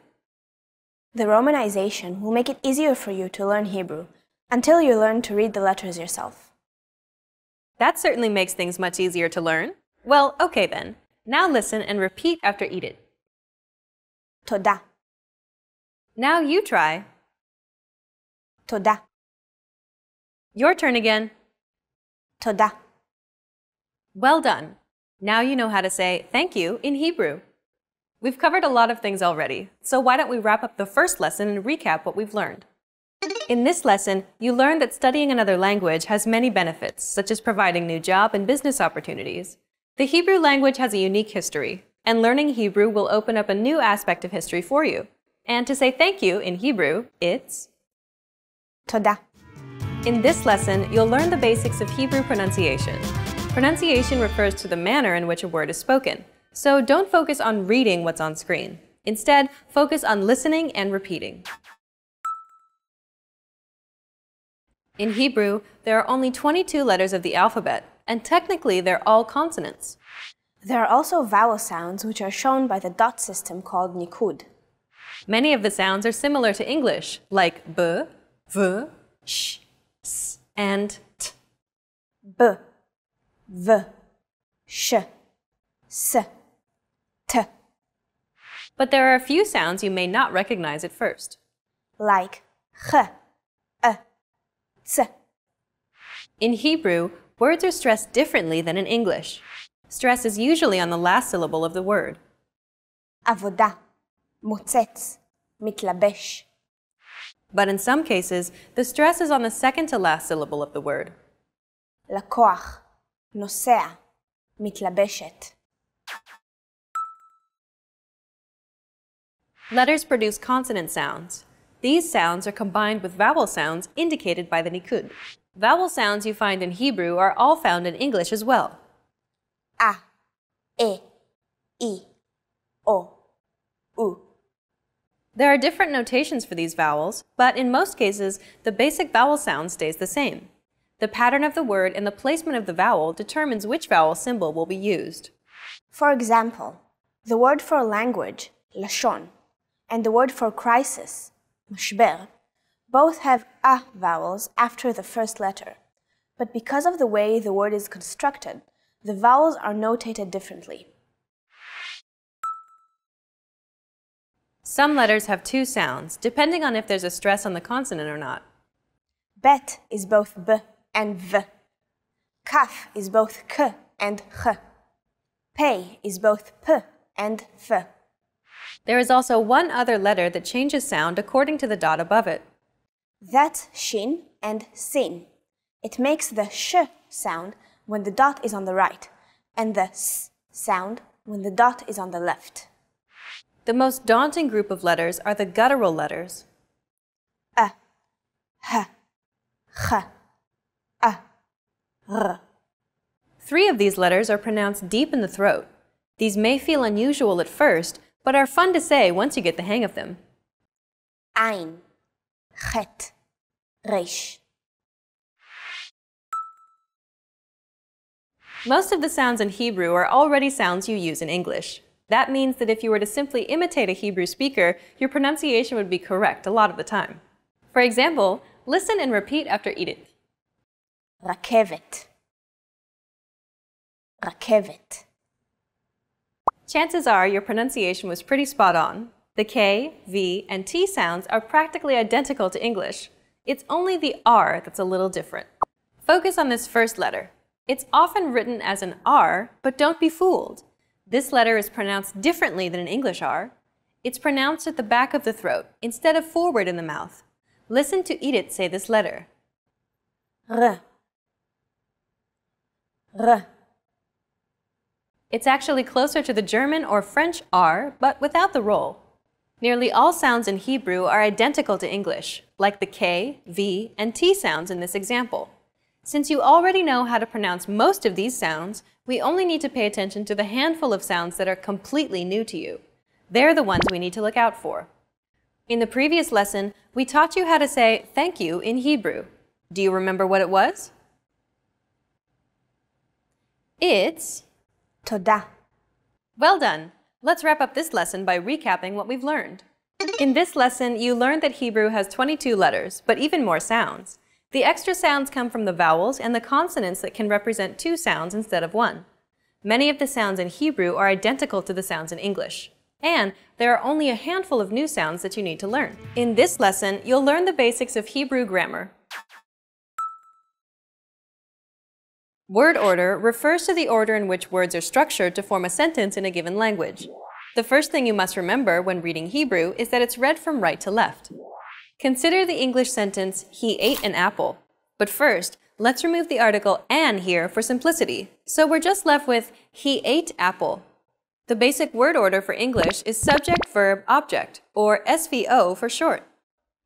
The romanization will make it easier for you to learn Hebrew until you learn to read the letters yourself. That certainly makes things much easier to learn. Well, okay then. Now listen and repeat after Edith. Toda, Now you try. Toda, Your turn again. Toda. Well done. Now you know how to say thank you in Hebrew. We've covered a lot of things already, so why don't we wrap up the first lesson and recap what we've learned? In this lesson, you learned that studying another language has many benefits, such as providing new job and business opportunities. The Hebrew language has a unique history, and learning Hebrew will open up a new aspect of history for you. And to say thank you in Hebrew, it's Toda. in this lesson, you'll learn the basics of Hebrew pronunciation. Pronunciation refers to the manner in which a word is spoken, so don't focus on reading what's on screen. Instead, focus on listening and repeating. In Hebrew, there are only 22 letters of the alphabet, and technically they're all consonants. There are also vowel sounds which are shown by the dot system called nikud. Many of the sounds are similar to English, like b, v, sh, s, and t. b, v, sh, s, t, But there are a few sounds you may not recognize at first. like ch, ts. In Hebrew, words are stressed differently than in English. Stress is usually on the last syllable of the word. עבודה, מוצץ, מתלבש, But in some cases, the stress is on the second to last syllable of the word. לקוח, נוסע, מתלבשת. Letters produce consonant sounds. These sounds are combined with vowel sounds indicated by the nikud. Vowel sounds you find in Hebrew are all found in English as well. A, E, I, O, U. There are different notations for these vowels, but in most cases, the basic vowel sound stays the same. The pattern of the word and the placement of the vowel determines which vowel symbol will be used. For example, the word for language, lashon, and the word for crisis, mashber, both have a vowels after the first letter. But because of the way the word is constructed, the vowels are notated differently. Some letters have two sounds, depending on if there's a stress on the consonant or not. Bet is both b and v. Kaf is both k and ch. Pei is both p and f. There is also one other letter that changes sound according to the dot above it. That's shin and sin. It makes the sh sound when the dot is on the right, and the s sound when the dot is on the left. The most daunting group of letters are the guttural letters. A, h, ch, a, r. Three of these letters are pronounced deep in the throat. These may feel unusual at first, but are fun to say once you get the hang of them. Ein, chet, resh. Most of the sounds in Hebrew are already sounds you use in English. That means that if you were to simply imitate a Hebrew speaker, your pronunciation would be correct a lot of the time. For example, listen and repeat after Edith. רכבת, רכבת, Chances are your pronunciation was pretty spot on. the K, V, and T sounds are practically identical to English. It's only the R that's a little different. Focus on this first letter. It's often written as an R, but don't be fooled. This letter is pronounced differently than an English R. It's pronounced at the back of the throat instead of forward in the mouth. Listen to Edith say this letter. r, r, It's actually closer to the German or French R, but without the roll. Nearly all sounds in Hebrew are identical to English, like the K, V, and T sounds in this example. Since you already know how to pronounce most of these sounds, we only need to pay attention to the handful of sounds that are completely new to you. They're the ones we need to look out for. In the previous lesson, we taught you how to say thank you in Hebrew. Do you remember what it was? It's Toda. Well done. Let's wrap up this lesson by recapping what we've learned. In this lesson, you learned that Hebrew has 22 letters, but even more sounds. The extra sounds come from the vowels and the consonants that can represent two sounds instead of one. Many of the sounds in Hebrew are identical to the sounds in English. And there are only a handful of new sounds that you need to learn. In this lesson, you'll learn the basics of Hebrew grammar, Word order refers to the order in which words are structured to form a sentence in a given language. The first thing you must remember when reading Hebrew is that it's read from right to left. Consider the English sentence, he ate an apple. But first, let's remove the article an here for simplicity. So we're just left with, he ate apple. The basic word order for English is subject, verb, object, or SVO for short.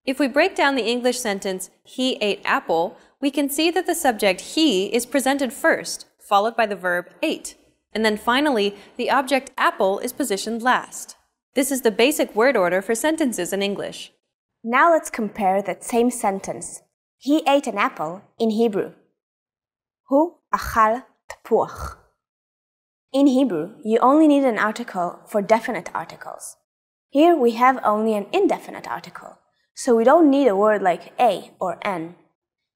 If we break down the English sentence, he ate apple, we can see that the subject he is presented first, followed by the verb ate. And then finally, the object apple is positioned last. This is the basic word order for sentences in English. Now let's compare that same sentence. He ate an apple in Hebrew. Hu achal tpuach. In Hebrew, you only need an article for definite articles. Here we have only an indefinite article, so we don't need a word like a or an.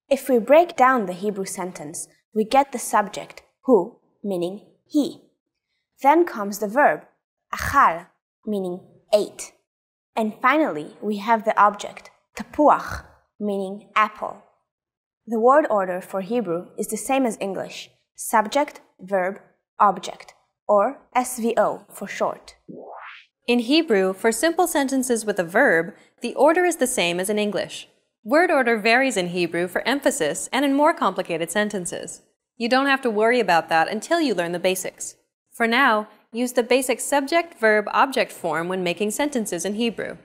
If we break down the Hebrew sentence, we get the subject, hu, meaning he. Then comes the verb, achal, meaning ate. And finally, we have the object, tapuach, meaning apple. The word order for Hebrew is the same as English subject, verb, object, or SVO for short. In Hebrew, for simple sentences with a verb, the order is the same as in English. Word order varies in Hebrew for emphasis and in more complicated sentences. You don't have to worry about that until you learn the basics. For now, use the basic subject verb object form when making sentences in Hebrew.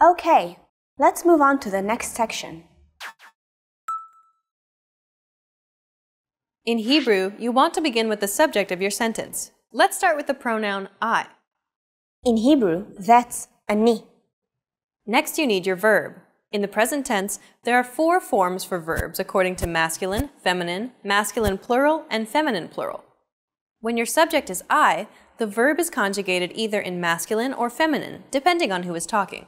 Okay, let's move on to the next section. In Hebrew, you want to begin with the subject of your sentence. Let's start with the pronoun I. In Hebrew, that's ani. Next, you need your verb. In the present tense, there are four forms for verbs according to masculine, feminine, masculine plural, and feminine plural. When your subject is I, the verb is conjugated either in masculine or feminine, depending on who is talking.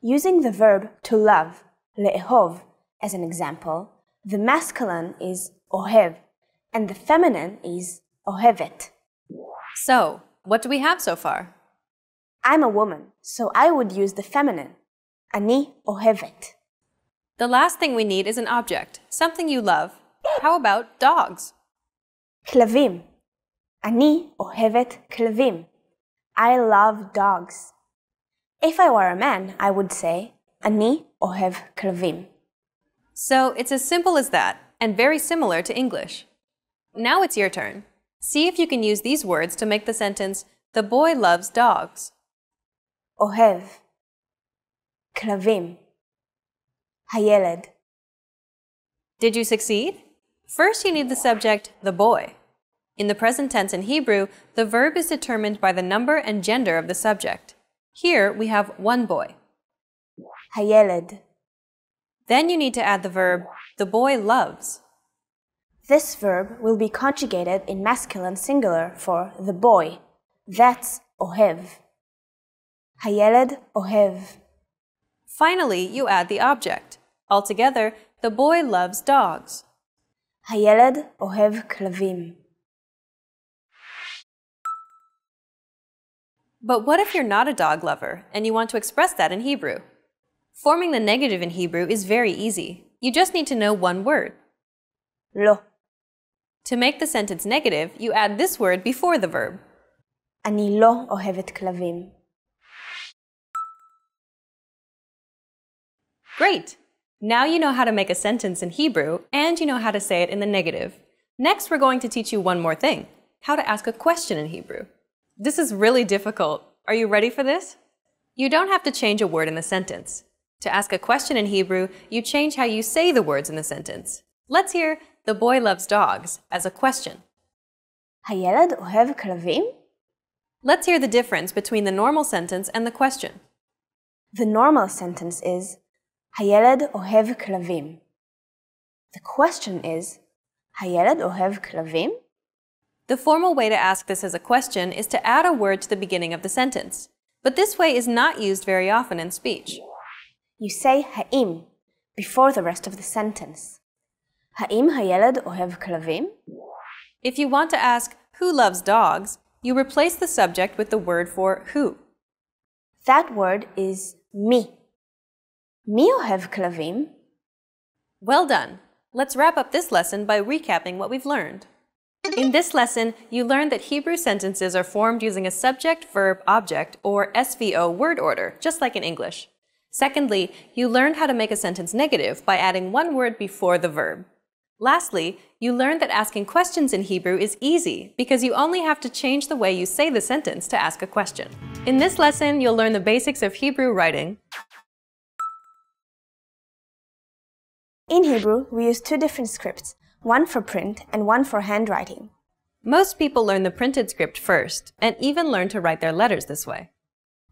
Using the verb to love, le'ehov, as an example, the masculine is ohev, and the feminine is ohevet. So, what do we have so far? I'm a woman, so I would use the feminine, ani ohevet. The last thing we need is an object, something you love. How about dogs? כלבים, אני אוהבת כלבים. I love dogs. If I were a man, I would say, אני אוהב כלבים. So, it's as simple as that, and very similar to English. Now it's your turn. See if you can use these words to make the sentence, The boy loves dogs. אוהב, כלבים, הילד, Did you succeed? First, you need the subject, the boy. In the present tense in Hebrew, the verb is determined by the number and gender of the subject. Here, we have one boy. הילד. Then you need to add the verb, the boy loves. This verb will be conjugated in masculine singular for the boy. That's אוהב. הילד אוהב. Finally, you add the object. Altogether, the boy loves dogs. הילד אוהב כלבים. But what if you're not a dog lover and you want to express that in Hebrew? Forming the negative in Hebrew is very easy. You just need to know one word. לא. To make the sentence negative, you add this word before the verb. אני לא אוהבת כלבים. Great! Now you know how to make a sentence in Hebrew and you know how to say it in the negative. Next, we're going to teach you one more thing how to ask a question in Hebrew. This is really difficult. Are you ready for this? You don't have to change a word in the sentence. To ask a question in Hebrew, you change how you say the words in the sentence. Let's hear the boy loves dogs as a question. הילד אוהב כלבים? Let's hear the difference between the normal sentence and the question. The normal sentence is הילד אוהב כלבים. The question is הילד אוהב כלבים? The formal way to ask this as a question is to add a word to the beginning of the sentence. But this way is not used very often in speech. You say האם before the rest of the sentence. האם הילד אוהב כלבים? If you want to ask who loves dogs, you replace the subject with the word for who. That word is מי. מי אוהב כלבים? Well done. Let's wrap up this lesson by recapping what we've learned. In this lesson, you learned that Hebrew sentences are formed using a subject, verb, object, or SVO word order, just like in English. Secondly, you learned how to make a sentence negative by adding one word before the verb. Lastly, you learned that asking questions in Hebrew is easy because you only have to change the way you say the sentence to ask a question. In this lesson, you'll learn the basics of Hebrew writing, In Hebrew, we use two different scripts, one for print and one for handwriting. Most people learn the printed script first, and even learn to write their letters this way.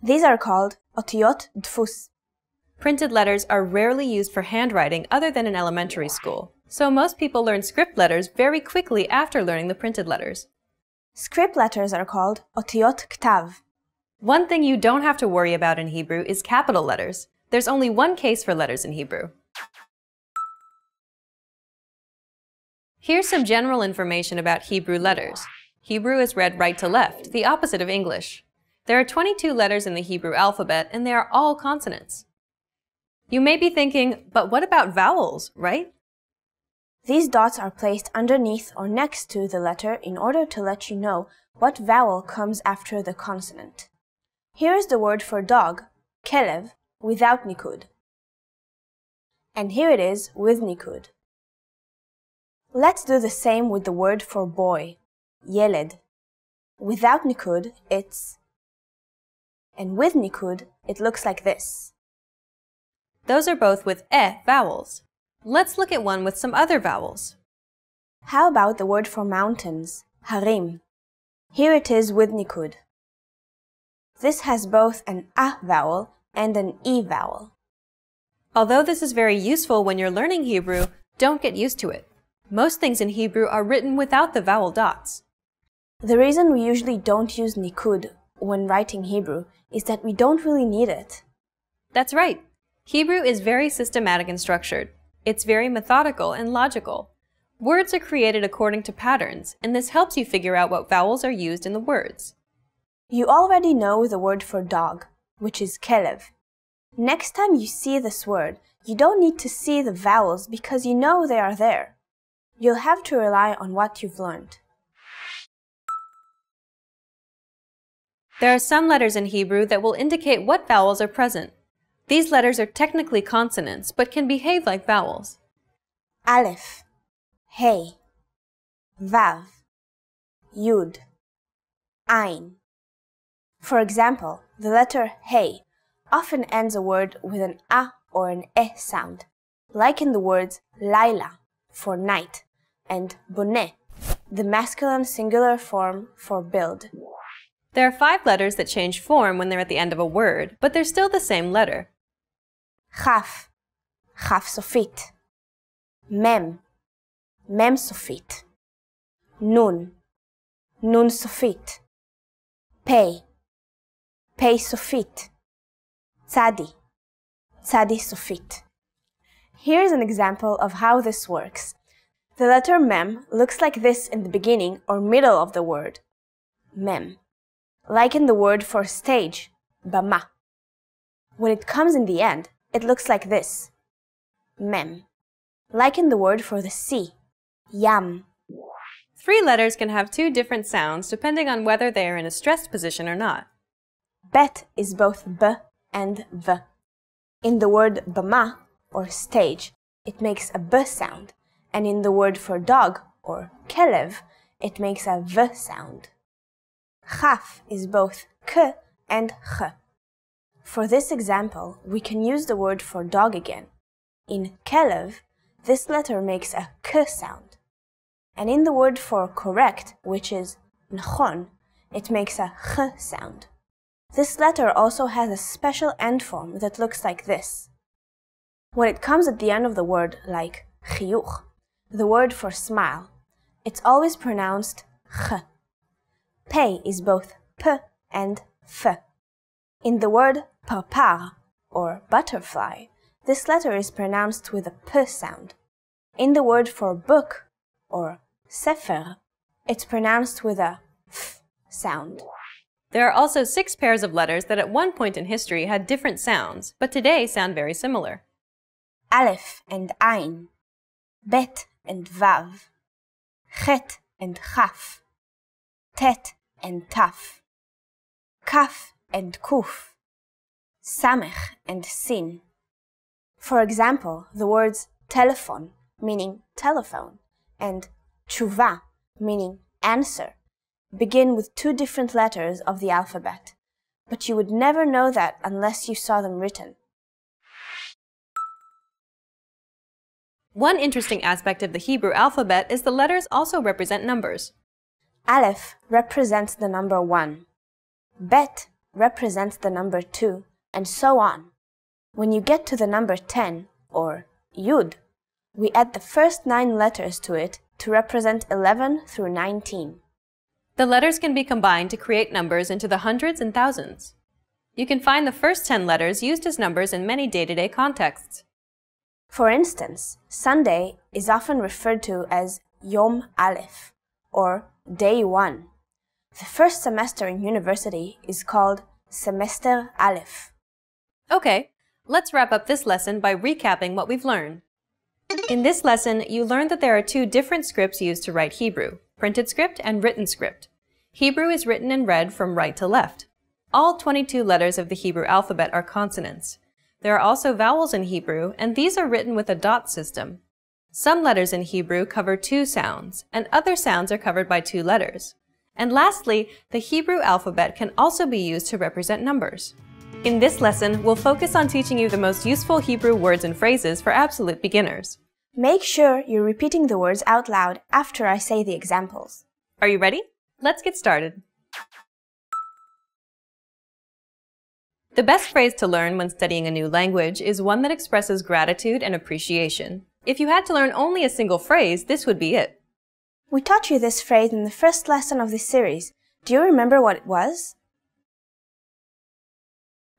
These are called otiyot dfus. Printed letters are rarely used for handwriting other than in elementary school, so most people learn script letters very quickly after learning the printed letters. Script letters are called otiyot ktav. One thing you don't have to worry about in Hebrew is capital letters. There's only one case for letters in Hebrew. Here's some general information about Hebrew letters. Hebrew is read right to left, the opposite of English. There are 22 letters in the Hebrew alphabet, and they are all consonants. You may be thinking, but what about vowels, right? These dots are placed underneath or next to the letter in order to let you know what vowel comes after the consonant. Here is the word for dog, kelev, without nikud. And here it is with nikud. Let's do the same with the word for boy, yeled. Without nikud, it's and with nikud, it looks like this. Those are both with eh vowels. Let's look at one with some other vowels. How about the word for mountains, harim? Here it is with nikud. This has both an a vowel and an e vowel. Although this is very useful when you're learning Hebrew, don't get used to it. Most things in Hebrew are written without the vowel dots. The reason we usually don't use nikud when writing Hebrew is that we don't really need it. That's right. Hebrew is very systematic and structured. It's very methodical and logical. Words are created according to patterns, and this helps you figure out what vowels are used in the words. You already know the word for dog, which is kelev. Next time you see this word, you don't need to see the vowels because you know they are there. You'll have to rely on what you've learned. There are some letters in Hebrew that will indicate what vowels are present. These letters are technically consonants, but can behave like vowels. Aleph, Hey, Vav, Yud, Ein. For example, the letter Hey often ends a word with an A or an E sound, like in the words Laila for night and bonnet, the masculine singular form for build. There are five letters that change form when they're at the end of a word, but they're still the same letter. Chaf, Chaf sofit. Mem, Mem sofit. Nun, Nun sofit. Pei, Pei sofit. Tzadi, Tzadi sofit. Here's an example of how this works. The letter mem looks like this in the beginning or middle of the word. Mem. Like in the word for stage, bama. When it comes in the end, it looks like this. Mem. Like in the word for the sea, yam. Three letters can have two different sounds depending on whether they are in a stressed position or not. Bet is both b and v. In the word bama, or stage, it makes a b sound, and in the word for dog, or kelev, it makes a v sound. Chaf is both k and ch. For this example, we can use the word for dog again. In kelev, this letter makes a k sound. And in the word for correct, which is nchon, it makes a ch sound. This letter also has a special end form that looks like this. When it comes at the end of the word, like chiyuch, the word for smile, it's always pronounced ch. Pei is both p and f. In the word parpar, or butterfly, this letter is pronounced with a p sound. In the word for book, or sefer, it's pronounced with a f sound. There are also six pairs of letters that at one point in history had different sounds, but today sound very similar. Aleph and Ein, Bet and Vav, Chet and Chaf, Tet and Taf, Kaf and Kuf, Samech and Sin. For example, the words telephone, meaning telephone, and tshuva, meaning answer, begin with two different letters of the alphabet, but you would never know that unless you saw them written. One interesting aspect of the Hebrew alphabet is the letters also represent numbers. Aleph represents the number 1. Bet represents the number 2, and so on. When you get to the number 10, or Yud, we add the first nine letters to it to represent 11 through 19. The letters can be combined to create numbers into the hundreds and thousands. You can find the first 10 letters used as numbers in many day-to-day -day contexts. For instance, Sunday is often referred to as Yom Aleph, or Day 1. The first semester in university is called Semester Aleph. Okay, let's wrap up this lesson by recapping what we've learned. In this lesson, you learned that there are two different scripts used to write Hebrew, printed script and written script. Hebrew is written and read from right to left. All 22 letters of the Hebrew alphabet are consonants. There are also vowels in Hebrew, and these are written with a dot system. Some letters in Hebrew cover two sounds, and other sounds are covered by two letters. And lastly, the Hebrew alphabet can also be used to represent numbers. In this lesson, we'll focus on teaching you the most useful Hebrew words and phrases for absolute beginners. Make sure you're repeating the words out loud after I say the examples. Are you ready? Let's get started. The best phrase to learn when studying a new language is one that expresses gratitude and appreciation. If you had to learn only a single phrase, this would be it. We taught you this phrase in the first lesson of this series. Do you remember what it was?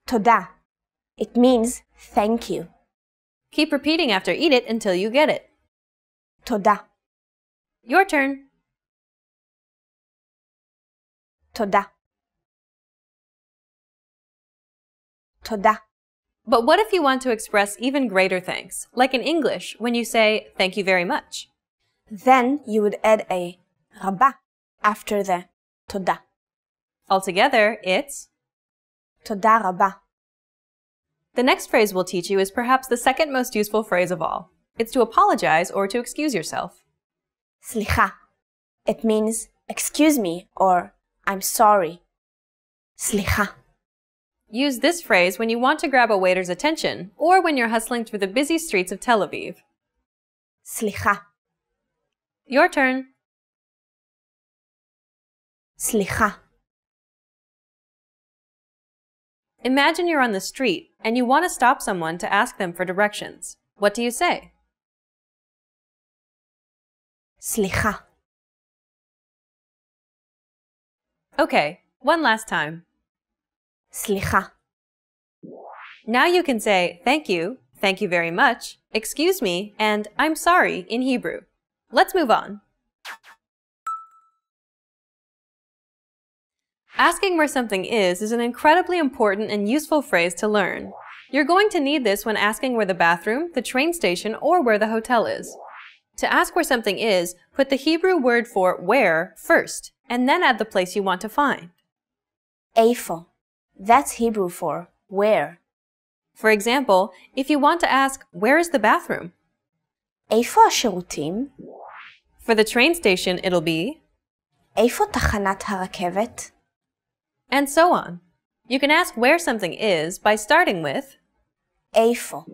Toda. It means thank you. Keep repeating after Edith until you get it. Toda. Your turn. Toda. Toda. But what if you want to express even greater thanks, like in English when you say thank you very much? Then you would add a rabba after the toda. Altogether, it's Toda rabba. The next phrase we'll teach you is perhaps the second most useful phrase of all. It's to apologize or to excuse yourself. Slicha. It means excuse me or I'm sorry. Slicha. Use this phrase when you want to grab a waiter's attention or when you're hustling through the busy streets of Tel Aviv. Slicha. Your turn. Slicha. Imagine you're on the street and you want to stop someone to ask them for directions. What do you say? Slicha. Okay, one last time. Slicha. Now you can say thank you, thank you very much, excuse me, and I'm sorry in Hebrew. Let's move on. Asking where something is is an incredibly important and useful phrase to learn. You're going to need this when asking where the bathroom, the train station, or where the hotel is. To ask where something is, put the Hebrew word for where first, and then add the place you want to find. Eifo. That's Hebrew for where. For example, if you want to ask, where is the bathroom? איפה השירותים? For the train station, it'll be, איפה תחנת הרכבת? and so on. You can ask where something is by starting with, איפה?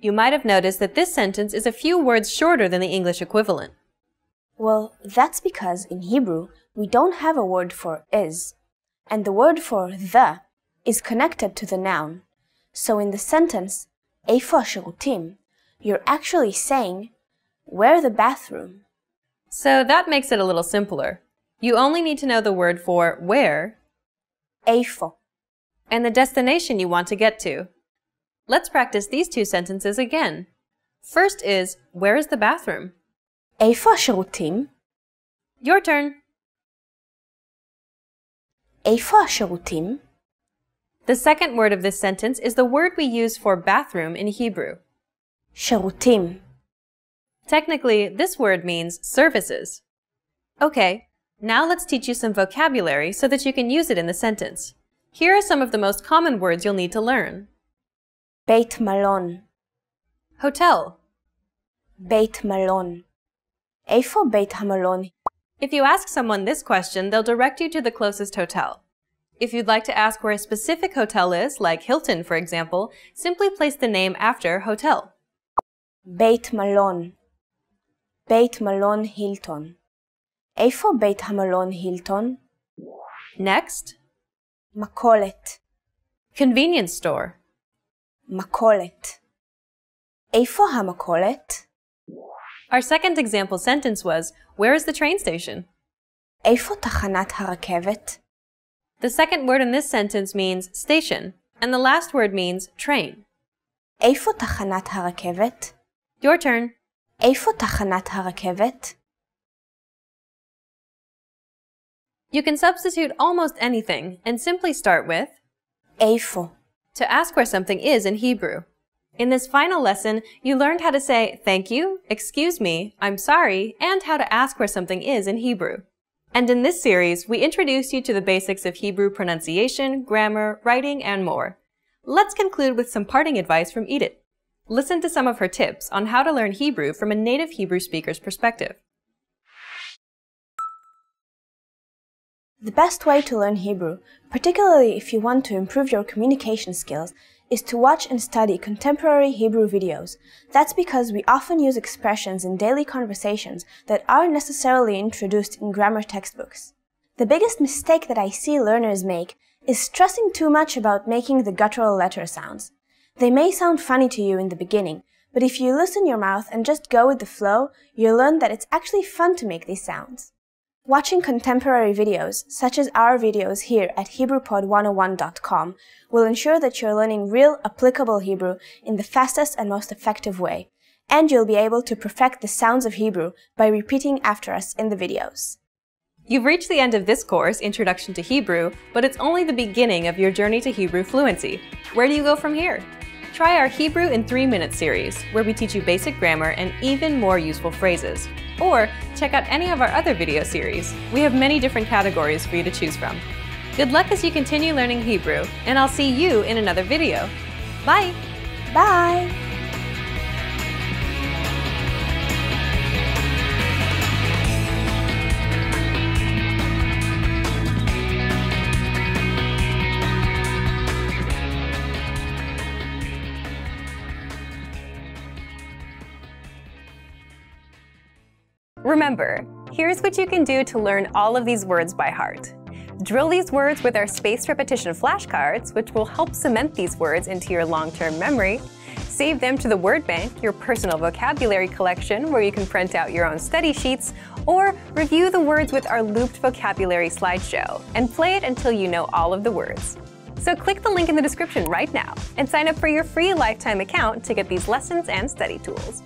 you might have noticed that this sentence is a few words shorter than the English equivalent. Well, that's because in Hebrew we don't have a word for is, and the word for the is connected to the noun. So in the sentence, a team, you're actually saying, where the bathroom? So that makes it a little simpler. You only need to know the word for where, Eifo, and the destination you want to get to. Let's practice these two sentences again. First is, where is the bathroom? Eifo Your turn. איפה השירותים? The second word of this sentence is the word we use for bathroom in Hebrew. שירותים. Technically, this word means services. Okay, now let's teach you some vocabulary so that you can use it in the sentence. Here are some of the most common words you'll need to learn. בית מלון. Hotel. בית מלון. איפה בית המלון? If you ask someone this question, they'll direct you to the closest hotel. If you'd like to ask where a specific hotel is, like Hilton, for example, simply place the name after hotel. בית מלון. בית מלון הילטון. איפה בית המלון הילטון? Next, מכולת. convenience store. מכולת. איפה המכולת? Our second example sentence was, Where is the train station? The second word in this sentence means station, and the last word means train. Your turn. You can substitute almost anything and simply start with to ask where something is in Hebrew. In this final lesson, you learned how to say thank you, excuse me, I'm sorry, and how to ask where something is in Hebrew. And in this series, we introduce you to the basics of Hebrew pronunciation, grammar, writing, and more. Let's conclude with some parting advice from Edith. Listen to some of her tips on how to learn Hebrew from a native Hebrew speaker's perspective. The best way to learn Hebrew, particularly if you want to improve your communication skills, is to watch and study contemporary Hebrew videos. That's because we often use expressions in daily conversations that aren't necessarily introduced in grammar textbooks. The biggest mistake that I see learners make is stressing too much about making the guttural letter sounds. They may sound funny to you in the beginning, but if you loosen your mouth and just go with the flow, you'll learn that it's actually fun to make these sounds. Watching contemporary videos, such as our videos here at HebrewPod101.com, will ensure that you're learning real, applicable Hebrew in the fastest and most effective way, and you'll be able to perfect the sounds of Hebrew by repeating after us in the videos. You've reached the end of this course, Introduction to Hebrew, but it's only the beginning of your journey to Hebrew fluency. Where do you go from here? Try our Hebrew in 3 Minutes series, where we teach you basic grammar and even more useful phrases. Or check out any of our other video series. We have many different categories for you to choose from. Good luck as you continue learning Hebrew, and I'll see you in another video. Bye! Bye! Remember, here's what you can do to learn all of these words by heart. Drill these words with our spaced repetition flashcards, which will help cement these words into your long-term memory. Save them to the Word Bank, your personal vocabulary collection where you can print out your own study sheets, or review the words with our looped vocabulary slideshow and play it until you know all of the words. So click the link in the description right now and sign up for your free lifetime account to get these lessons and study tools.